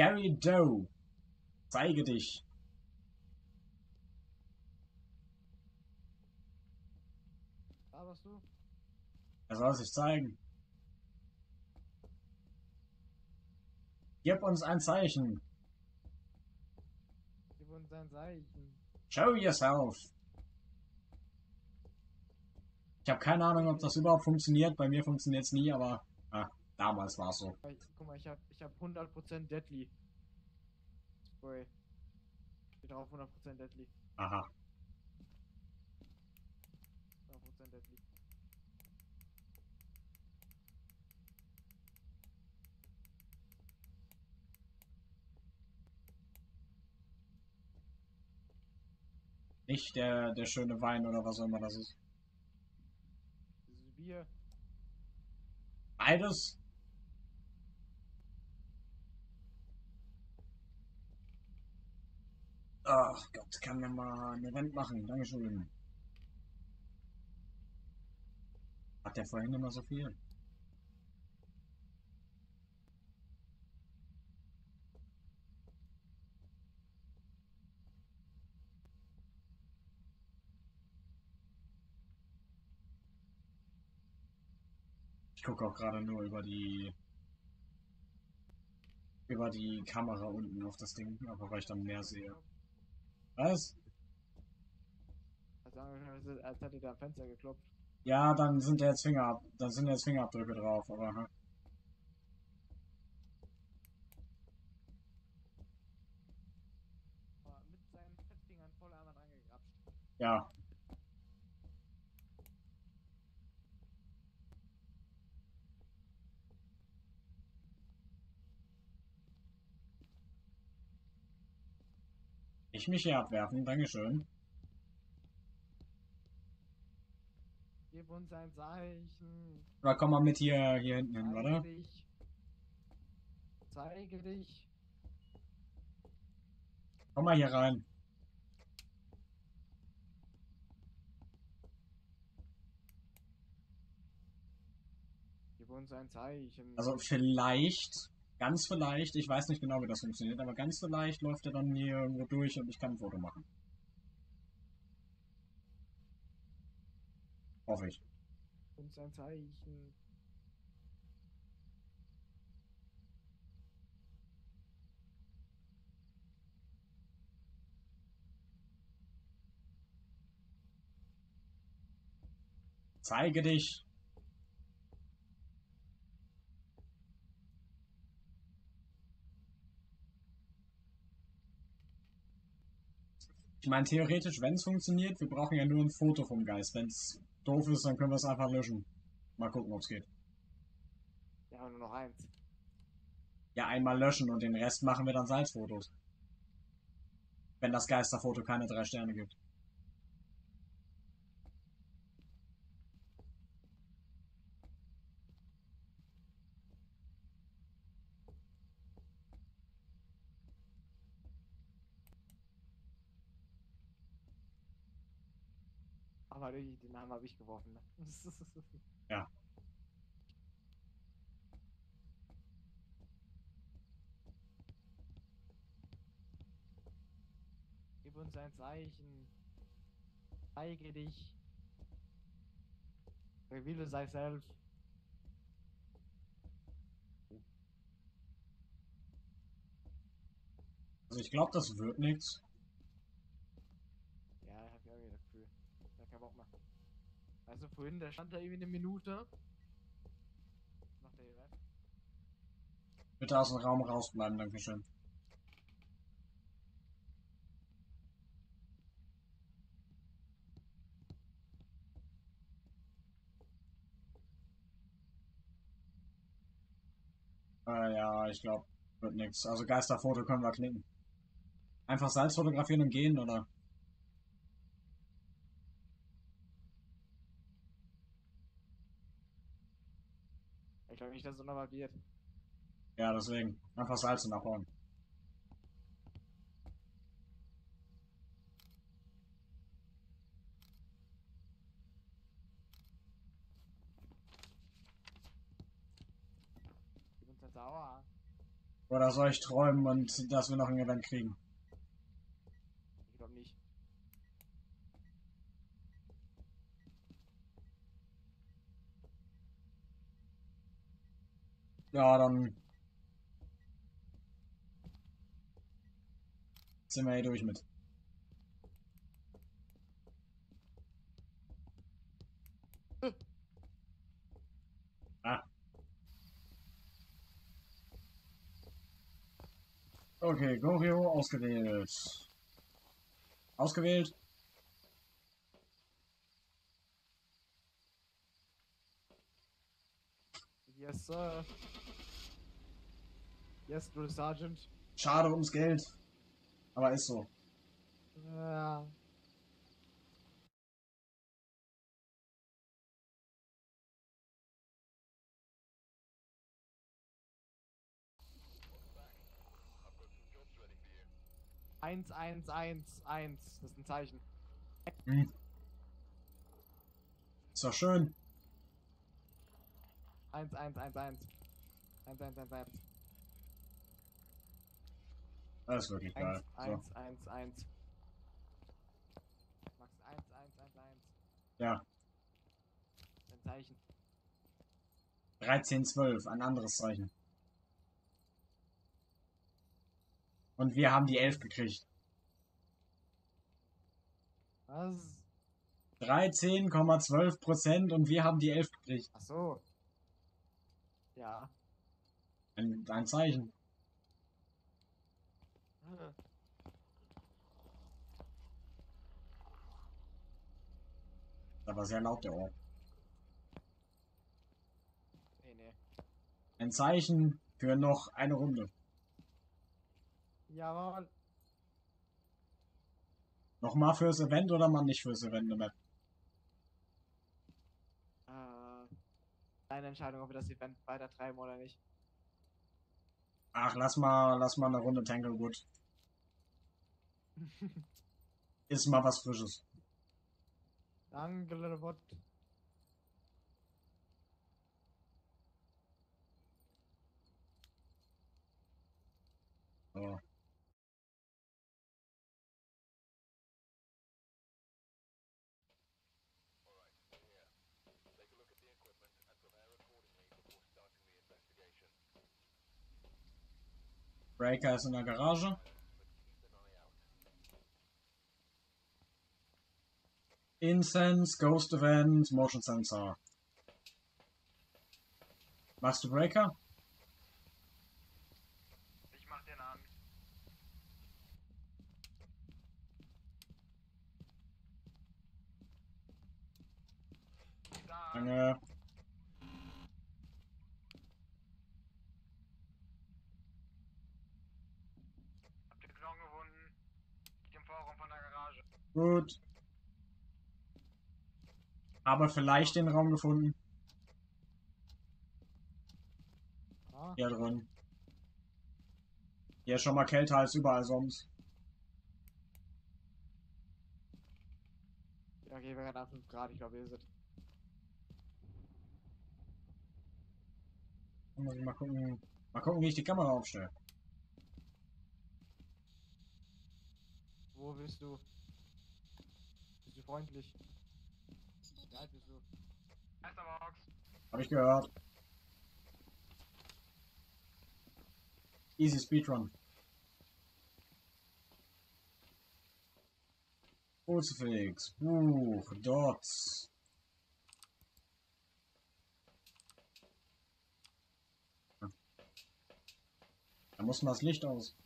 Gary Doe. Zeige dich. Da warst du? Er soll sich zeigen. Gib uns ein Zeichen. Gib uns ein Zeichen. Show yourself. Ich habe keine Ahnung, ob das überhaupt funktioniert. Bei mir funktioniert es nie, aber damals war es so. Guck mal, ich hab, ich hab 100% Deadly. Spray. Steht drauf 100% Deadly. Aha. 100% Deadly. Nicht der, der schöne Wein oder was auch immer das ist. Dieses Bier. Beides? Ach Gott, kann mir mal ein Event machen. Dankeschön. Hat der vorhin immer so viel? Ich gucke auch gerade nur über die über die Kamera unten auf das Ding, aber weil ich dann mehr sehe. Was? Als, hätte der am Fenster geklopft. Ja, dann sind da jetzt Finger, dann sind jetzt Fingerabdrücke drauf, aber hm. Aber mit seinen Fettfingern voll einmal dran gegrapscht. ja. Ich mich hier abwerfen, Dankeschön. Gib uns ein Zeichen. Oder komm mal mit hier, hier hinten hin, Zeige warte. dich. Zeige dich. Komm mal hier rein. Gib uns ein Zeichen. Also vielleicht, ganz vielleicht, ich weiß nicht genau, wie das funktioniert, aber ganz vielleicht läuft er dann hier irgendwo durch und ich kann ein Foto machen. Hoffe ich. Gib uns ein Zeichen. Zeige dich. Ich meine, theoretisch, wenn es funktioniert, wir brauchen ja nur ein Foto vom Geist. Wenn es doof ist, dann können wir es einfach löschen. Mal gucken, ob es geht. Ja, aber nur noch eins. Ja, einmal löschen und den Rest machen wir dann Salzfotos. Wenn das Geisterfoto keine drei Sterne gibt. Die- den Namen habe ich geworfen. Ne? <laughs> Ja. Gib uns ein Zeichen. Zeige dich. Reveal thyself. Also ich glaube, das wird nichts. Ja, ich hab ja wieder das Gefühl. Ich hab keinen Bock mehr. Also vorhin, der stand da irgendwie eine Minute. Was macht der hier rein? Bitte aus dem Raum rausbleiben, Dankeschön. Äh, ja, ich glaube, wird nichts. Also Geisterfoto können wir knicken. Einfach Salz fotografieren und gehen, oder? Glaube nicht, dass es noch was wird. Ja, deswegen. Einfach Salz und abhauen. Gib uns ein Sauer. Oder soll ich träumen und dass wir noch ein Event kriegen? Ich glaube nicht. Ja, dann sind wir hier durch mit. Ah. Okay, Gorio ausgewählt. Ausgewählt. Yes, sir. Yes, Drill Sergeant. Schade ums Geld. Aber ist so. Ja. Eins, eins, eins, eins. Das ist ein Zeichen. Ist doch schön. Eins, eins, eins, eins. Eins, eins, eins, eins. Das ist wirklich geil. Eins, So. eins, eins, eins. Max, eins, eins, eins, eins. Ja. Ein Zeichen. 13, 12, ein anderes Zeichen. Und wir haben die 11 gekriegt. Was? 13,12 Prozent und wir haben die 11 gekriegt. Ach so. Ja. Ein, ein Zeichen. Da war sehr laut der Ort. Nee, nee. Ein Zeichen für noch eine Runde. Jawohl. Nochmal fürs Event oder mal nicht fürs Event eine Map? Äh, deine Entscheidung, ob wir das Event weiter treiben oder nicht. Ach, lass mal, lass mal eine Runde Tanglewood. Ist mal was Frisches. Danke, Bot. So. Breaker ist in der Garage. Incense, Ghost Event, Motion Sensor. Machst du Breaker? Ich mach den an. Da. Danke. Habt ihr Knochen gefunden? Liegt im Vorraum von der Garage. Gut. Aber vielleicht den Raum gefunden. Ah, Hier drin. Hier ist schon mal kälter als überall sonst. ja, okay, wir gerade 5 Grad, ich glaube, ihr seid. Muss ich mal gucken. Mal gucken, wie ich die Kamera aufstelle. Wo bist du? Bist du freundlich? Wie alt bist du? Erster Box. Hab ich gehört. Easy Speedrun. Kruzifix, Buch, Dots. Da muss mal das Licht aus.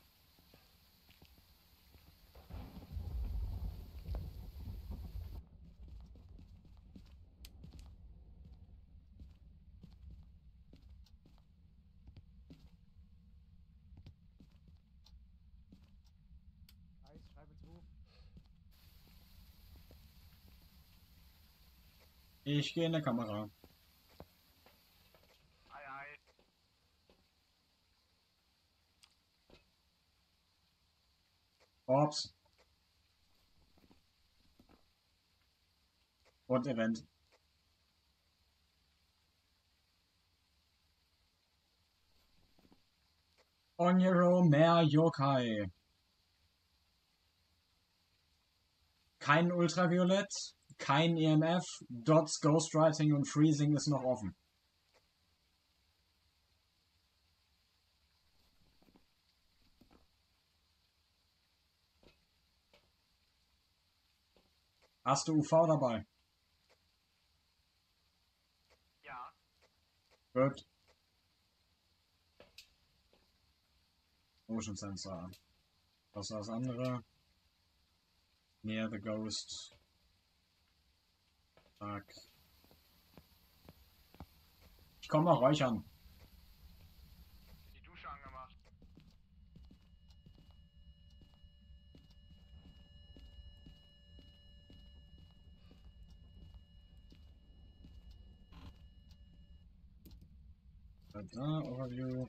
Eis, schreibe zu. Ich gehe in der Kamera. Ei. Orbs. Und Event. Oniro Mer Yokai. Kein Ultraviolett, kein EMF, Dots, Ghostwriting und Freezing ist noch offen. Hast du UV dabei? Ja. Gut. Motion Sensor. Was war das andere? Near the Ghost. Fuck. Ich komm mal räuchern. Die Dusche angemacht. Da, Overview.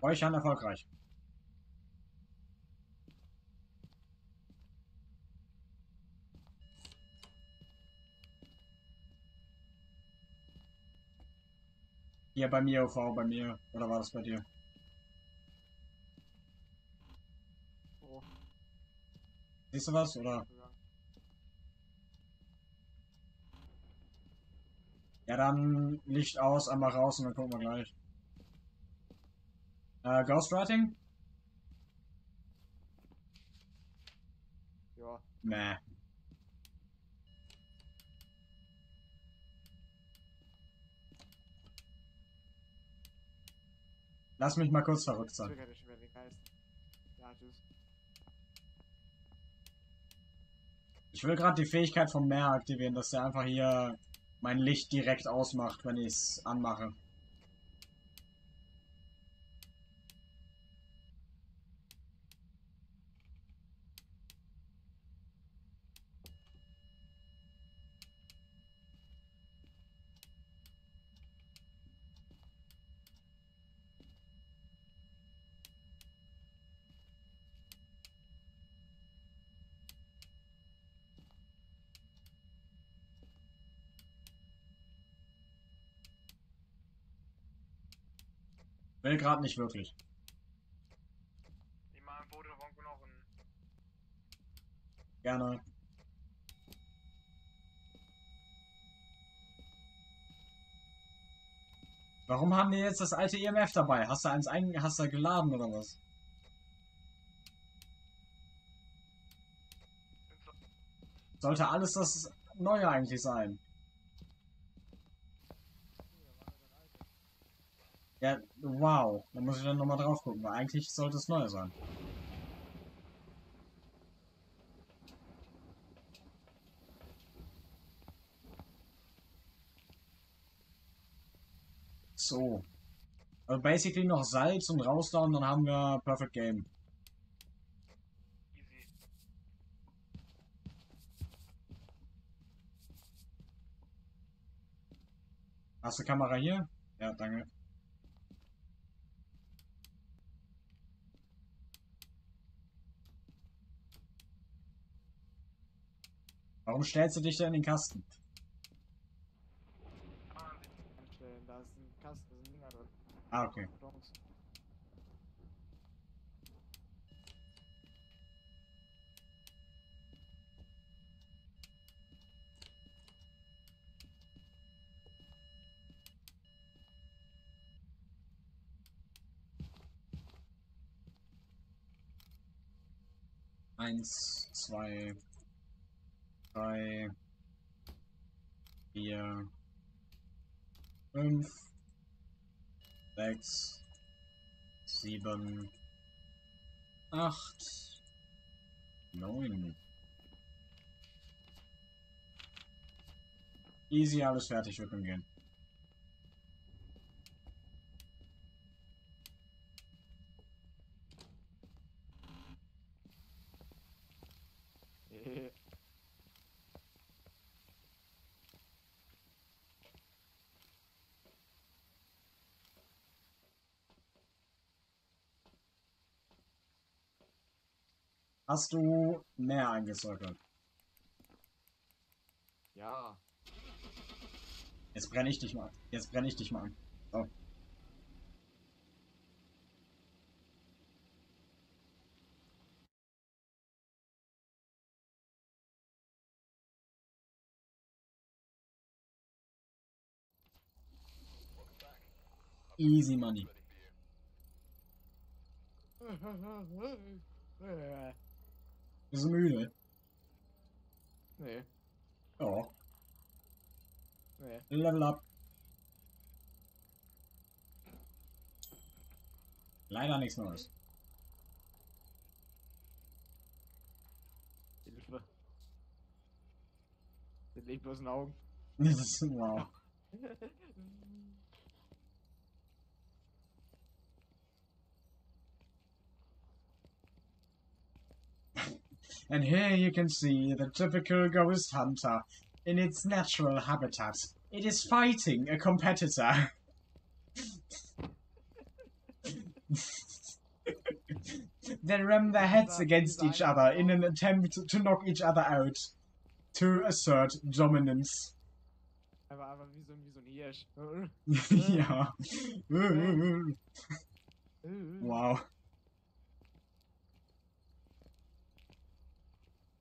Räuchern erfolgreich. Hier bei mir, UV, bei mir. Oder war das bei dir? Oh, Siehst du was? Oder? ja. Ja, dann Licht aus, einmal raus und dann gucken wir gleich. Äh, Ghostwriting? ja. Meh. Lass mich mal kurz verrückt sein. Schon wieder den Geist. Ja, tschüss. Ich will gerade die Fähigkeit vom Meer aktivieren, dass der einfach hier mein Licht direkt ausmacht, wenn ich es anmache. Will gerade nicht wirklich. Die machen ein Foto von Knochen. Gerne. Warum haben die jetzt das alte EMF dabei? Hast du eins ein, hast du geladen oder was? Sollte alles das Neue eigentlich sein. Ja, wow. Da muss ich dann nochmal drauf gucken, weil eigentlich sollte es neu sein. So. Also basically noch Salz und raus da und dann haben wir Perfect Game. easy. Hast du Kamera hier? Ja, danke. Warum stellst du dich denn in den Kasten? Ah. Da ist ein Kasten, da sind Dinger drin. Ah, okay. Eins, zwei, drei, vier, fünf, sechs, sieben, acht, neun. Easy, alles fertig, wir können gehen. Äh, Hast du mehr eingecircelt? Ja. Jetzt brenne ich dich mal. Jetzt brenne ich dich mal an. So. Easy money. <laughs> Bist du müde? nee, Ja. nee. Level up. Leider nichts Neues. Hilfe. Den leblosen Augen. Das <laughs> ist wow. <laughs> And here you can see the typical ghost hunter in its natural habitat. It is fighting a competitor. <laughs> they ram their heads against each other in an attempt to knock each other out to assert dominance. Aber, aber wie so, wie so ein Hirsch. ja. wow.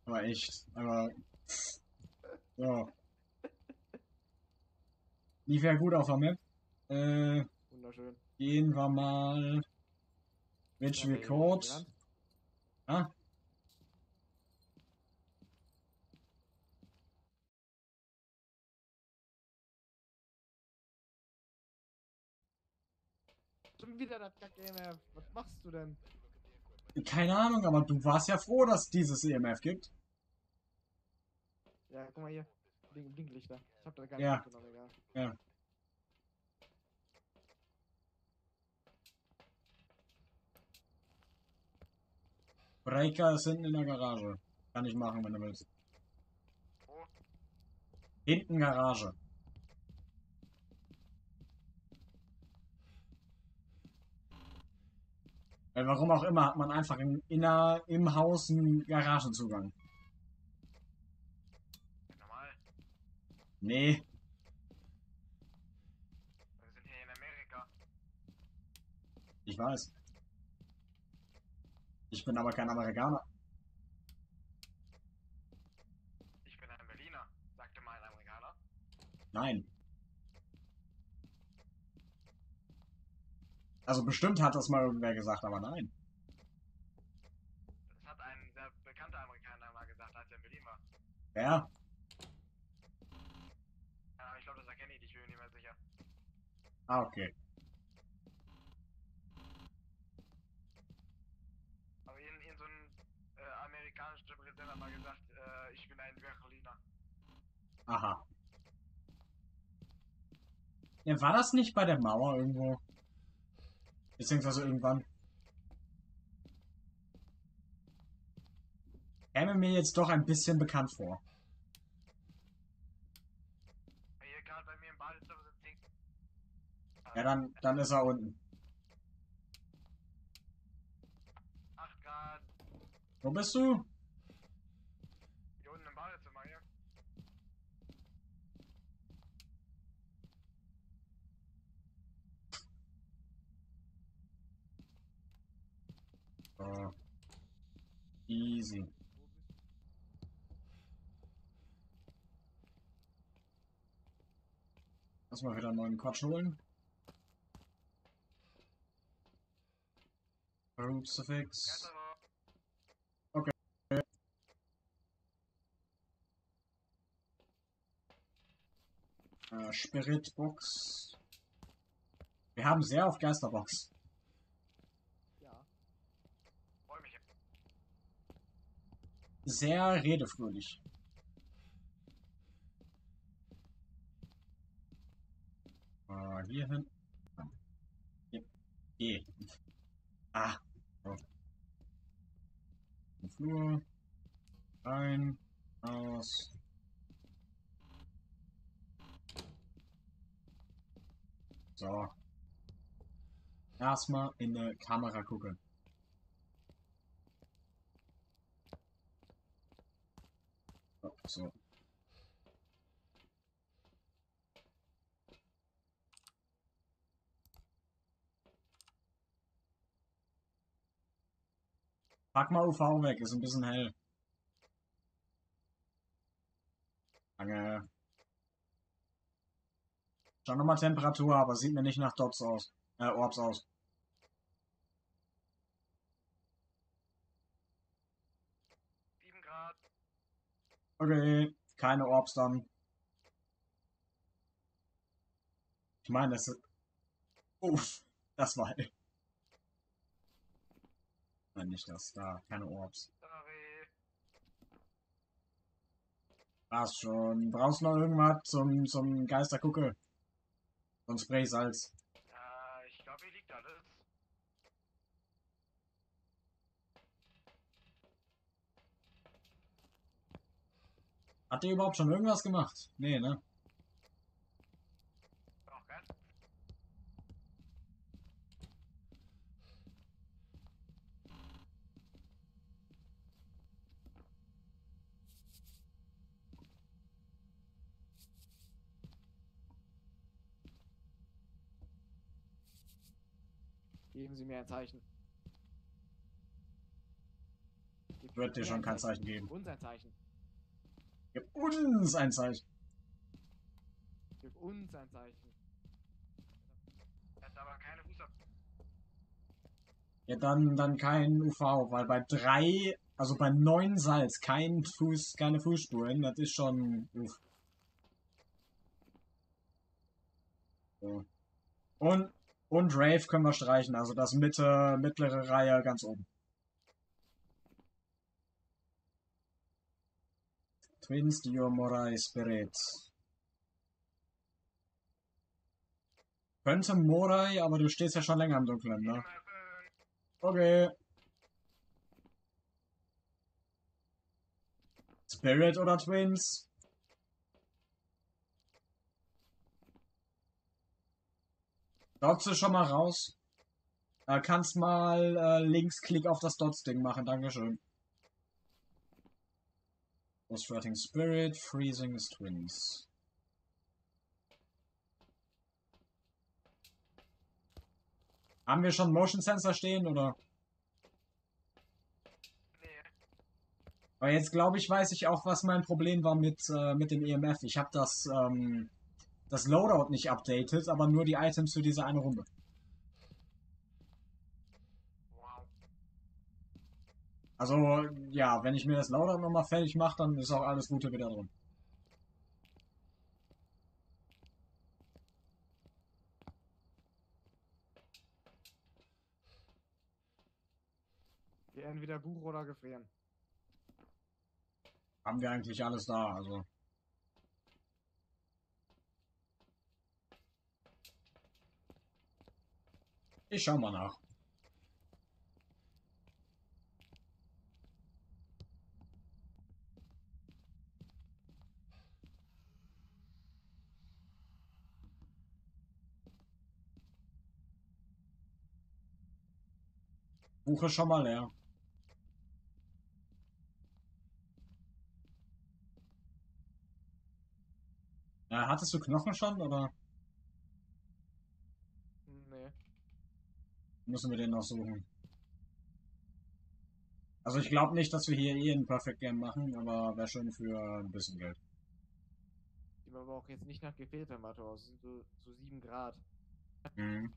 Aber echt. Aber. So. Lief ja gut auf der Map. Äh, Wunderschön. gehen wir mal. Rich Record. Ah, Schon wieder das Kack-EMF. Was machst du denn? keine Ahnung, aber du warst ja froh, dass es dieses EMF gibt. Ja, guck mal hier. Blink Blinklichter. Ich hab da gar Ja. nicht genommen, egal. Ja. Breaker ist hinten in der Garage. Kann ich machen, wenn du willst. Hinten Garage. Weil warum auch immer hat man einfach im, inner, im Haus einen Garagenzugang. Normal. Nee, Wir sind hier in Amerika. Ich weiß. Ich bin aber kein Amerikaner. Ich bin ein Berliner, sagte mal ein Amerikaner. Nein. Also bestimmt hat das mal irgendwer gesagt, aber nein. Das hat ein sehr bekannter Amerikaner mal gesagt, als er in Berlin war. Ja, ich glaube, das war Kennedy, ich bin mir nicht mehr sicher. Ah, okay. Aber in, in so ein äh, amerikanischer Präsident hat mal gesagt, äh, ich bin ein Berliner. Aha. Ja, war das nicht bei der Mauer irgendwo? Beziehungsweise irgendwann. Käme mir jetzt doch ein bisschen bekannt vor. Hier gerade bei mir im Badezimmer sind 10. Ja, dann, dann ist er unten. 8 Grad. Wo bist du? Hier unten im Badezimmer hier. So. Easy. Lass mal wieder einen neuen Quatsch holen. Crucifix. Ganz aber. Äh, Spiritbox. Wir haben sehr auf Geisterbox. Ja. Freu mich. Sehr redefröhlich. Äh, hier hin. Hier. Ah. Flur. Rein. Aus. So. Erstmal in der Kamera gucken. So, Pack mal UV weg, ist ein bisschen hell. Danke. Schau nochmal Temperatur, aber sieht mir nicht nach Dots aus. Äh, Orbs aus. Okay, keine Orbs dann. Ich meine, das ist... Uff, das war hell. Nein, nicht das. Da, keine Orbs. Sorry. Passt schon. Brauchst noch irgendwas zum, zum Geistergucke? Ein Spraysalz. Äh, ich glaube, hier liegt alles. Hat der überhaupt schon irgendwas gemacht? Nee, ne? Mir ein Zeichen. Gib Wird dir schon ein kein Zeichen geben. Uns ein Zeichen. Gib uns ein Zeichen. Gib uns ein Zeichen. Hat aber keine Fußabdrücke. Ja, dann, dann kein UV, weil bei drei, also bei neun Salz kein Fuß, keine Fußspuren, das ist schon, uff. So. Und, und Rave können wir streichen, also das Mitte, mittlere Reihe ganz oben. Twins Dio Morai Spirit. Könnte Morai, aber du stehst ja schon länger im Dunkeln, ne? Okay. Spirit oder Twins? Ist schon mal raus. Äh, kannst mal äh, Linksklick auf das Dots-Ding machen, Dankeschön. Frustrating Spirit, Freezing ist Twins. Haben wir schon Motion Sensor stehen oder? Nee, Aber jetzt glaube ich, weiß ich auch, was mein Problem war mit, äh, mit dem EMF. Ich habe das, ähm, das Loadout nicht updated, aber nur die Items für diese eine Runde. wow. Also, ja, wenn ich mir das Loadout nochmal fertig mache, dann ist auch alles Gute wieder drin. Wir entweder Buch oder gefrieren. Haben wir eigentlich alles da, also. Ich schau mal nach. Buch ist schon mal leer. Äh, hattest du Knochen schon oder Nee. Müssen wir den noch suchen? Also ich glaube nicht, dass wir hier eh ein Perfect Game machen, aber wäre schön für ein bisschen Geld. Sieht aber auch jetzt nicht nach Gefehltemperatur aus. Es sind so, so 7 Grad. Mhm.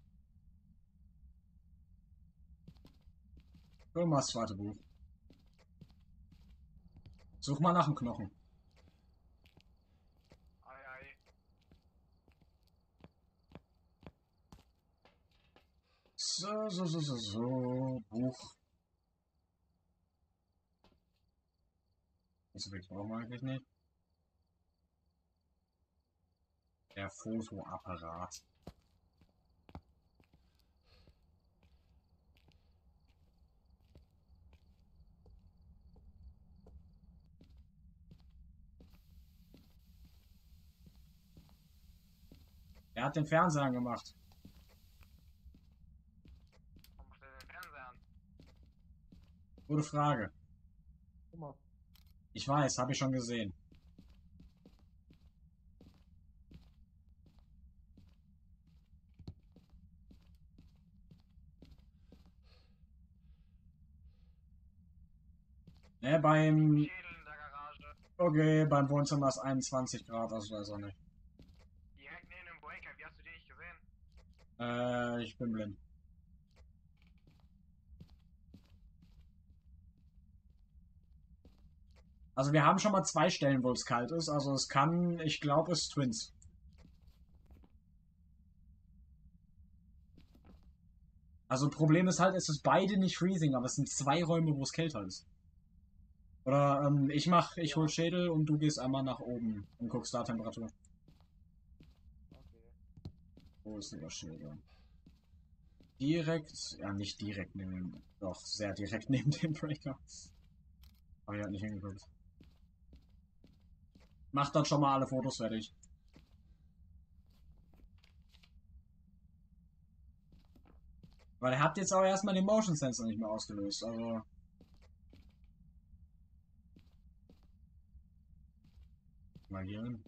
Das zweite Buch. Such mal nach dem Knochen. Ei, ei. So, so, so, so, so. Buch. So viel brauchen wir eigentlich nicht. Der Fotoapparat. Er hat den Fernseher angemacht. Warum macht er den Fernseher an? Gute Frage. Guck mal. Ich weiß, habe ich schon gesehen. Ne, beim. Okay, beim Wohnzimmer ist 21 Grad, also weiß er nicht. Direkt neben dem Breaker. Wie hast du den nicht gesehen? Äh, ich bin blind. Also wir haben schon mal zwei Stellen, wo es kalt ist. Also es kann, ich glaube, es ist Twins. Also Problem ist halt, es ist beide nicht freezing, aber es sind zwei Räume, wo es kälter ist. Oder ähm, ich mach, ich hol Schädel und du gehst einmal nach oben und guckst da Temperatur. Okay. Wo ist der Schädel? Direkt, ja nicht direkt neben, doch sehr direkt <laughs> neben dem Breaker. Hab ich halt nicht hingeguckt. Macht dann schon mal alle Fotos fertig. Weil er hat jetzt auch erstmal den Motion Sensor nicht mehr ausgelöst, also. Mal hier hin.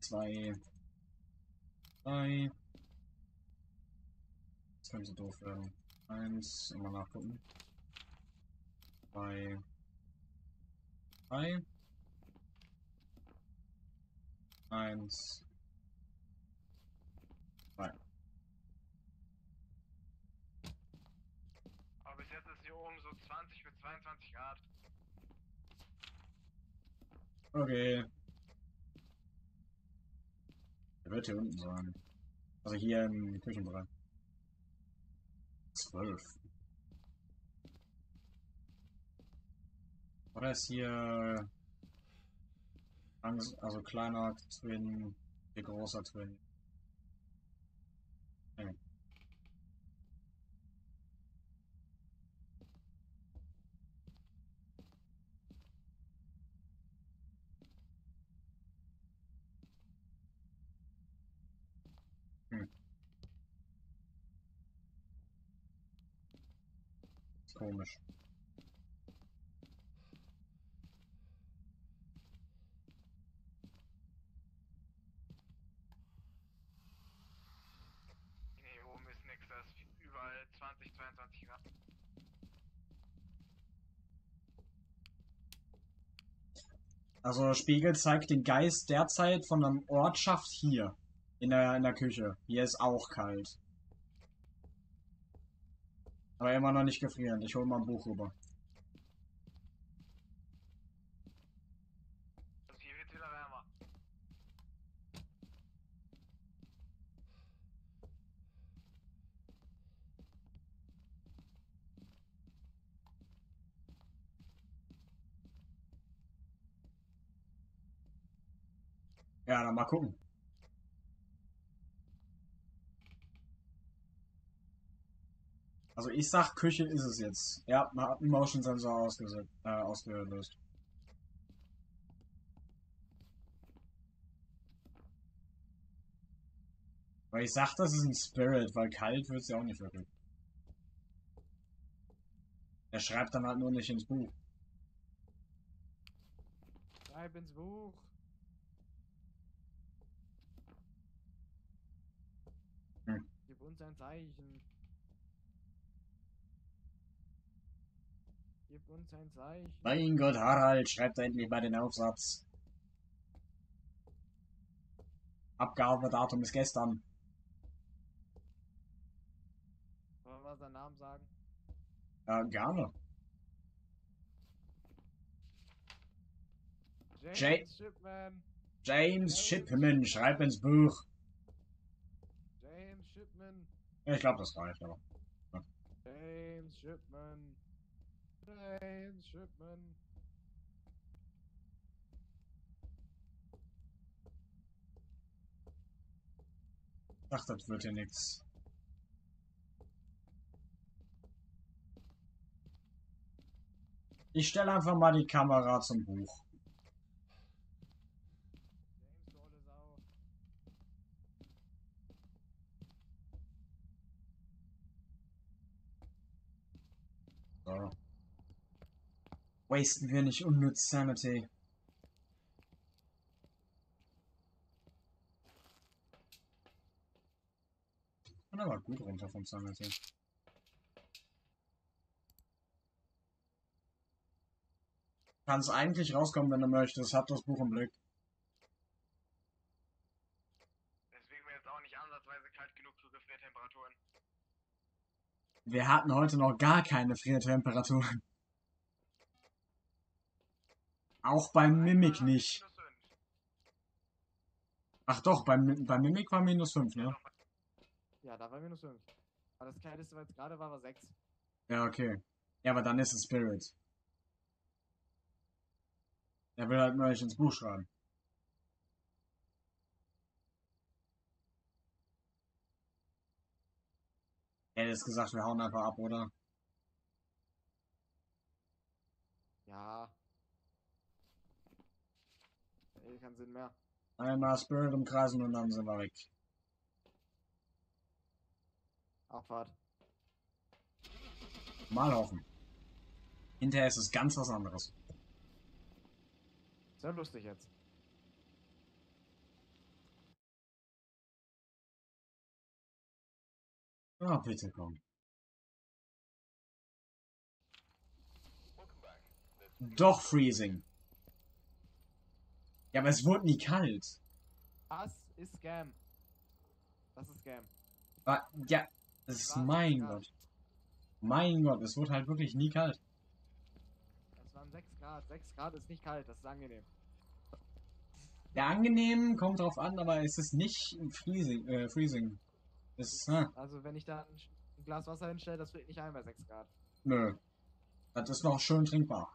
Zwei. Drei. Das könnte doof werden. Eins, immer nachgucken. Zwei. Drei. Eins. Zwei. Aber bis jetzt ist hier oben so 20 bis 22 Grad. Okay. Er wird hier unten sein. Also hier im Küchenbereich. Zwölf. Oder ist hier Angst- also kleiner Twin, hier großer Twin. Okay. Ist komisch. Papier. Also der Spiegel zeigt den Geist derzeit von einer Ortschaft hier. In der, in der Küche. Hier ist auch kalt. Aber immer noch nicht gefrierend. Ich hole mal ein Buch rüber. Ja, dann mal gucken. Also ich sag, Küche ist es jetzt. Ja, man hat einen Motion Sensor ausgese- äh, ausgelöst. Aber ich sag, das ist ein Spirit, weil kalt wird's ja auch nicht wirklich. Er schreibt dann halt nur nicht ins Buch. Schreib ins Buch. Hm. Gib uns ein Zeichen. Gib uns ein Zeichen. Mein Gott, Harald, schreibt endlich mal den Aufsatz. Abgabedatum ist gestern. Wollen wir seinen Namen sagen? Ja, gerne. James Jay- Shipman. James Shipman, schreib ins Buch. Shipman. Ich glaube, das reicht aber. James Shipman. James Shipman. Ach, das wird hier nix. Ich stelle einfach mal die Kamera zum Buch. James, du olle Sau. So. Wasten wir nicht unnütz Sanity. Und aber gut runter vom Sanity. Kannst eigentlich rauskommen, wenn du möchtest. Hab das Buch im Blick. Deswegen mir jetzt auch nicht ansatzweise kalt genug für Gefriertemperaturen. Wir hatten heute noch gar keine Friertemperaturen. Auch beim Mimik nicht. Ach doch, beim, beim Mimik war minus 5, ne? Ja, da war minus 5. Aber das kälteste, was gerade war, war 6. Ja, okay. Ja, aber dann ist es Spirit. Er will halt nur ins Buch schreiben. Er hätte gesagt, wir hauen einfach ab, oder? Ja. Eh keinen Sinn mehr. Einmal Spirit umkreisen und dann sind wir weg. Abfahrt. Mal hoffen. Hinterher ist es ganz was anderes. Sehr lustig jetzt. Ah, bitte komm. Doch Freezing. Ja, aber es wurde nie kalt. Das ist Scam. Das ist Scam. Ah, Ja, das ist mein. Gott. Mein Gott, es wurde halt wirklich nie kalt. Das waren 6 Grad. 6 Grad ist nicht kalt, das ist angenehm. Ja, angenehm, kommt drauf an, aber es ist nicht Freezing. Äh, Freezing. Ist, ah, Also wenn ich da ein, Glas Wasser hinstelle, das friert nicht ein bei 6 Grad. nö. Das ist noch schön trinkbar.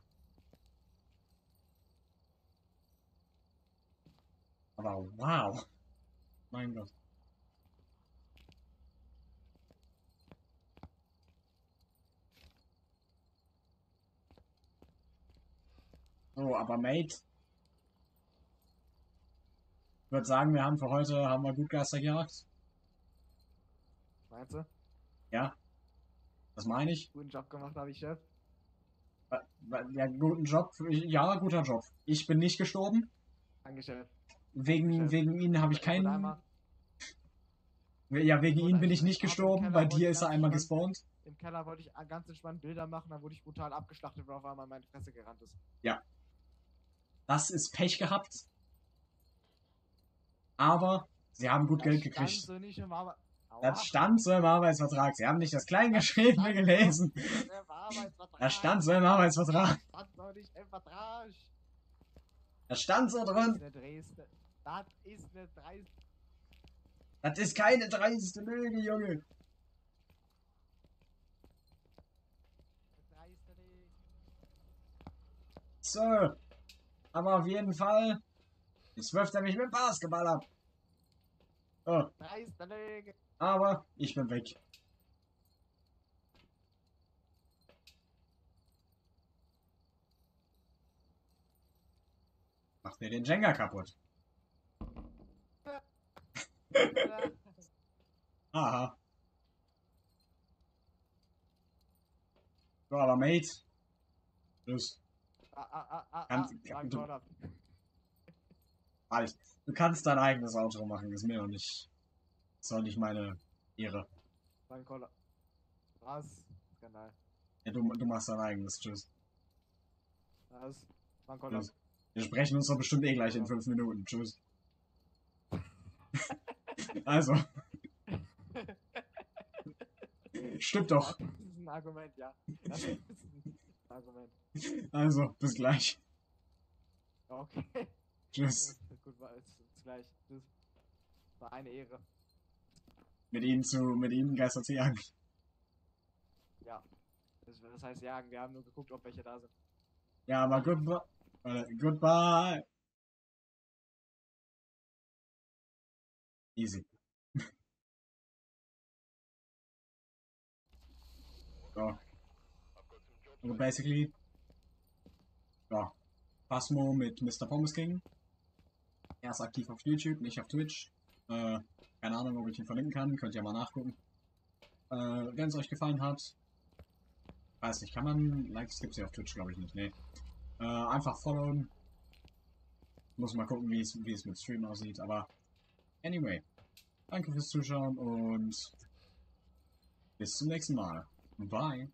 Aber wow. Mein Gott. So, aber Mate. Ich würde sagen, wir haben für heute haben wir gut Geister gejagt. Meinst du? Ja. Das meine ich. Guten Job gemacht habe ich, Chef. Ja, guten Job. Ja, guter Job. Ich bin nicht gestorben. Danke, Chef. Wegen, Chef. wegen Ihnen habe ich keinen. einmal Ja, wegen Ihnen bin ich nicht gestorben. Bei dir ist er einmal gespawnt. Im Keller wollte ich ganz entspannt Bilder machen, dann wurde ich brutal abgeschlachtet, weil auf einmal meine Fresse gerannt ist. Das ist Pech gehabt. Aber sie haben gut Das Geld gekriegt. So nicht im Aua. Das stand so im Arbeitsvertrag. Sie haben nicht das Kleingeschriebene gelesen. Das stand im Arbeitsvertrag. Das stand so im Arbeitsvertrag. Das stand doch nicht im Vertrag. Das stand so drin. Das ist eine Dresden. Das ist keine dreiste Lüge, Junge. So. Aber auf jeden Fall. Jetzt wirft er mich mit Basketball ab. Oh, Dresden. Lüge. Aber ich bin weg. Macht mir den Jenga kaputt. <laughs> Aha. Aber Mate. Tschüss. Alles. Du kannst dein eigenes Auto machen, ist mir noch nicht. Ist doch nicht meine Ehre. Frank Koller. Was? Skandal. Ja, du, du machst dein eigenes. Tschüss. Was? Frank Koller. Tschüss. Wir sprechen uns doch bestimmt eh gleich in fünf Minuten. Tschüss. <laughs> also. Stimmt doch. Das ist ein Argument, ja. Das ist ein Argument. Also, bis gleich. Okay. Tschüss. Gut, war bis gleich. Tschüss. War eine Ehre. Mit Ihnen zu, mit Ihnen Geister zu jagen. Ja. Das, das heißt jagen. Wir haben nur geguckt, ob welche da sind. Ja, aber goodbye. Äh, goodbye. Easy. <laughs> so. Also basically. Ja. Pasmo mit Mr. Pommes King. Er ist aktiv auf YouTube, nicht auf Twitch. Äh, keine Ahnung, ob ich ihn verlinken kann. Könnt ihr mal nachgucken. Äh, wenn es euch gefallen hat. Weiß nicht, kann man. Likes gibt's ja auf Twitch, glaube ich nicht. Nee. Äh, einfach followen. Muss mal gucken, es wie es mit Stream aussieht. Aber anyway. Danke fürs Zuschauen und bis zum nächsten Mal. Bye.